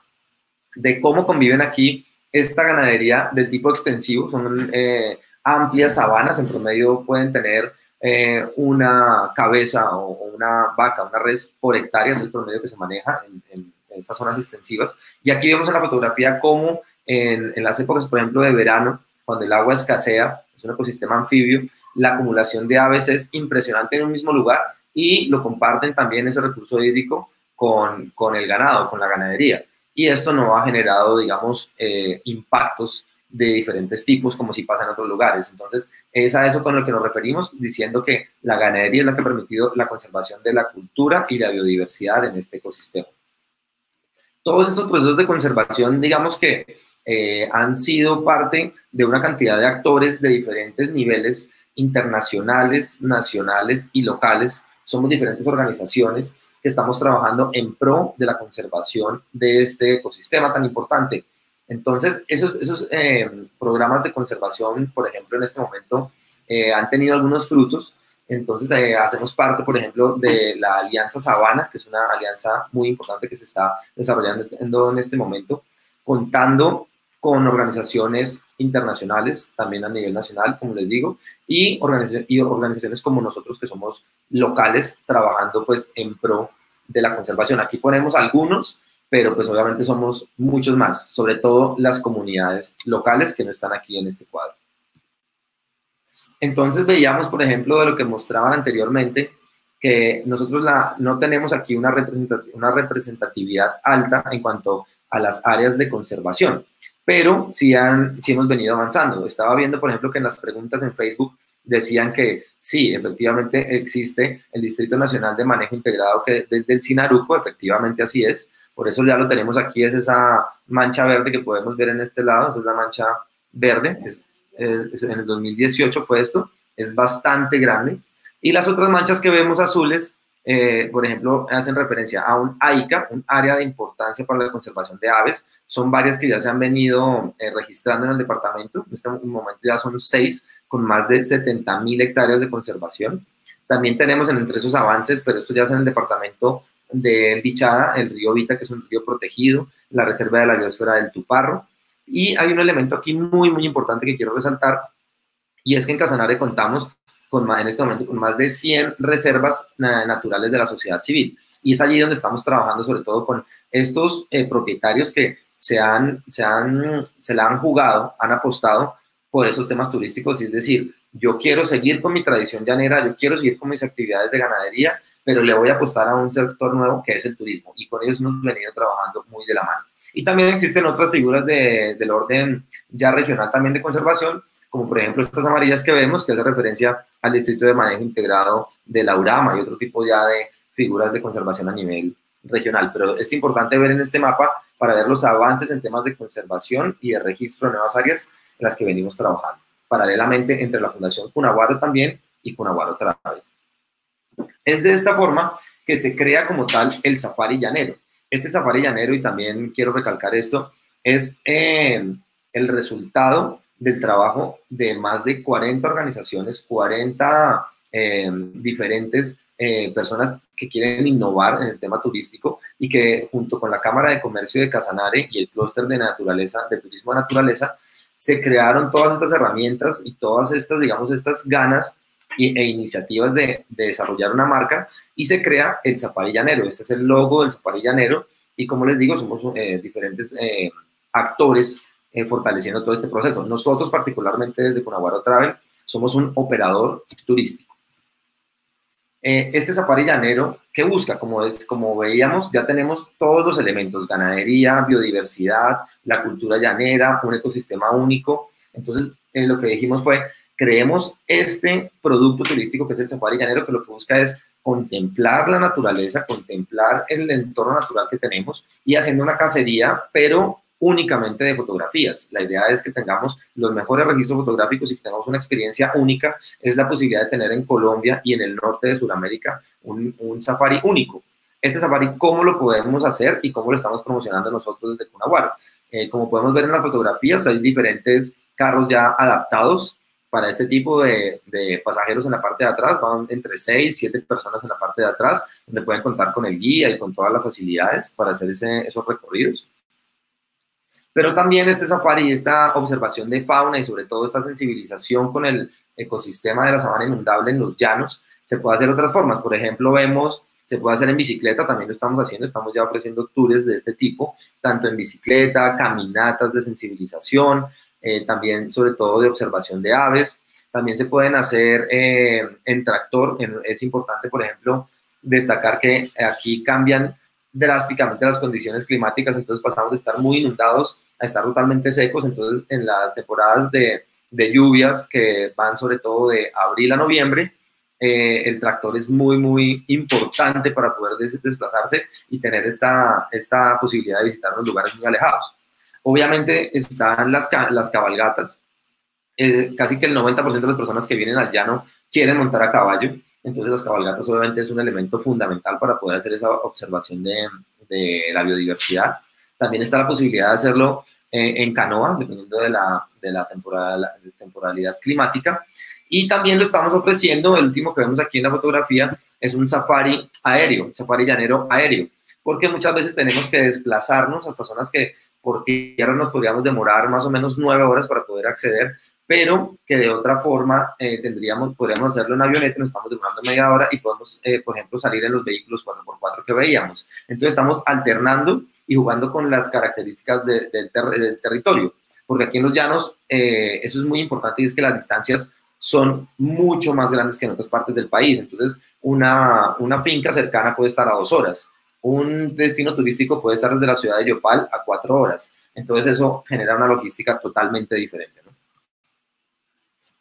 de cómo conviven aquí esta ganadería del tipo extensivo, son eh, amplias sabanas, en promedio pueden tener eh, una cabeza o, una vaca, una res por hectárea, es el promedio que se maneja en, estas zonas extensivas. Y aquí vemos en la fotografía cómo en, las épocas, por ejemplo, de verano, cuando el agua escasea, es un ecosistema anfibio, la acumulación de aves es impresionante en un mismo lugar y lo comparten también ese recurso hídrico con, con el ganado, con la ganadería. Y esto no ha generado, digamos, eh, impactos de diferentes tipos, como si pasa en otros lugares. Entonces, es a eso con lo que nos referimos, diciendo que la ganadería es la que ha permitido la conservación de la cultura y la biodiversidad en este ecosistema. Todos estos procesos de conservación, digamos que eh, han sido parte de una cantidad de actores de diferentes niveles internacionales, nacionales y locales. Somos diferentes organizaciones que estamos trabajando en pro de la conservación de este ecosistema tan importante entonces, esos, esos eh, programas de conservación, por ejemplo, en este momento eh, han tenido algunos frutos. Entonces, eh, hacemos parte, por ejemplo, de la Alianza Sabana, que es una alianza muy importante que se está desarrollando en este momento, contando con organizaciones internacionales, también a nivel nacional, como les digo, y, organizaciones, como nosotros que somos locales, trabajando pues en pro de la conservación. Aquí ponemos algunos, pero pues obviamente somos muchos más, sobre todo las comunidades locales que no están aquí en este cuadro. Entonces veíamos, por ejemplo, de lo que mostraban anteriormente, que nosotros la, no tenemos aquí una, una representatividad alta en cuanto a las áreas de conservación, pero sí, han, sí hemos venido avanzando. Estaba viendo, por ejemplo, que en las preguntas en Facebook decían que sí, efectivamente existe el Distrito Nacional de Manejo Integrado que desde el Sinaruco, efectivamente así es, por eso ya lo tenemos aquí, es esa mancha verde que podemos ver en este lado, esa es la mancha verde, es, en el 2018 fue esto, es bastante grande. Y las otras manchas que vemos azules, eh, por ejemplo, hacen referencia a un AICA, un área de importancia para la conservación de aves. Son varias que ya se han venido eh, registrando en el departamento. En este momento ya son seis, con más de 70 mil hectáreas de conservación. También tenemos entre esos avances, pero esto ya es en el departamento de Bichada, el río Vita, que es un río protegido, la reserva de la biosfera del Tuparro. Y hay un elemento aquí muy, muy importante que quiero resaltar, y es que en Casanare contamos con, en este momento con más de 100 reservas naturales de la sociedad civil. Y es allí donde estamos trabajando sobre todo con estos eh, propietarios que se, han, se, han, se la han jugado, han apostado por esos temas turísticos, es decir, yo quiero seguir con mi tradición llanera, yo quiero seguir con mis actividades de ganadería, pero le voy a apostar a un sector nuevo que es el turismo y con ellos hemos venido trabajando muy de la mano. Y también existen otras figuras de, del orden ya regional también de conservación, como por ejemplo estas amarillas que vemos, que hace referencia al Distrito de Manejo Integrado de la URAMA y otro tipo ya de figuras de conservación a nivel regional. Pero es importante ver en este mapa para ver los avances en temas de conservación y de registro de nuevas áreas en las que venimos trabajando, paralelamente entre la Fundación Cunaguaro también y Cunaguaro Travel. Es de esta forma que se crea como tal el safari llanero. Este safari llanero, y también quiero recalcar esto, es eh, el resultado del trabajo de más de 40 organizaciones, 40 eh, diferentes eh, personas que quieren innovar en el tema turístico y que junto con la Cámara de Comercio de Casanare y el clúster de naturaleza, de turismo de naturaleza, se crearon todas estas herramientas y todas estas, digamos, estas ganas e iniciativas de, desarrollar una marca y se crea el Safari Llanero. Este es el logo del Safari Llanero y como les digo, somos eh, diferentes actores eh, fortaleciendo todo este proceso. Nosotros particularmente desde Cunaguaro Travel somos un operador turístico. este Safari Llanero, ¿qué busca? Como, es, como veíamos, ya tenemos todos los elementos, ganadería, biodiversidad, la cultura llanera, un ecosistema único. Entonces, lo que dijimos fue, creemos este producto turístico que es el Safari Llanero, que lo que busca es contemplar la naturaleza, contemplar el entorno natural que tenemos y haciendo una cacería, pero únicamente de fotografías. La idea es que tengamos los mejores registros fotográficos y que tengamos una experiencia única. Es la posibilidad de tener en Colombia y en el norte de Sudamérica un, safari único. Este safari, ¿cómo lo podemos hacer y cómo lo estamos promocionando nosotros desde Cunaguaro? Eh, como podemos ver en las fotografías, hay diferentes carros ya adaptados para este tipo de, pasajeros en la parte de atrás, van entre 6, 7 personas en la parte de atrás, donde pueden contar con el guía y con todas las facilidades para hacer esos recorridos. Pero también este safari, esta observación de fauna y sobre todo esta sensibilización con el ecosistema de la sabana inundable en los llanos, se puede hacer de otras formas. Por ejemplo, vemos, se puede hacer en bicicleta, también lo estamos haciendo, estamos ya ofreciendo tours de este tipo, tanto en bicicleta, caminatas de sensibilización, eh, también sobre todo de observación de aves. También se pueden hacer eh, en tractor. es importante, por ejemplo, destacar que aquí cambian drásticamente las condiciones climáticas, entonces pasamos de estar muy inundados a estar totalmente secos. Entonces, en las temporadas de, de lluvias que van sobre todo de abril a noviembre, eh, el tractor es muy, muy importante para poder desplazarse y tener esta, esta posibilidad de visitar los lugares muy alejados. Obviamente están las, las cabalgatas. Eh, casi que el 90% de las personas que vienen al llano quieren montar a caballo. Entonces las cabalgatas obviamente es un elemento fundamental para poder hacer esa observación de, de la biodiversidad. También está la posibilidad de hacerlo eh, en canoa, dependiendo de la, de la temporalidad climática. Y también lo estamos ofreciendo, el último que vemos aquí en la fotografía, es un safari aéreo, un safari llanero aéreo, porque muchas veces tenemos que desplazarnos hasta zonas que por tierra nos podríamos demorar más o menos nueve horas para poder acceder, pero que de otra forma eh, tendríamos, podríamos hacerlo en avioneta, nos estamos demorando media hora y podemos, eh, por ejemplo, salir en los vehículos 4x4 que veíamos. Entonces estamos alternando y jugando con las características del, territorio, porque aquí en los llanos eh, eso es muy importante y es que las distancias son mucho más grandes que en otras partes del país. Entonces, una, una finca cercana puede estar a dos horas un destino turístico puede estar desde la ciudad de Yopal a cuatro horas. Entonces eso genera una logística totalmente diferente.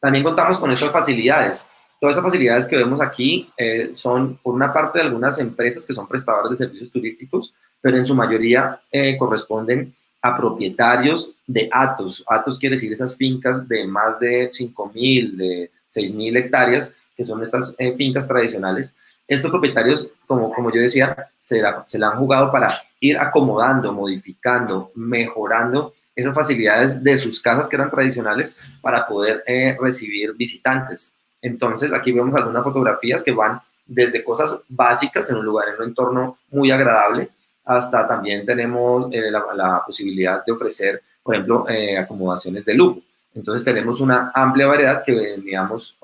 También contamos con estas facilidades. Todas estas facilidades que vemos aquí eh, son por una parte de algunas empresas que son prestadores de servicios turísticos, pero en su mayoría eh, corresponden a propietarios de atos. Atos quiere decir esas fincas de más de 5.000, de 6.000 hectáreas, que son estas eh, fincas tradicionales, estos propietarios, como, como yo decía, se la, han jugado para ir acomodando, modificando, mejorando esas facilidades de sus casas que eran tradicionales para poder recibir visitantes. Entonces, aquí vemos algunas fotografías que van desde cosas básicas en un lugar, en un entorno muy agradable, hasta también tenemos eh, la, posibilidad de ofrecer, por ejemplo, eh, acomodaciones de lujo. Entonces, tenemos una amplia variedad que veníamos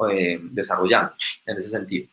desarrollando en ese sentido.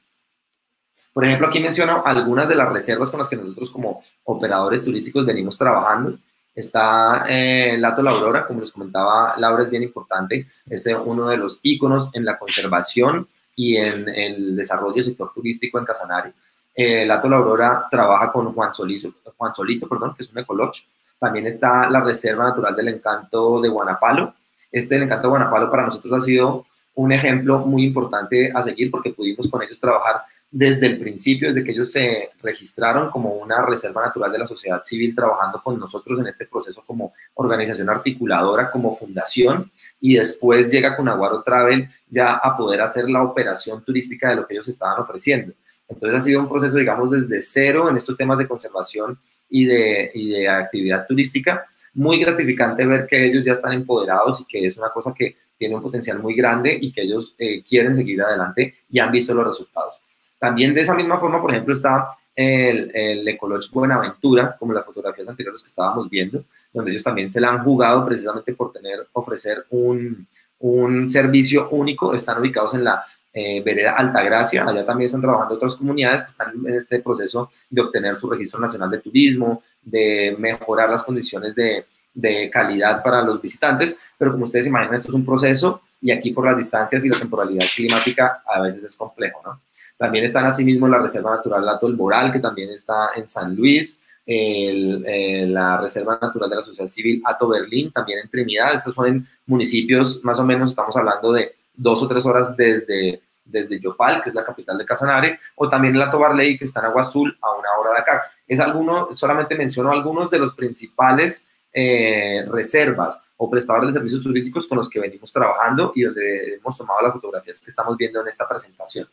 Por ejemplo, aquí menciono algunas de las reservas con las que nosotros como operadores turísticos venimos trabajando. Está eh, Lato La Aurora, como les comentaba, Laura es bien importante, es uno de los íconos en la conservación y en el desarrollo del sector turístico en Casanare. Eh, Lato La Aurora trabaja con Juan, Solito, Juan Solito, perdón, que es un ecoloch. También está la Reserva Natural del Encanto de Guanapalo. Este del Encanto de Guanapalo para nosotros ha sido un ejemplo muy importante a seguir porque pudimos con ellos trabajar desde el principio, desde que ellos se registraron como una reserva natural de la sociedad civil, trabajando con nosotros en este proceso como organización articuladora, como fundación, y después llega con Aguaro Travel ya a poder hacer la operación turística de lo que ellos estaban ofreciendo. Entonces ha sido un proceso, digamos, desde cero en estos temas de conservación y de, y de actividad turística. Muy gratificante ver que ellos ya están empoderados y que es una cosa que tiene un potencial muy grande y que ellos eh, quieren seguir adelante y han visto los resultados. También de esa misma forma, por ejemplo, está el, el Buenaventura, como las fotografías anteriores que estábamos viendo, donde ellos también se la han jugado precisamente por tener, ofrecer un, un servicio único. Están ubicados en la eh, Vereda Altagracia. Allá también están trabajando otras comunidades que están en este proceso de obtener su registro nacional de turismo, de mejorar las condiciones de, de calidad para los visitantes. Pero como ustedes imaginan, esto es un proceso y aquí por las distancias y la temporalidad climática a veces es complejo, ¿no? También están asimismo la Reserva Natural Lato El Boral, que también está en San Luis, la Reserva Natural de la Sociedad Civil Ato Berlín, también en Trinidad. Estos son municipios, más o menos, estamos hablando de dos o tres horas desde, desde Yopal, que es la capital de Casanare, o también el Ato Barley, que está en Agua Azul, a una hora de acá. Es alguno, solamente menciono algunos de los principales eh, reservas o prestadores de servicios turísticos con los que venimos trabajando y donde hemos tomado las fotografías que estamos viendo en esta presentación.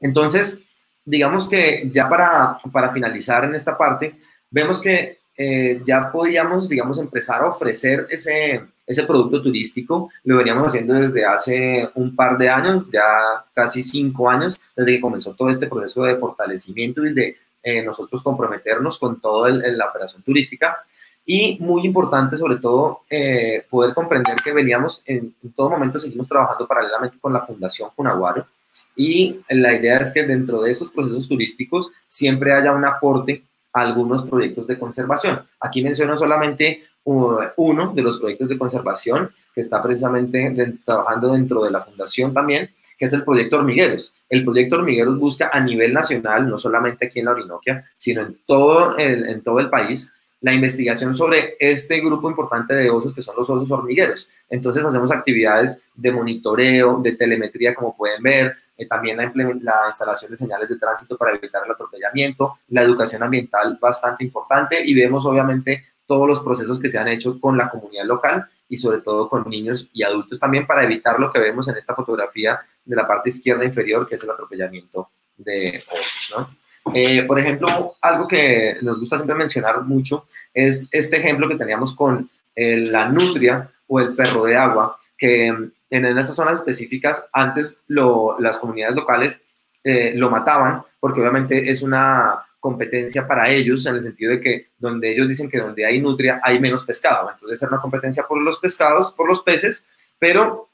Entonces, digamos que ya para, para finalizar en esta parte, vemos que eh, ya podíamos, digamos, empezar a ofrecer ese, ese producto turístico. Lo veníamos haciendo desde hace un par de años, ya casi cinco años, desde que comenzó todo este proceso de fortalecimiento y de eh, nosotros comprometernos con toda la operación turística. Y muy importante, sobre todo, eh, poder comprender que veníamos en, en, todo momento, seguimos trabajando paralelamente con la Fundación Cunaguaro. Y la idea es que dentro de esos procesos turísticos siempre haya un aporte a algunos proyectos de conservación. Aquí menciono solamente uno de los proyectos de conservación que está precisamente trabajando dentro de la fundación también, que es el proyecto Hormigueros. El proyecto Hormigueros busca a nivel nacional, no solamente aquí en la Orinoquia, sino en todo el, en todo el país, la investigación sobre este grupo importante de osos que son los osos hormigueros. Entonces hacemos actividades de monitoreo, de telemetría, como pueden ver, eh, también la, la, instalación de señales de tránsito para evitar el atropellamiento, la educación ambiental bastante importante y vemos obviamente todos los procesos que se han hecho con la comunidad local y sobre todo con niños y adultos también para evitar lo que vemos en esta fotografía de la parte izquierda inferior, que es el atropellamiento de osos, ¿no? Eh, por ejemplo, algo que nos gusta siempre mencionar mucho es este ejemplo que teníamos con eh, la nutria o el perro de agua, que en, en esas zonas específicas antes las comunidades locales eh, lo mataban porque obviamente es una competencia para ellos en el sentido de que donde ellos dicen que donde hay nutria hay menos pescado. Entonces es una competencia por los pescados, por los peces, pero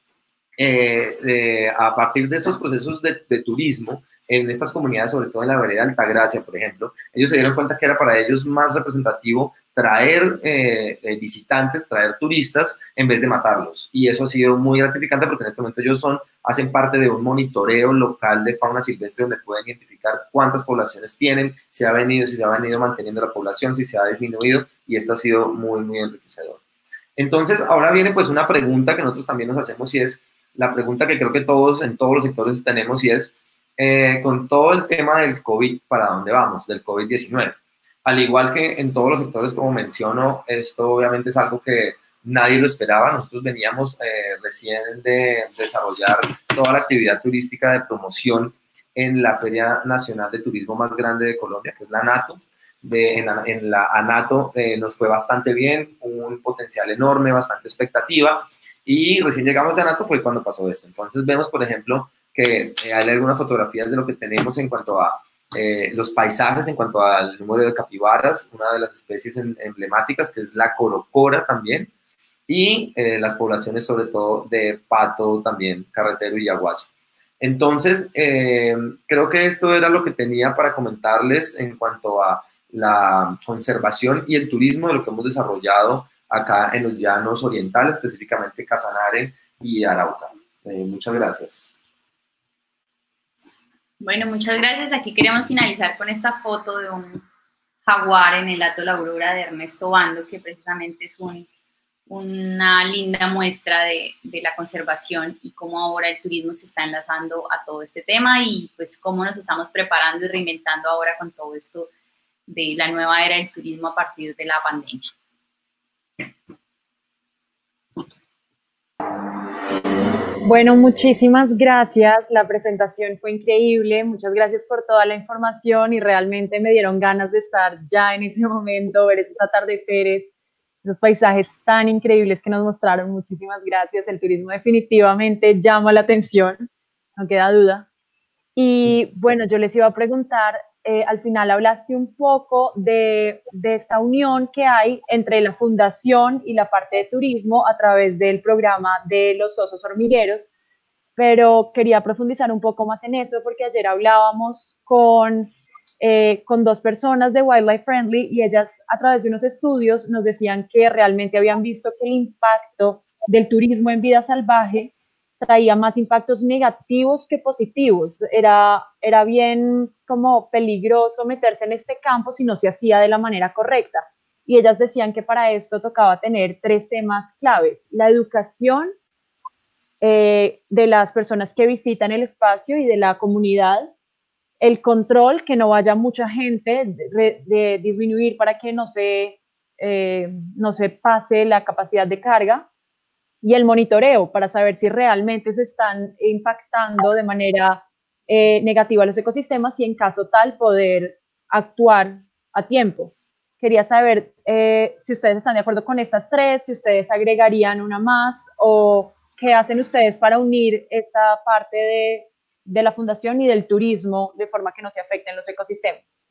eh, a partir de estos procesos de, de, turismo, en estas comunidades, sobre todo en la vereda Altagracia, por ejemplo, ellos se dieron cuenta que era para ellos más representativo traer eh, eh, visitantes, traer turistas, en vez de matarlos. Y eso ha sido muy gratificante porque en este momento ellos son, hacen parte de un monitoreo local de fauna silvestre donde pueden identificar cuántas poblaciones tienen, si ha venido, si se ha venido manteniendo la población, si se ha disminuido, y esto ha sido muy, muy enriquecedor. Entonces, ahora viene pues una pregunta que nosotros también nos hacemos y es la pregunta que creo que todos en todos los sectores tenemos y es, eh, con todo el tema del COVID, ¿para dónde vamos? Del COVID-19 al igual que en todos los sectores, como menciono, esto obviamente es algo que nadie lo esperaba. Nosotros veníamos eh, recién de desarrollar toda la actividad turística de promoción en la Feria Nacional de Turismo más grande de Colombia, que es la ANATO. De, en, la, en, ANATO eh, nos fue bastante bien, un potencial enorme, bastante expectativa. Y recién llegamos de ANATO fue cuando pasó esto. Entonces vemos, por ejemplo, que eh, hay algunas fotografías de lo que tenemos en cuanto a eh, los paisajes en cuanto al número de capibaras, una de las especies emblemáticas que es la corocora también, y eh, las poblaciones sobre todo de pato también, carretero y aguazo. Entonces, eh, creo que esto era lo que tenía para comentarles en cuanto a la conservación y el turismo de lo que hemos desarrollado acá en los llanos orientales, específicamente Casanare y Arauca. muchas gracias. Bueno, muchas gracias. Aquí queremos finalizar con esta foto de un jaguar en el Ato La Aurora de Ernesto Bando, que precisamente es una linda muestra de, de, la conservación y cómo ahora el turismo se está enlazando a todo este tema y pues cómo nos estamos preparando y reinventando ahora con todo esto de la nueva era del turismo a partir de la pandemia. Bueno, muchísimas gracias. La presentación fue increíble. Muchas gracias por toda la información y realmente me dieron ganas de estar ya en ese momento, ver esos atardeceres, esos paisajes tan increíbles que nos mostraron. Muchísimas gracias. El turismo definitivamente llama la atención, no queda duda. Y bueno, yo les iba a preguntar, eh, al final hablaste un poco de, de, esta unión que hay entre la fundación y la parte de turismo a través del programa de los osos hormigueros, pero quería profundizar un poco más en eso porque ayer hablábamos con, eh, con dos personas de Wildlife Friendly y ellas a través de unos estudios nos decían que realmente habían visto que el impacto del turismo en vida salvaje traía más impactos negativos que positivos. Era, era bien como peligroso meterse en este campo si no se hacía de la manera correcta. Y ellas decían que para esto tocaba tener tres temas claves. La educación eh, de las personas que visitan el espacio y de la comunidad. El control, que no vaya mucha gente, de, disminuir para que no se, eh, no se pase la capacidad de carga y el monitoreo para saber si realmente se están impactando de manera eh, negativa los ecosistemas y en caso tal poder actuar a tiempo. Quería saber eh, si ustedes están de acuerdo con estas tres, si ustedes agregarían una más o qué hacen ustedes para unir esta parte de, de la fundación y del turismo de forma que no se afecten los ecosistemas.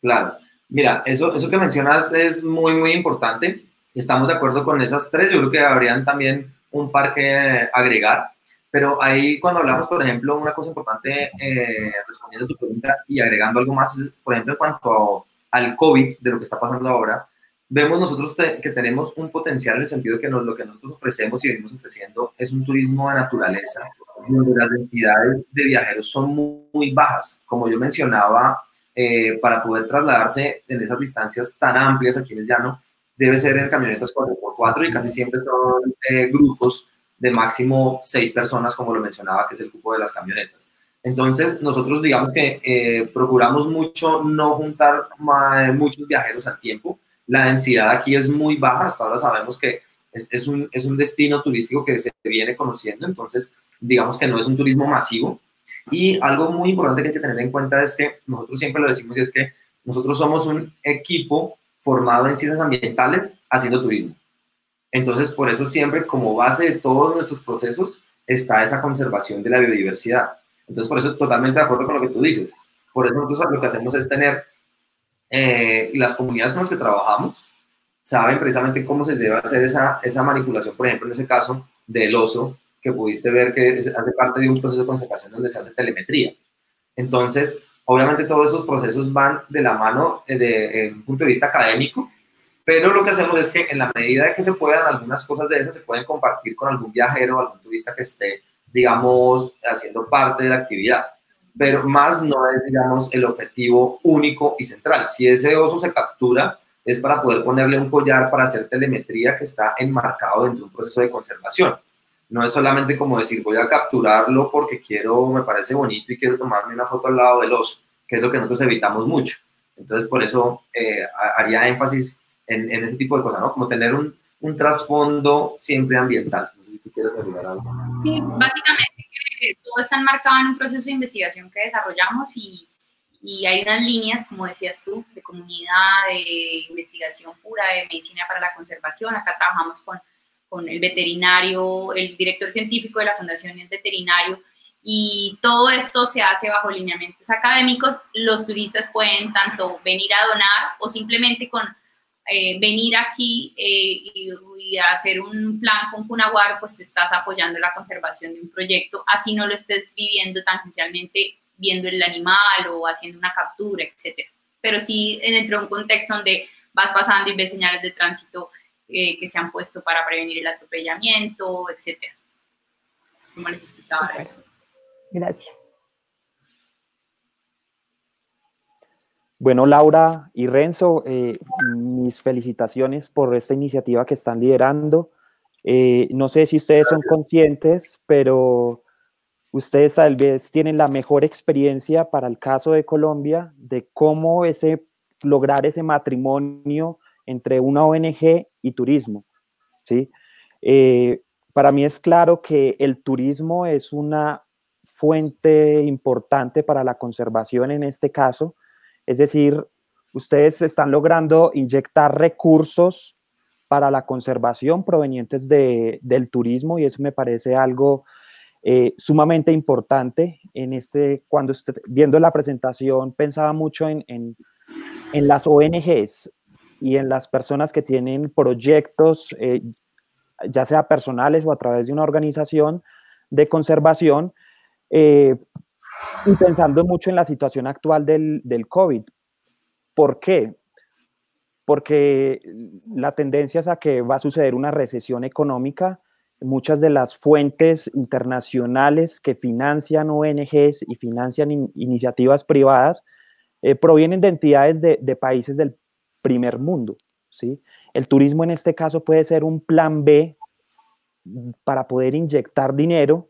Claro, mira, eso, eso que mencionas es muy, muy importante estamos de acuerdo con esas tres. Yo creo que habrían también un par que agregar. Pero ahí cuando hablamos, por ejemplo, una cosa importante, eh, respondiendo a tu pregunta y agregando algo más, es, por ejemplo, en cuanto al COVID, de lo que está pasando ahora, vemos nosotros que tenemos un potencial en el sentido que nos, lo que nosotros ofrecemos y venimos ofreciendo es un turismo de naturaleza, donde las densidades de viajeros son muy, bajas. Como yo mencionaba, eh, para poder trasladarse en esas distancias tan amplias aquí en el llano, debe ser en camionetas 4x4 y casi siempre son eh, grupos de máximo seis personas, como lo mencionaba, que es el cupo de las camionetas. Entonces, nosotros digamos que eh, procuramos mucho no juntar muchos viajeros al tiempo. La densidad aquí es muy baja, hasta ahora sabemos que es, es, un, es un destino turístico que se viene conociendo, entonces digamos que no es un turismo masivo. Y algo muy importante que hay que tener en cuenta es que nosotros siempre lo decimos y es que nosotros somos un equipo formado en ciencias ambientales haciendo turismo. Entonces, por eso siempre como base de todos nuestros procesos está esa conservación de la biodiversidad. Entonces, por eso totalmente de acuerdo con lo que tú dices. Por eso nosotros lo que hacemos es tener eh, las comunidades con las que trabajamos, saben precisamente cómo se debe hacer esa, esa manipulación, por ejemplo, en ese caso del oso, que pudiste ver que hace parte de un proceso de conservación donde se hace telemetría. Entonces, Obviamente todos estos procesos van de la mano desde un punto de vista académico, pero lo que hacemos es que en la medida de que se puedan, algunas cosas de esas se pueden compartir con algún viajero, algún turista que esté, digamos, haciendo parte de la actividad. Pero más no es, digamos, el objetivo único y central. Si ese oso se captura, es para poder ponerle un collar para hacer telemetría que está enmarcado dentro de un proceso de conservación. No es solamente como decir voy a capturarlo porque quiero, me parece bonito y quiero tomarme una foto al lado del oso, que es lo que nosotros evitamos mucho. Entonces, por eso eh, haría énfasis en, en, ese tipo de cosas, ¿no? Como tener un, un trasfondo siempre ambiental. No sé si tú quieres agregar algo. Sí, básicamente todo está enmarcado en un proceso de investigación que desarrollamos y, y hay unas líneas, como decías tú, de comunidad, de investigación pura, de medicina para la conservación. Acá trabajamos con con el veterinario, el director científico de la fundación es veterinario, y todo esto se hace bajo lineamientos académicos. Los turistas pueden tanto venir a donar o simplemente con eh, venir aquí eh, y, hacer un plan con Cunaguar, pues estás apoyando la conservación de un proyecto, así no lo estés viviendo tangencialmente viendo el animal o haciendo una captura, etcétera. Pero sí dentro de un contexto donde vas pasando y ves señales de tránsito eh, que se han puesto para prevenir el atropellamiento, etcétera. Como les explicaba eso. Gracias. Bueno, Laura y Renzo, eh, mis felicitaciones por esta iniciativa que están liderando. Eh, no sé si ustedes son conscientes, pero ustedes tal vez tienen la mejor experiencia para el caso de Colombia de cómo ese, lograr ese matrimonio entre una ONG y turismo. ¿sí? Eh, para mí es claro que el turismo es una fuente importante para la conservación en este caso. Es decir, ustedes están logrando inyectar recursos para la conservación provenientes del turismo y eso me parece algo eh, sumamente importante. En este, cuando viendo la presentación, pensaba mucho en, en, las ONGs y en las personas que tienen proyectos, eh, ya sea personales o a través de una organización de conservación, eh, y pensando mucho en la situación actual del, del COVID. ¿Por qué? Porque la tendencia es a que va a suceder una recesión económica muchas de las fuentes internacionales que financian ONGs y financian iniciativas privadas eh, provienen de entidades de, países del primer mundo. ¿sí? El turismo en este caso puede ser un plan B para poder inyectar dinero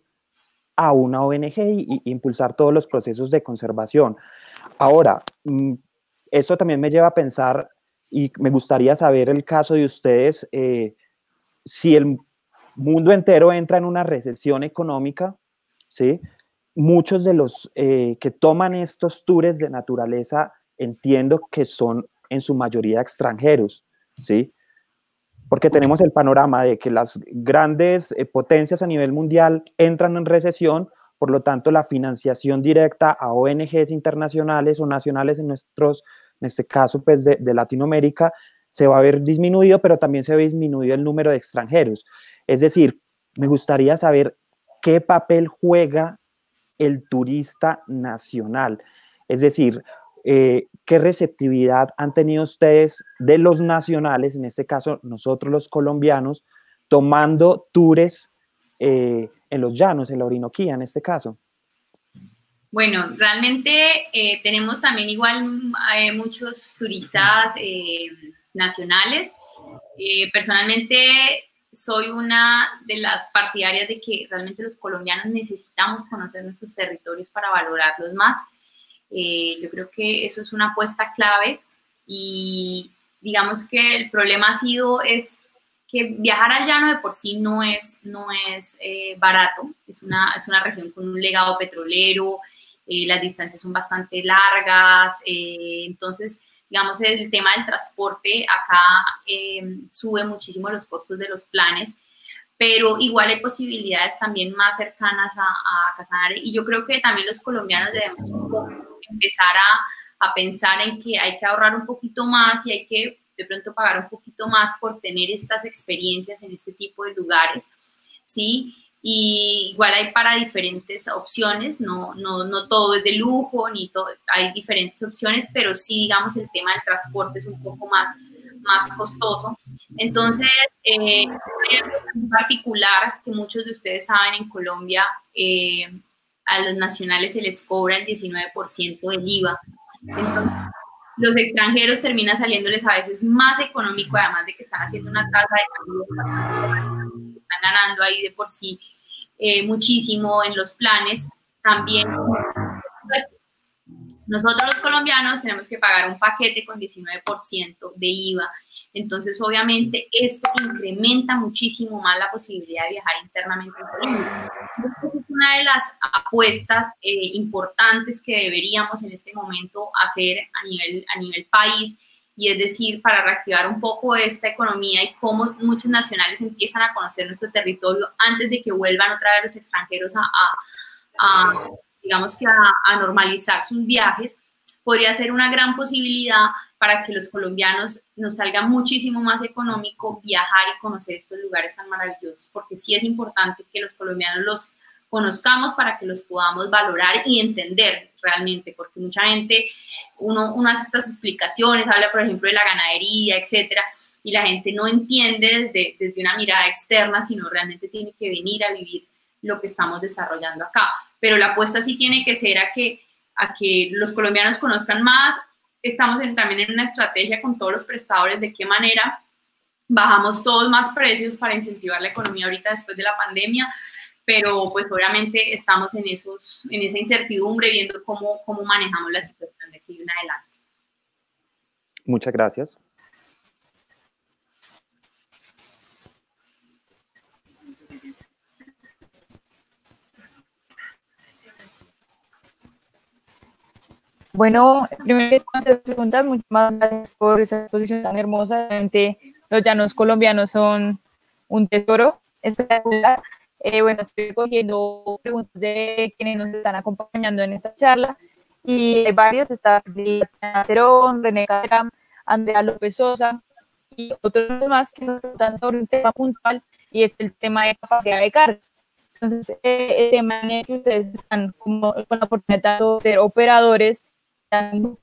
a una ONG y, impulsar todos los procesos de conservación. Ahora, mm, esto también me lleva a pensar, y me gustaría saber el caso de ustedes, eh, si el mundo entero entra en una recesión económica, ¿sí? Muchos de los eh, que toman estos tours de naturaleza entiendo que son en su mayoría extranjeros, ¿sí? Porque tenemos el panorama de que las grandes eh, potencias a nivel mundial entran en recesión, por lo tanto la financiación directa a ONGs internacionales o nacionales en nuestros, en este caso pues de, Latinoamérica, se va a ver disminuido, pero también se ve disminuido el número de extranjeros. Es decir, me gustaría saber qué papel juega el turista nacional. Es decir, eh, qué receptividad han tenido ustedes de los nacionales, en este caso nosotros los colombianos, tomando tours eh, en los llanos, en la Orinoquía en este caso. Bueno, realmente eh, tenemos también igual muchos turistas nacionales. personalmente soy una de las partidarias de que realmente los colombianos necesitamos conocer nuestros territorios para valorarlos más. Eh, yo creo que eso es una apuesta clave y digamos que el problema ha sido es que viajar al llano de por sí no es, no es eh, barato, es una, es una región con un legado petrolero, eh, las distancias son bastante largas, entonces digamos, el tema del transporte acá eh, sube muchísimo los costos de los planes, pero igual hay posibilidades también más cercanas a, a Y yo creo que también los colombianos debemos empezar a, a pensar en que hay que ahorrar un poquito más y hay que de pronto pagar un poquito más por tener estas experiencias en este tipo de lugares, ¿sí? y igual hay para diferentes opciones, no, no, no todo es de lujo, ni todo, hay diferentes opciones, pero sí, digamos, el tema del transporte es un poco más, más costoso. Entonces, eh, hay algo en particular que muchos de ustedes saben, en Colombia eh, a los nacionales se les cobra el 19% del IVA. Entonces, los extranjeros terminan saliéndoles a veces más económico, además de que están haciendo una tasa de cambio, están ganando ahí de por sí eh, muchísimo en los planes, también nosotros los colombianos tenemos que pagar un paquete con 19% de IVA. Entonces, obviamente, esto incrementa muchísimo más la posibilidad de viajar internamente en Colombia. Es una de las apuestas eh, importantes que deberíamos en este momento hacer a nivel, a nivel país y es decir, para reactivar un poco esta economía y cómo muchos nacionales empiezan a conocer nuestro territorio antes de que vuelvan otra vez los extranjeros a, digamos que a, normalizar sus viajes, podría ser una gran posibilidad para que los colombianos nos salga muchísimo más económico viajar y conocer estos lugares tan maravillosos, porque sí es importante que los colombianos los conozcamos para que los podamos valorar y entender realmente, porque mucha gente, uno, uno hace estas explicaciones, habla por ejemplo de la ganadería, etcétera, y la gente no entiende desde, desde una mirada externa, sino realmente tiene que venir a vivir lo que estamos desarrollando acá. Pero la apuesta sí tiene que ser a que, a que los colombianos conozcan más. Estamos también en una estrategia con todos los prestadores de qué manera bajamos todos más precios para incentivar la economía ahorita después de la pandemia, pero pues obviamente estamos en, esos, en esa incertidumbre viendo cómo, cómo manejamos la situación de aquí en adelante. Muchas gracias. Bueno, primero que preguntas, muchas más gracias por esa exposición tan hermosa. Realmente los llanos colombianos son un tesoro espectacular Eh, bueno, estoy cogiendo preguntas de quienes nos están acompañando en esta charla y hay varios, está Cerón, René Cadram, Andrea López Sosa y otros más que nos preguntan sobre un tema puntual y es el tema de capacidad de carga. Entonces, eh, el tema en el que ustedes están como, con la oportunidad de ser operadores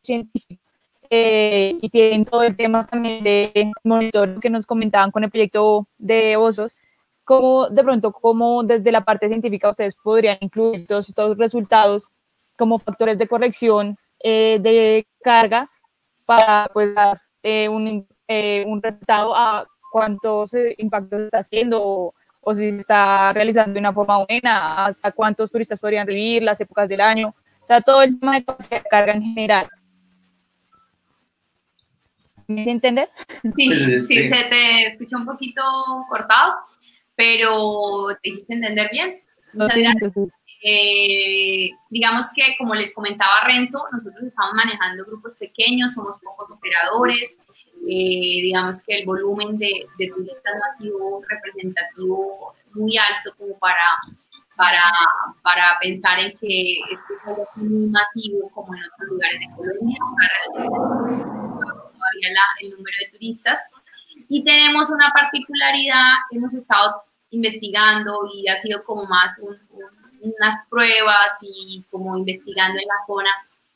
científicos eh, y tienen todo el tema también de monitor que nos comentaban con el proyecto de osos, ¿cómo de pronto, cómo desde la parte científica ustedes podrían incluir todos estos resultados como factores de corrección eh, de carga para pues, dar eh, un, un, resultado a cuántos impactos está haciendo o, o, si se está realizando de una forma buena, hasta cuántos turistas podrían vivir, las épocas del año, o sea, todo el tema de carga en general. ¿Me entender? Sí, sí, se te escuchó un poquito cortado, pero te hiciste entender bien. No, eh, digamos que, como les comentaba Renzo, nosotros estamos manejando grupos pequeños, somos pocos operadores, eh, digamos que el volumen de, de, turistas no ha sido representativo muy alto como para, para, para pensar en que esto es algo muy masivo como en otros lugares de Colombia. Para el número de turistas. Y tenemos una particularidad, hemos estado investigando y ha sido como más unas pruebas y como investigando en la zona,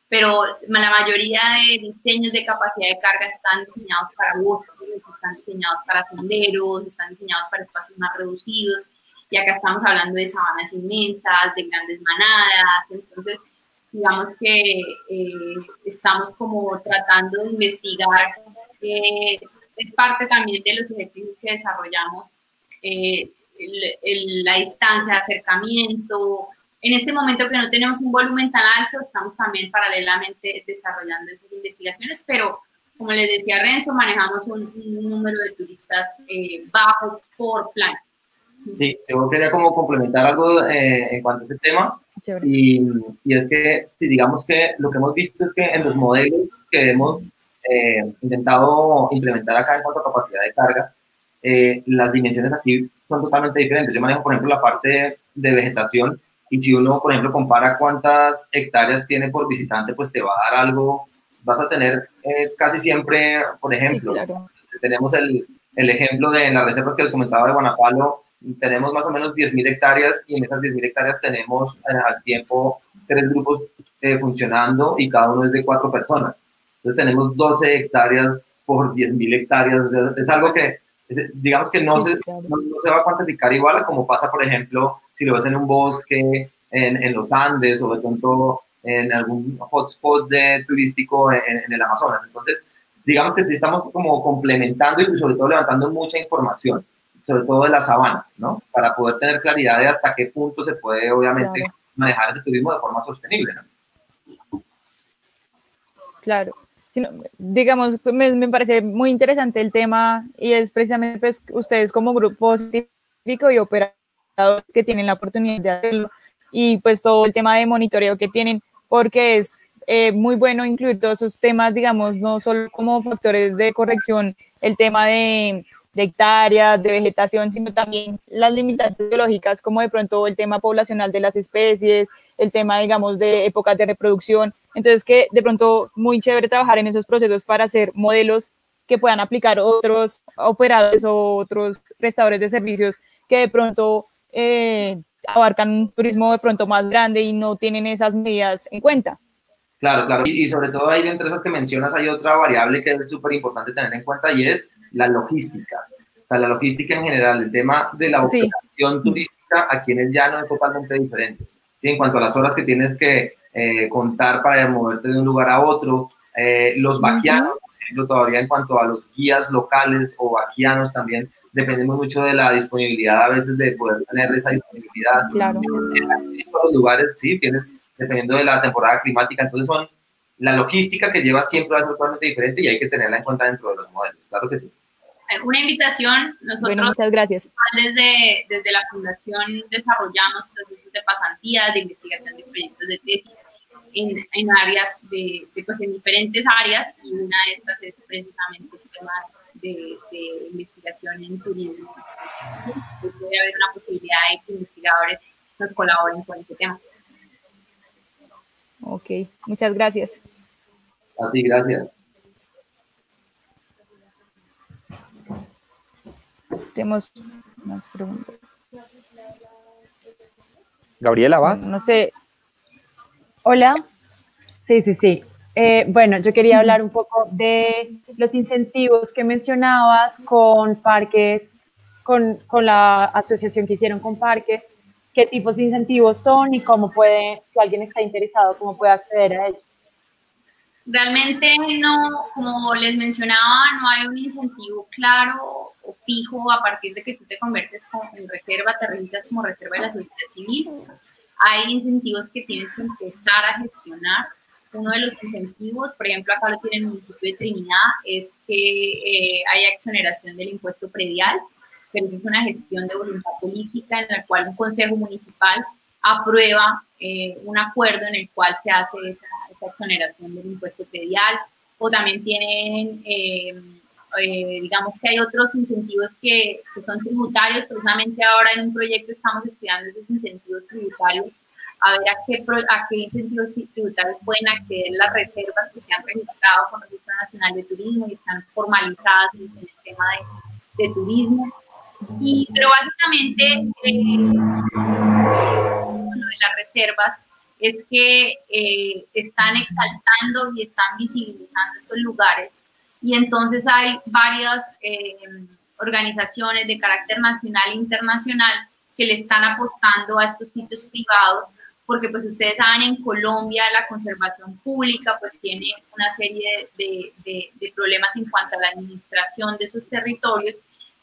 pero la mayoría de diseños de capacidad de carga están diseñados para bosques, están diseñados para senderos, están diseñados para espacios más reducidos, y acá estamos hablando de sabanas inmensas, de grandes manadas, entonces digamos que eh, estamos como tratando de investigar, eh, es parte también de los ejercicios que desarrollamos, eh, la distancia de acercamiento. En este momento que no tenemos un volumen tan alto, estamos también paralelamente desarrollando esas investigaciones, pero como les decía Renzo, manejamos un, número de turistas bajo por plan. Sí, yo quería como complementar algo en cuanto a este tema. Y, y, es que, si digamos que lo que hemos visto es que en los modelos que hemos eh, intentado implementar acá en cuanto a capacidad de carga, eh, las dimensiones aquí son totalmente diferentes. Yo manejo, por ejemplo, la parte de vegetación y si uno, por ejemplo, compara cuántas hectáreas tiene por visitante, pues te va a dar algo, vas a tener eh, casi siempre, por ejemplo, tenemos el, el, ejemplo de las reservas que les comentaba de Guanapalo, tenemos más o menos 10.000 hectáreas y en esas 10.000 hectáreas tenemos eh, al tiempo tres grupos eh, funcionando y cada uno es de cuatro personas. Entonces tenemos 12 hectáreas por 10.000 hectáreas. es algo que, digamos que no, se, no, se va a cuantificar igual a como pasa, por ejemplo, si lo ves en un bosque, en, en los Andes o de pronto en algún hotspot de, turístico en, en, el Amazonas. Entonces, digamos que sí estamos como complementando y sobre todo levantando mucha información sobre todo de la sabana, ¿no? Para poder tener claridad de hasta qué punto se puede, obviamente, manejar ese turismo de forma sostenible, ¿no? Claro. digamos, me, me, parece muy interesante el tema y es precisamente pues, ustedes como grupo científico y operadores que tienen la oportunidad de hacerlo y pues todo el tema de monitoreo que tienen, porque es eh, muy bueno incluir todos esos temas, digamos, no solo como factores de corrección, el tema de de hectáreas, de vegetación, sino también las limitantes biológicas, como de pronto el tema poblacional de las especies, el tema, digamos, de épocas de reproducción. Entonces, que de pronto muy chévere trabajar en esos procesos para hacer modelos que puedan aplicar otros operadores o otros prestadores de servicios que de pronto eh, abarcan un turismo de pronto más grande y no tienen esas medidas en cuenta. Claro, claro. Y, y sobre todo ahí entre esas que mencionas hay otra variable que es súper importante tener en cuenta y es la logística. O sea, la logística en general, el tema de la operación turística aquí en el llano es totalmente diferente. ¿sí? En cuanto a las horas que tienes que eh, contar para moverte de un lugar a otro, eh, los vaquianos, por ejemplo, todavía en cuanto a los guías locales o vaquianos también, dependemos mucho de la disponibilidad a veces de poder tener esa disponibilidad. Claro. En los lugares, sí, tienes, dependiendo de la temporada climática, entonces son la logística que lleva siempre es totalmente diferente y hay que tenerla en cuenta dentro de los modelos, claro que sí. Una invitación, nosotros muchas gracias. Desde, desde la Fundación desarrollamos procesos de pasantías, de investigación de proyectos de tesis en, en áreas, de, pues en diferentes áreas y una de estas es precisamente el tema de, investigación en turismo. Puede haber una posibilidad de que investigadores nos colaboren con este tema. Ok, muchas gracias. A ti, gracias. Tenemos más preguntas. Gabriela, ¿vas? No sé. Hola. Sí, sí, sí. Eh, bueno, yo quería hablar un poco de los incentivos que mencionabas con parques, con, con, la asociación que hicieron con parques, qué tipos de incentivos son y cómo puede, si alguien está interesado, cómo puede acceder a ellos. Realmente no, como les mencionaba, no hay un incentivo claro o fijo a partir de que tú te conviertes en reserva, te registras como reserva de la sociedad civil. Hay incentivos que tienes que empezar a gestionar uno de los incentivos, por ejemplo, acá lo tiene el municipio de Trinidad, es que eh, haya exoneración del impuesto predial, pero es una gestión de voluntad política en la cual un consejo municipal aprueba eh, un acuerdo en el cual se hace esa, exoneración del impuesto predial, o también tienen, eh, digamos que hay otros incentivos que, que son tributarios, precisamente ahora en un proyecto estamos estudiando esos incentivos tributarios a ver a qué, a qué incentivos tributarios pueden acceder las reservas que se han registrado con el Registro Nacional de Turismo y están formalizadas en el tema de, de turismo. Y, pero básicamente, eh, de las reservas es que eh, están exaltando y están visibilizando estos lugares. Y entonces hay varias eh, organizaciones de carácter nacional e internacional que le están apostando a estos sitios privados porque pues ustedes saben, en Colombia la conservación pública pues tiene una serie de, de, problemas en cuanto a la administración de esos territorios.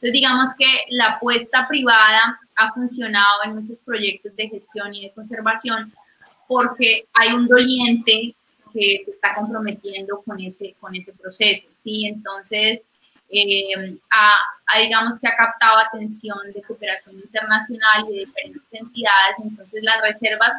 Entonces digamos que la apuesta privada ha funcionado en muchos proyectos de gestión y de conservación porque hay un doliente que se está comprometiendo con ese, con ese proceso, ¿sí? Entonces, eh, ha, digamos que ha captado atención de cooperación internacional y de diferentes entidades, entonces las reservas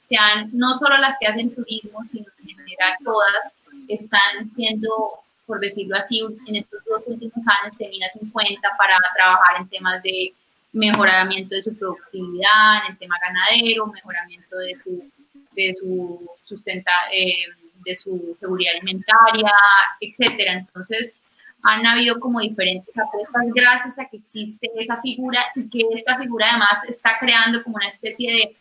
sean no solo las que hacen turismo, sino en general todas están siendo, por decirlo así, en estos dos últimos años en cuenta para trabajar en temas de mejoramiento de su productividad, en el tema ganadero, mejoramiento de su, de su sustenta, eh, de su seguridad alimentaria, etcétera. Entonces, han habido como diferentes apuestas gracias a que existe esa figura y que esta figura además está creando como una especie de,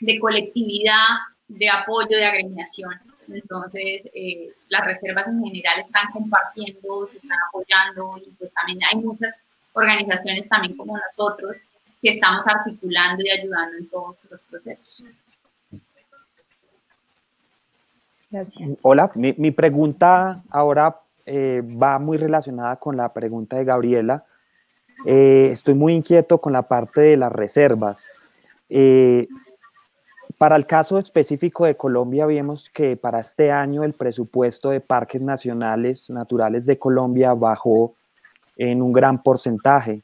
de colectividad, de apoyo, de agremiación. Entonces, eh, las reservas en general están compartiendo, se están apoyando y pues también hay muchas organizaciones también como nosotros que estamos articulando y ayudando en todos los procesos. Gracias. Hola, mi, mi pregunta ahora eh, va muy relacionada con la pregunta de Gabriela. Eh, estoy muy inquieto con la parte de las reservas. Eh, para el caso específico de Colombia, vemos que para este año el presupuesto de parques nacionales naturales de Colombia bajó en un gran porcentaje.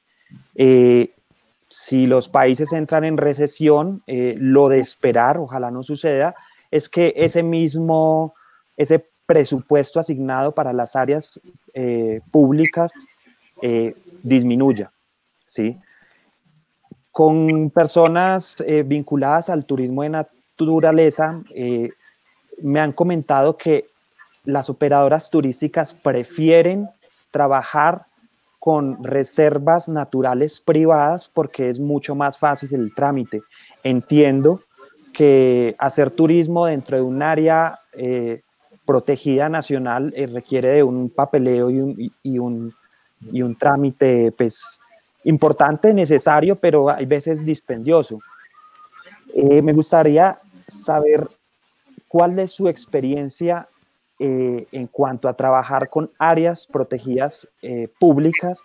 si los países entran en recesión, lo de esperar, ojalá no suceda, es que ese mismo, ese presupuesto asignado para las áreas eh, públicas eh, disminuya, ¿sí? Con personas eh, vinculadas al turismo de naturaleza, me han comentado que las operadoras turísticas prefieren trabajar con reservas naturales privadas porque es mucho más fácil el trámite. Entiendo que hacer turismo dentro de un área protegida nacional eh, requiere de un papeleo y un, y, un, y un trámite pues, importante, necesario, pero hay veces dispendioso. Eh, me gustaría saber cuál es su experiencia eh, en cuanto a trabajar con áreas protegidas públicas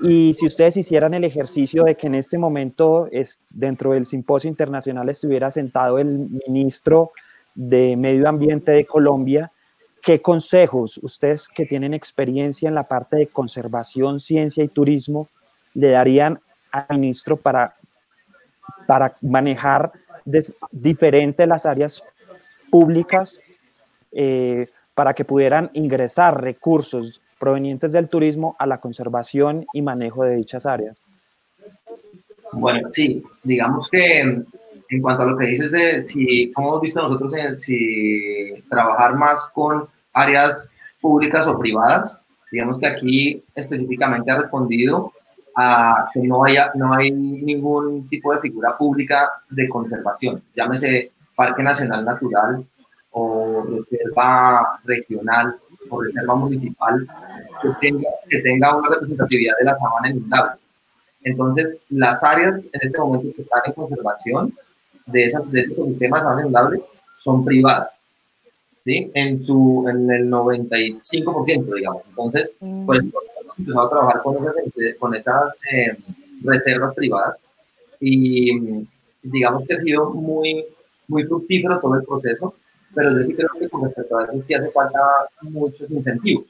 y si ustedes hicieran el ejercicio de que en este momento es, dentro del simposio internacional estuviera sentado el ministro de Medio Ambiente de Colombia, ¿qué consejos ustedes que tienen experiencia en la parte de conservación, ciencia y turismo le darían al ministro para, para manejar diferente las áreas públicas eh, para que pudieran ingresar recursos provenientes del turismo a la conservación y manejo de dichas áreas? Bueno, sí, digamos que en cuanto a lo que dices de si, como hemos visto nosotros, en, si trabajar más con áreas públicas o privadas, digamos que aquí específicamente ha respondido a que no, haya, no hay ningún tipo de figura pública de conservación, llámese Parque Nacional Natural o reserva regional o reserva municipal que tenga, que tenga una representatividad de la sabana inundable. Entonces, las áreas en este momento que están en conservación de, esas, de esos sistemas inundables son privadas, ¿sí? En, su, en el 95%, digamos. Entonces, mm. pues hemos empezado a trabajar con esas, con esas eh, reservas privadas y digamos que ha sido muy, muy fructífero todo el proceso, pero yo sí creo que con respecto a eso sí hace falta muchos incentivos.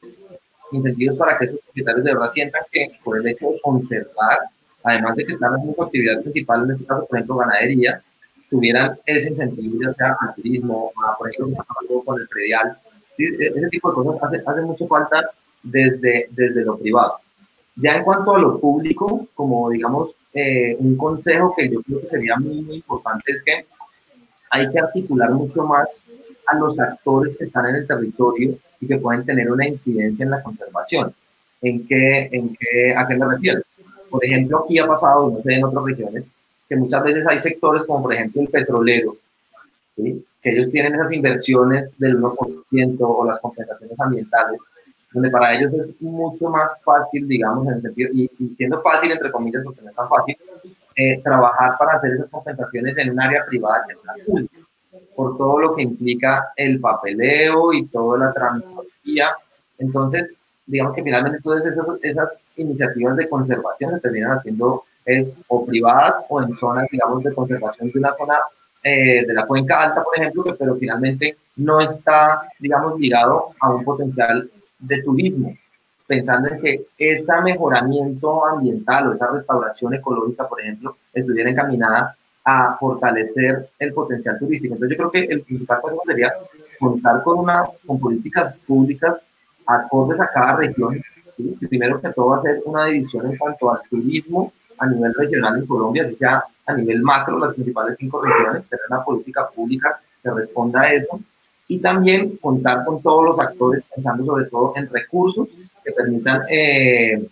Incentivos para que esos propietarios de verdad sientan que por el hecho de conservar, además de que están haciendo su actividad principal, en este caso, por ejemplo, ganadería, tuvieran ese incentivo, ya sea al turismo, a, por ejemplo, con el predial. E, ese tipo de cosas hace, hace mucho falta desde, desde lo privado. Ya en cuanto a lo público, como digamos, eh, un consejo que yo creo que sería muy, muy importante es que hay que articular mucho más a los actores que están en el territorio y que pueden tener una incidencia en la conservación. ¿En qué, en qué, ¿A qué me refiero? Por ejemplo, aquí ha pasado, no sé, en otras regiones, que muchas veces hay sectores como por ejemplo el petrolero, ¿sí? que ellos tienen esas inversiones del 1% o las compensaciones ambientales, donde para ellos es mucho más fácil, digamos, en el sentido, y, siendo fácil, entre comillas, porque no es tan fácil, eh, trabajar para hacer esas compensaciones en un área privada que es pública, por todo lo que implica el papeleo y toda la tramitación. Entonces, digamos que finalmente todas esas, esas iniciativas de conservación se terminan haciendo es o privadas o en zonas, digamos, de conservación de una zona eh, de la cuenca alta, por ejemplo, pero finalmente no está, digamos, ligado a un potencial de turismo, pensando en que ese mejoramiento ambiental o esa restauración ecológica, por ejemplo, estuviera encaminada a fortalecer el potencial turístico. Entonces yo creo que el principal consejo sería contar con, una, con políticas públicas acordes a cada región. Primero que todo hacer una división en cuanto al turismo a nivel regional en Colombia, así sea a nivel macro, las principales cinco regiones, tener una política pública que responda a eso y también contar con todos los actores, pensando sobre todo en recursos que permitan eh,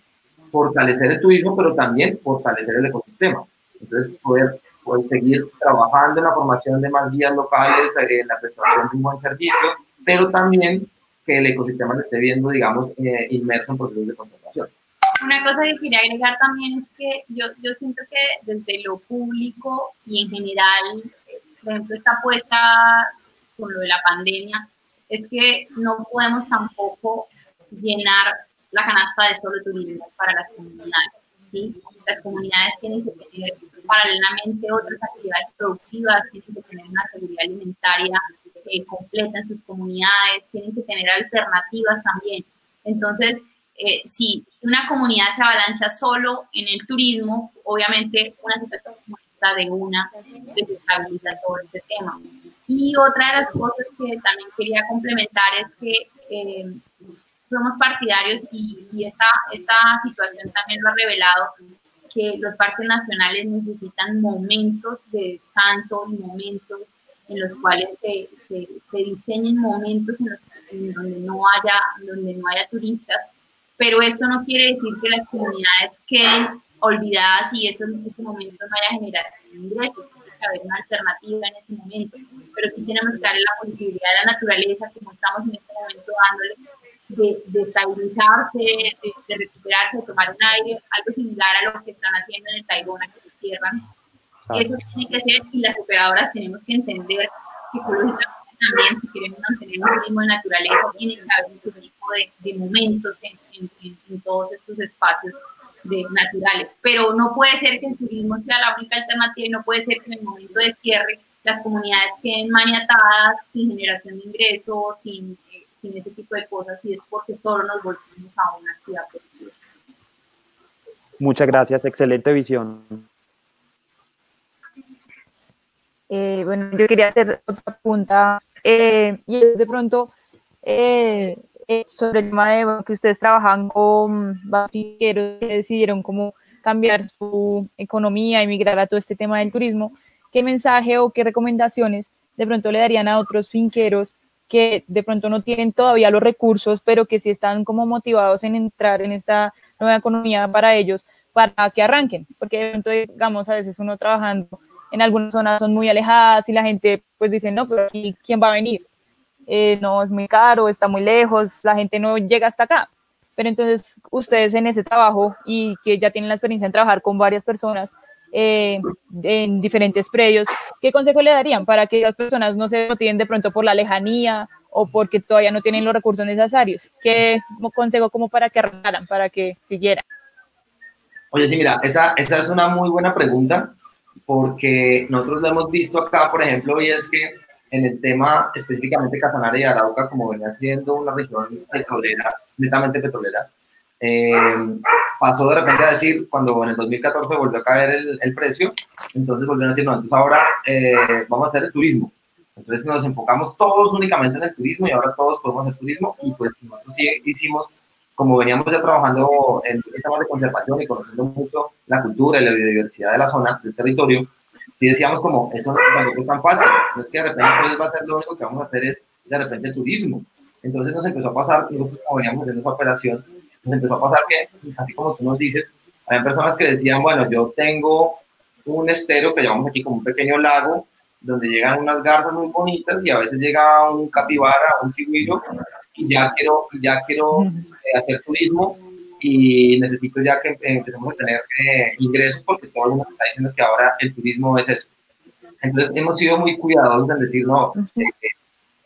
fortalecer el turismo, pero también fortalecer el ecosistema. Entonces, poder, poder, seguir trabajando en la formación de más guías locales, en la prestación de un buen servicio, pero también que el ecosistema se esté viendo, digamos, eh, inmerso en procesos de conservación. Una cosa que quería agregar también es que yo, yo siento que desde lo público y en general, por ejemplo, esta apuesta con lo de la pandemia, es que no podemos tampoco llenar la canasta de solo turismo para las comunidades. ¿sí? Las comunidades tienen que tener paralelamente otras actividades productivas, tienen que tener una seguridad alimentaria eh, completa en sus comunidades, tienen que tener alternativas también. Entonces, eh, si una comunidad se avalancha solo en el turismo, obviamente una situación como esta de una desestabiliza todo este tema. Y otra de las cosas que también quería complementar es que eh, somos partidarios y, y esta, esta situación también lo ha revelado, que los parques nacionales necesitan momentos de descanso momentos en los cuales se, se, se diseñen momentos en, los, en donde no haya donde no haya turistas pero esto no quiere decir que las comunidades queden olvidadas y eso en este momento no haya generación de ingresos, tiene que haber una alternativa en ese momento, pero sí tenemos que darle la posibilidad a la naturaleza, como estamos en este momento dándole, de, de estabilizarse, de, recuperarse, de tomar un aire, algo similar a lo que están haciendo en el Taigona, que se cierran. Eso tiene que ser y las operadoras tenemos que entender que ecológicamente también si queremos mantener un ritmo de naturaleza, tiene que haber un tipo de, de momentos en, en, en, todos estos espacios de, naturales. Pero no puede ser que el turismo sea la única alternativa y no puede ser que en el momento de cierre las comunidades queden maniatadas, sin generación de ingresos, sin, eh, sin ese tipo de cosas, y es porque solo nos volvemos a una actividad positiva. Muchas gracias, excelente visión. Eh, bueno, yo quería hacer otra pregunta eh, y de pronto, eh, eh, sobre el tema de que ustedes trabajan con banqueros que decidieron cómo cambiar su economía y migrar a todo este tema del turismo, ¿qué mensaje o qué recomendaciones de pronto le darían a otros finqueros que de pronto no tienen todavía los recursos, pero que sí están como motivados en entrar en esta nueva economía para ellos, para que arranquen? Porque de pronto, digamos, a veces uno trabajando en algunas zonas son muy alejadas y la gente pues dice, no, pero aquí, ¿quién va a venir? Eh, no, es muy caro, está muy lejos, la gente no llega hasta acá. Pero entonces ustedes en ese trabajo y que ya tienen la experiencia en trabajar con varias personas eh, en diferentes predios, ¿qué consejo le darían para que las personas no se motiven de pronto por la lejanía o porque todavía no tienen los recursos necesarios? ¿Qué consejo como para que arrancaran, para que siguieran? Oye, sí, mira, esa, esa es una muy buena pregunta porque nosotros lo hemos visto acá, por ejemplo, y es que en el tema específicamente Casanare y Arauca, como venía siendo una región petrolera, netamente petrolera, eh, pasó de repente a decir, cuando en el 2014 volvió a caer el, el precio, entonces volvieron a decir, no, entonces ahora eh, vamos a hacer el turismo. Entonces nos enfocamos todos únicamente en el turismo y ahora todos podemos hacer turismo y pues nosotros sí hicimos, como veníamos ya trabajando en temas de conservación y conociendo mucho la cultura y la biodiversidad de la zona, del territorio, si decíamos como, eso no es tan fácil, no es que de repente pues, va a ser lo único que vamos a hacer es de repente turismo. Entonces nos empezó a pasar, nosotros como veníamos haciendo esa operación, nos empezó a pasar que, así como tú nos dices, hay personas que decían, bueno, yo tengo un estero que llamamos aquí como un pequeño lago, donde llegan unas garzas muy bonitas y a veces llega un capibara, un chigüillo, y ya quiero, ya quiero hacer turismo y necesito ya que empecemos a tener eh, ingresos porque todo el mundo está diciendo que ahora el turismo es eso. Entonces hemos sido muy cuidadosos en decir, no, eh, eh,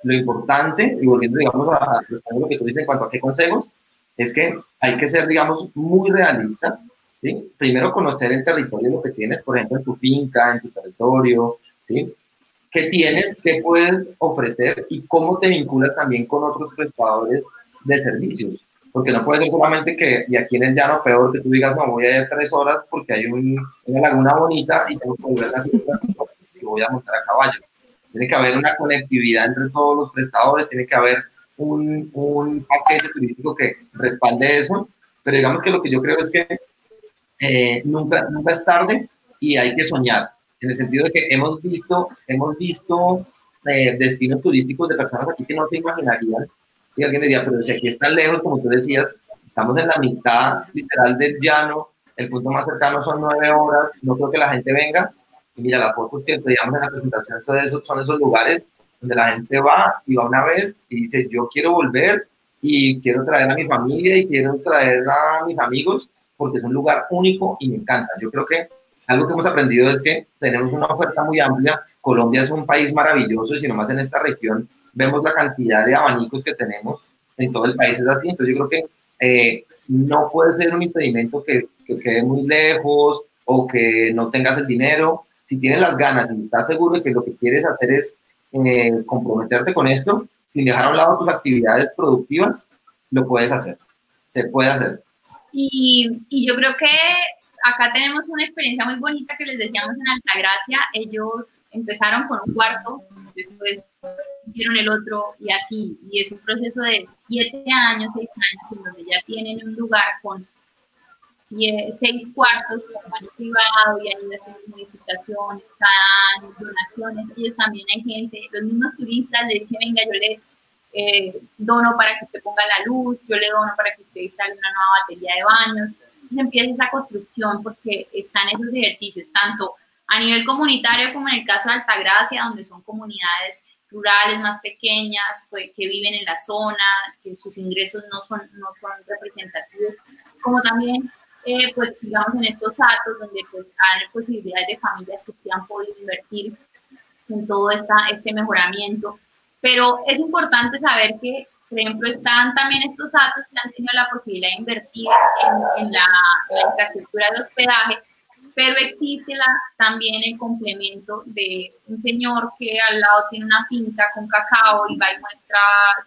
lo importante, y volviendo, digamos, a, lo que tú dices en cuanto a qué consejos, es que hay que ser, digamos, muy realista, ¿sí? Primero conocer el territorio, lo que tienes, por ejemplo, en tu finca, en tu territorio, ¿sí? ¿Qué tienes, qué puedes ofrecer y cómo te vinculas también con otros prestadores de servicios? Porque no puede ser solamente que, y aquí en el llano peor, que tú digas, no, voy a ir tres horas porque hay un, una laguna bonita y tengo que volver a la y voy a montar a caballo. Tiene que haber una conectividad entre todos los prestadores, tiene que haber un, un paquete turístico que respalde eso, pero digamos que lo que yo creo es que eh, nunca, nunca es tarde y hay que soñar, en el sentido de que hemos visto, hemos visto eh, destinos turísticos de personas aquí que no se imaginarían y alguien diría, pero si aquí está lejos, como tú decías, estamos en la mitad literal del llano, el punto más cercano son nueve horas, no creo que la gente venga. Y mira, las fotos que veíamos en la presentación de esos, son esos lugares donde la gente va y va una vez y dice, yo quiero volver y quiero traer a mi familia y quiero traer a mis amigos porque es un lugar único y me encanta. Yo creo que algo que hemos aprendido es que tenemos una oferta muy amplia. Colombia es un país maravilloso y si nomás en esta región vemos la cantidad de abanicos que tenemos en todo el país es así. Entonces yo creo que eh, no puede ser un impedimento que, que, quede muy lejos o que no tengas el dinero. Si tienes las ganas y estás seguro de que lo que quieres hacer es eh, comprometerte con esto, sin dejar a un lado tus actividades productivas, lo puedes hacer. Se puede hacer. Y, y yo creo que acá tenemos una experiencia muy bonita que les decíamos en Altagracia. Ellos empezaron con un cuarto, después hicieron el otro y así. Y es un proceso de siete años, seis años, donde ya tienen un lugar con seis cuartos con privado y hay hacen modificaciones cada año, donaciones. Ellos también hay gente, los mismos turistas le dicen, venga, yo le eh, dono para que usted ponga la luz, yo le dono para que usted instale una nueva batería de baños empieza esa construcción porque están esos ejercicios, tanto a nivel comunitario como en el caso de Altagracia, donde son comunidades rurales más pequeñas que viven en la zona, que sus ingresos no son, no son representativos, como también, eh, pues digamos, en estos datos donde pues, hay posibilidades de familias que sí han podido invertir en todo esta, este mejoramiento. Pero es importante saber que por ejemplo, están también estos datos que han tenido la posibilidad de invertir en, la, infraestructura de hospedaje, pero existe la, también el complemento de un señor que al lado tiene una finca con cacao y va y muestra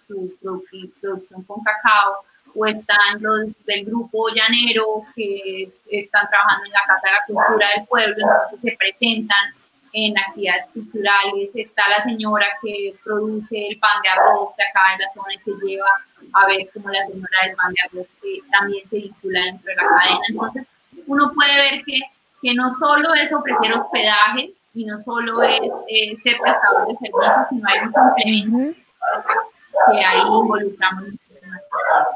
su producción con cacao, o están los del grupo llanero que están trabajando en la Casa de la Cultura del Pueblo, entonces se presentan en actividades culturales, está la señora que produce el pan de arroz de acá en la zona y que lleva a ver cómo la señora del pan de arroz también se vincula dentro de la cadena. Entonces, uno puede ver que, que no solo es ofrecer hospedaje y no solo es eh, ser prestador de servicios, sino hay un complemento que ahí involucramos muchísimas personas.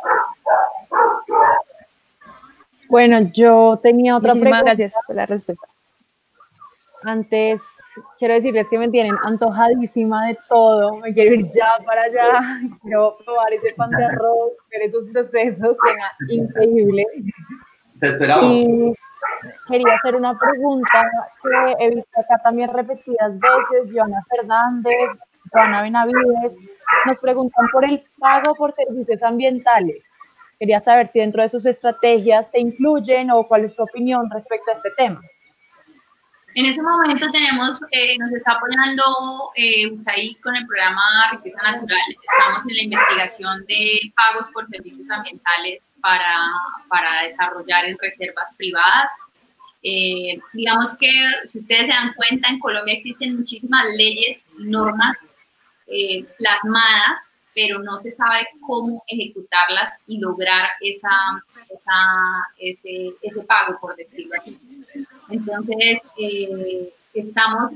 Bueno, yo tenía otra Muchísimas pregunta. gracias por la respuesta. Antes, quiero decirles que me tienen antojadísima de todo. Me quiero ir ya para allá. Quiero probar ese pan de arroz, ver esos procesos. Suena increíble. Te esperamos. Y quería hacer una pregunta que he visto acá también repetidas veces. Joana Fernández, Joana Benavides, nos preguntan por el pago por servicios ambientales. Quería saber si dentro de sus estrategias se incluyen o cuál es su opinión respecto a este tema. En ese momento tenemos, eh, nos está apoyando eh, USAID con el programa Riqueza Natural. Estamos en la investigación de pagos por servicios ambientales para, para desarrollar en reservas privadas. Eh, digamos que, si ustedes se dan cuenta, en Colombia existen muchísimas leyes y normas plasmadas, pero no se sabe cómo ejecutarlas y lograr esa, ese, ese pago, por decirlo así. Entonces, eh, estamos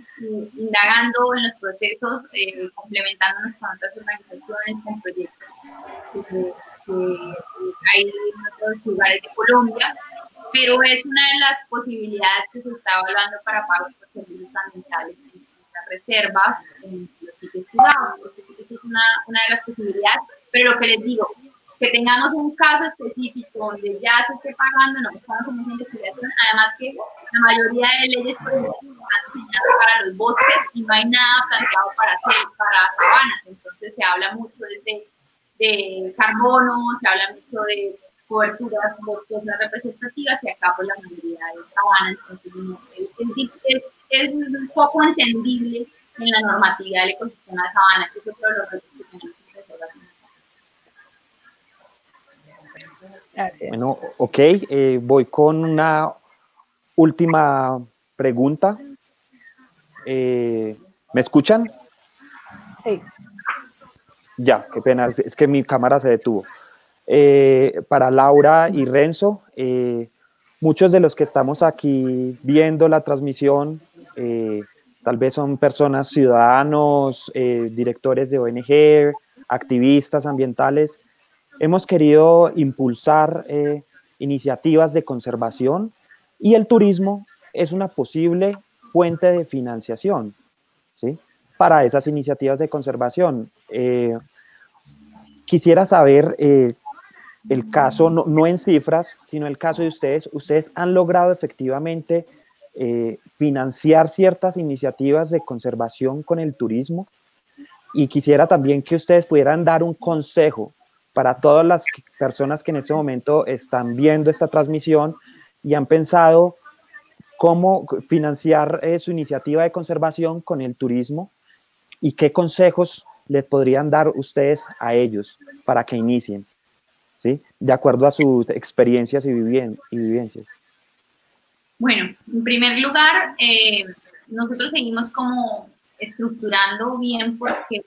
indagando en los procesos, eh, complementándonos con otras organizaciones, con proyectos que, hay en otros lugares de Colombia, pero es una de las posibilidades que se está evaluando para pagos por servicios ambientales en las reservas, en los sitios privados. Es una, una de las posibilidades, pero lo que les digo, que tengamos un caso específico donde ya se esté pagando, no estamos en esa investigación, además que la mayoría de leyes, por ejemplo, están diseñadas para los bosques y no hay nada planteado para, sabanas, entonces se habla mucho de, de carbono, se habla mucho de coberturas boscosas representativas y acá pues la mayoría de sabana, entonces no, es, es, es, poco entendible en la normatividad del ecosistema de sabana, eso es otro de los retos que tenemos en reservas Gracias. Bueno, ok, eh, voy con una última pregunta. Eh, ¿Me escuchan? Sí. Ya, qué pena, es, que mi cámara se detuvo. Eh, para Laura y Renzo, eh, muchos de los que estamos aquí viendo la transmisión, eh, tal vez son personas, ciudadanos, directores de ONG, activistas ambientales. Hemos querido impulsar eh, iniciativas de conservación y el turismo es una posible fuente de financiación ¿sí? para esas iniciativas de conservación. Eh, quisiera saber eh, el caso, no, en cifras, sino el caso de ustedes. Ustedes han logrado efectivamente financiar ciertas iniciativas de conservación con el turismo y quisiera también que ustedes pudieran dar un consejo para todas las personas que en este momento están viendo esta transmisión y han pensado cómo financiar eh, su iniciativa de conservación con el turismo y qué consejos les podrían dar ustedes a ellos para que inicien, ¿sí? De acuerdo a sus experiencias y, vivencias. Bueno, en primer lugar, eh, nosotros seguimos como estructurando bien porque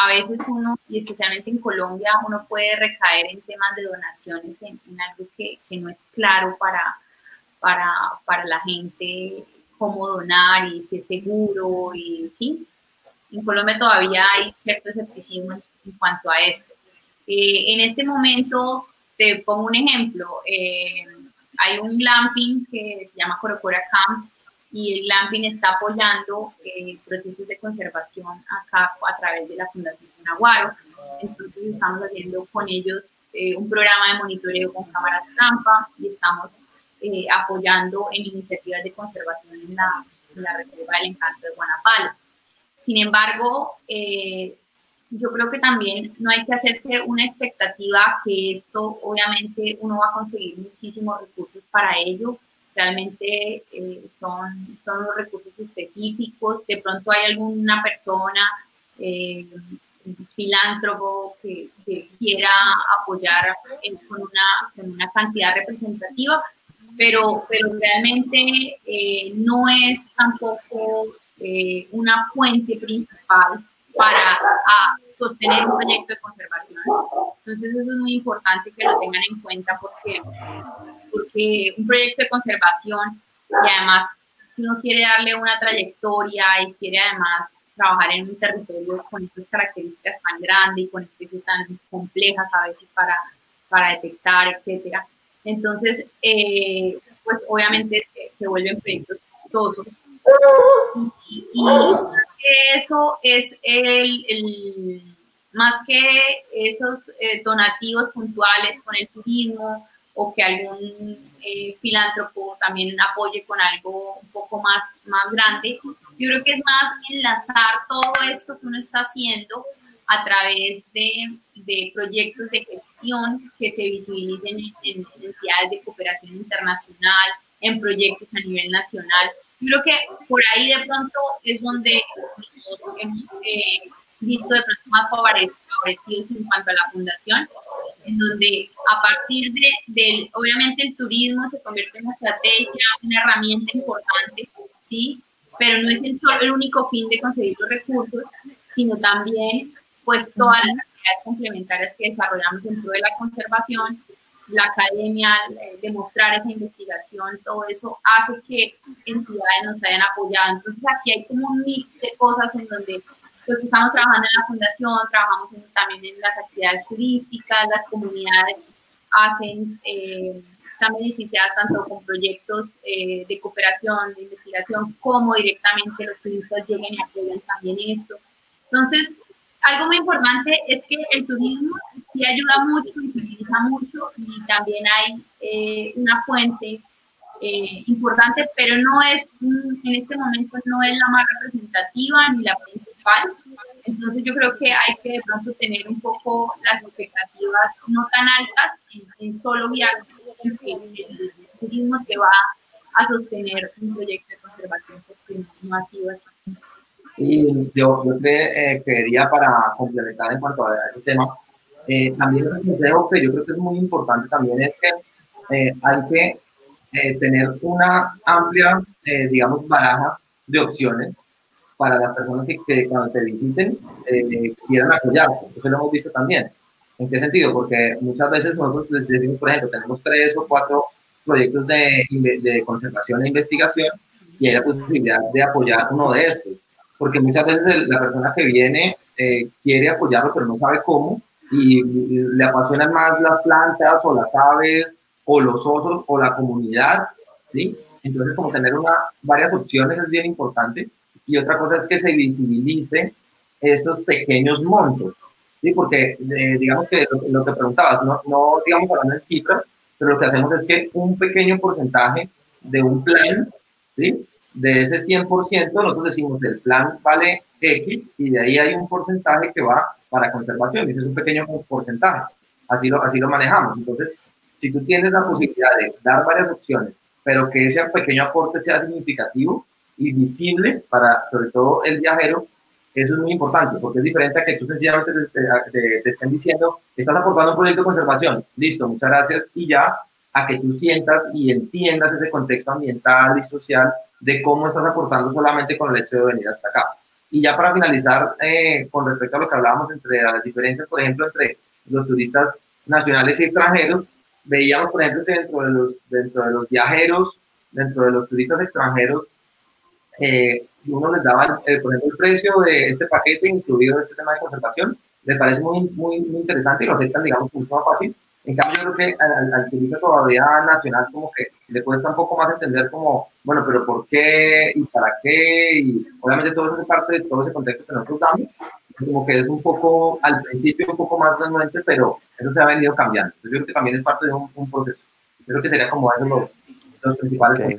a veces uno, y especialmente en Colombia, uno puede recaer en temas de donaciones, en, en algo que, que, no es claro para, para, para la gente, cómo donar y si es seguro, y sí, en Colombia todavía hay cierto escepticismo en, en cuanto a esto. Eh, en este momento, te pongo un ejemplo, eh, hay un glamping que se llama Corocora Camp, y el glamping está apoyando eh, procesos de conservación acá a través de la Fundación Naguaro. Entonces estamos haciendo con ellos eh, un programa de monitoreo con cámaras trampa y estamos eh, apoyando en iniciativas de conservación en la, en la, Reserva del Encanto de Guanapalo. Sin embargo, eh, yo creo que también no hay que hacerse una expectativa que esto, obviamente, uno va a conseguir muchísimos recursos para ello, realmente eh, son, son los recursos específicos. De pronto hay alguna persona, eh, un filántropo, que, quiera apoyar en, con, una, con, una, cantidad representativa, pero, pero realmente eh, no es tampoco eh, una fuente principal para sostener un proyecto de conservación. Entonces eso es muy importante que lo tengan en cuenta porque, porque un proyecto de conservación y además si uno quiere darle una trayectoria y quiere además trabajar en un territorio con estas características tan grandes y con especies tan complejas a veces para, para detectar, etcétera. Entonces, eh, pues obviamente se, se, vuelven proyectos costosos. Y, eso es el, el, más que esos eh, donativos puntuales con el turismo o que algún eh, filántropo también apoye con algo un poco más, más grande. Yo creo que es más enlazar todo esto que uno está haciendo a través de, de proyectos de gestión que se visibilicen en, entidades de cooperación internacional, en proyectos a nivel nacional. Yo creo que por ahí de pronto es donde hemos eh, visto de pronto más favorecidos en cuanto a la fundación, en donde a partir de, del, obviamente el turismo se convierte en una estrategia, una herramienta importante, ¿sí? Pero no es el, solo, el único fin de conseguir los recursos, sino también pues todas las actividades complementarias que desarrollamos en pro de la conservación, la academia, eh, demostrar esa investigación, todo eso hace que entidades nos hayan apoyado. Entonces aquí hay como un mix de cosas en donde pues, estamos trabajando en la fundación, trabajamos también en las actividades turísticas, las comunidades hacen, eh, están beneficiadas tanto con proyectos eh, de cooperación, de investigación, como directamente los turistas lleguen y apoyan también esto. Entonces, algo muy importante es que el turismo sí ayuda mucho y se utiliza mucho y también hay eh, una fuente eh, importante, pero no es, en este momento no es la más representativa ni la principal. Entonces yo creo que hay que de pronto tener un poco las expectativas no tan altas en, solo guiar el, el turismo que va a sostener un proyecto de conservación, porque no ha sido así. Y yo, yo eh, quería para complementar en cuanto a ese tema, eh, también un consejo que yo creo que es muy importante también es que eh, hay que eh, tener una amplia, eh, digamos, baraja de opciones para las personas que, que cuando te visiten quieran apoyarte. Eso lo hemos visto también. ¿En qué sentido? Porque muchas veces nosotros les decimos, por ejemplo, tenemos tres o cuatro proyectos de, de conservación e investigación y hay la posibilidad de apoyar uno de estos porque muchas veces la persona que viene eh, quiere apoyarlo, pero no sabe cómo, y, le apasionan más las plantas o las aves o los osos o la comunidad, ¿sí? Entonces, como tener una, varias opciones es bien importante. Y otra cosa es que se visibilice esos pequeños montos, ¿sí? Porque eh, digamos que lo, que preguntabas, no, no digamos hablando en cifras, pero lo que hacemos es que un pequeño porcentaje de un plan, ¿sí? De ese 100%, nosotros decimos el plan vale X y de ahí hay un porcentaje que va para conservación, ese es un pequeño porcentaje. Así lo, así lo manejamos. Entonces, si tú tienes la posibilidad de dar varias opciones, pero que ese pequeño aporte sea significativo y visible para, sobre todo, el viajero, eso es muy importante, porque es diferente a que tú sencillamente te, te estén diciendo, estás aportando un proyecto de conservación, listo, muchas gracias, y ya, a que tú sientas y entiendas ese contexto ambiental y social de cómo estás aportando solamente con el hecho de venir hasta acá. Y ya para finalizar, eh, con respecto a lo que hablábamos entre las diferencias, por ejemplo, entre los turistas nacionales y extranjeros, veíamos, por ejemplo, que dentro de los, dentro de los viajeros, dentro de los turistas extranjeros, eh, uno les daba, eh, por ejemplo, el precio de este paquete incluido este tema de conservación, les parece muy, muy, muy interesante y lo aceptan, digamos, mucho más fácil en cambio, yo creo que al, al turista todavía nacional como que le cuesta un poco más entender como, bueno, pero ¿por qué y para qué? Y obviamente todo eso es parte de todo ese contexto que nosotros damos. Como que es un poco, al principio un poco más renuente, pero eso se ha venido cambiando. Entonces, yo creo que también es parte de un, un proceso. Yo creo que sería como esos los, los principales. Okay.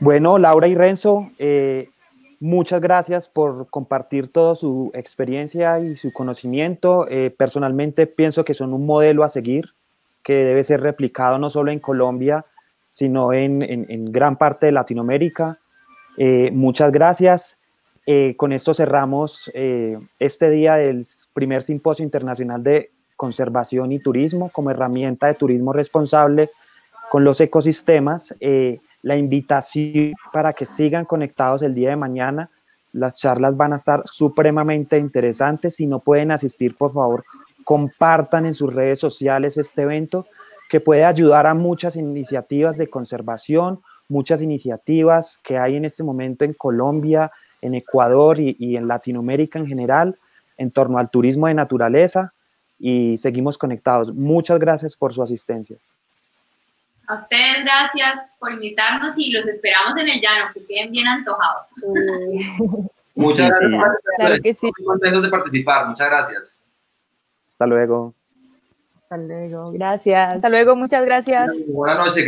Bueno, Laura y Renzo, eh, Muchas gracias por compartir toda su experiencia y su conocimiento. Eh, personalmente pienso que son un modelo a seguir que debe ser replicado no solo en Colombia, sino en, gran parte de Latinoamérica. Eh, muchas gracias. Eh, con esto cerramos este día del primer simposio internacional de conservación y turismo como herramienta de turismo responsable con los ecosistemas. La invitación para que sigan conectados el día de mañana. Las charlas van a estar supremamente interesantes. Si no pueden asistir, por favor, compartan en sus redes sociales este evento que puede ayudar a muchas iniciativas de conservación, muchas iniciativas que hay en este momento en Colombia, en Ecuador y, y en Latinoamérica en general en torno al turismo de naturaleza y seguimos conectados. Muchas gracias por su asistencia. A ustedes gracias por invitarnos y los esperamos en el llano, que queden bien antojados. Muchas Sí, gracias. Claro que sí. Muy contentos de participar. Muchas gracias. Hasta luego. Hasta luego. Gracias. Hasta luego, muchas gracias. Buenas noches.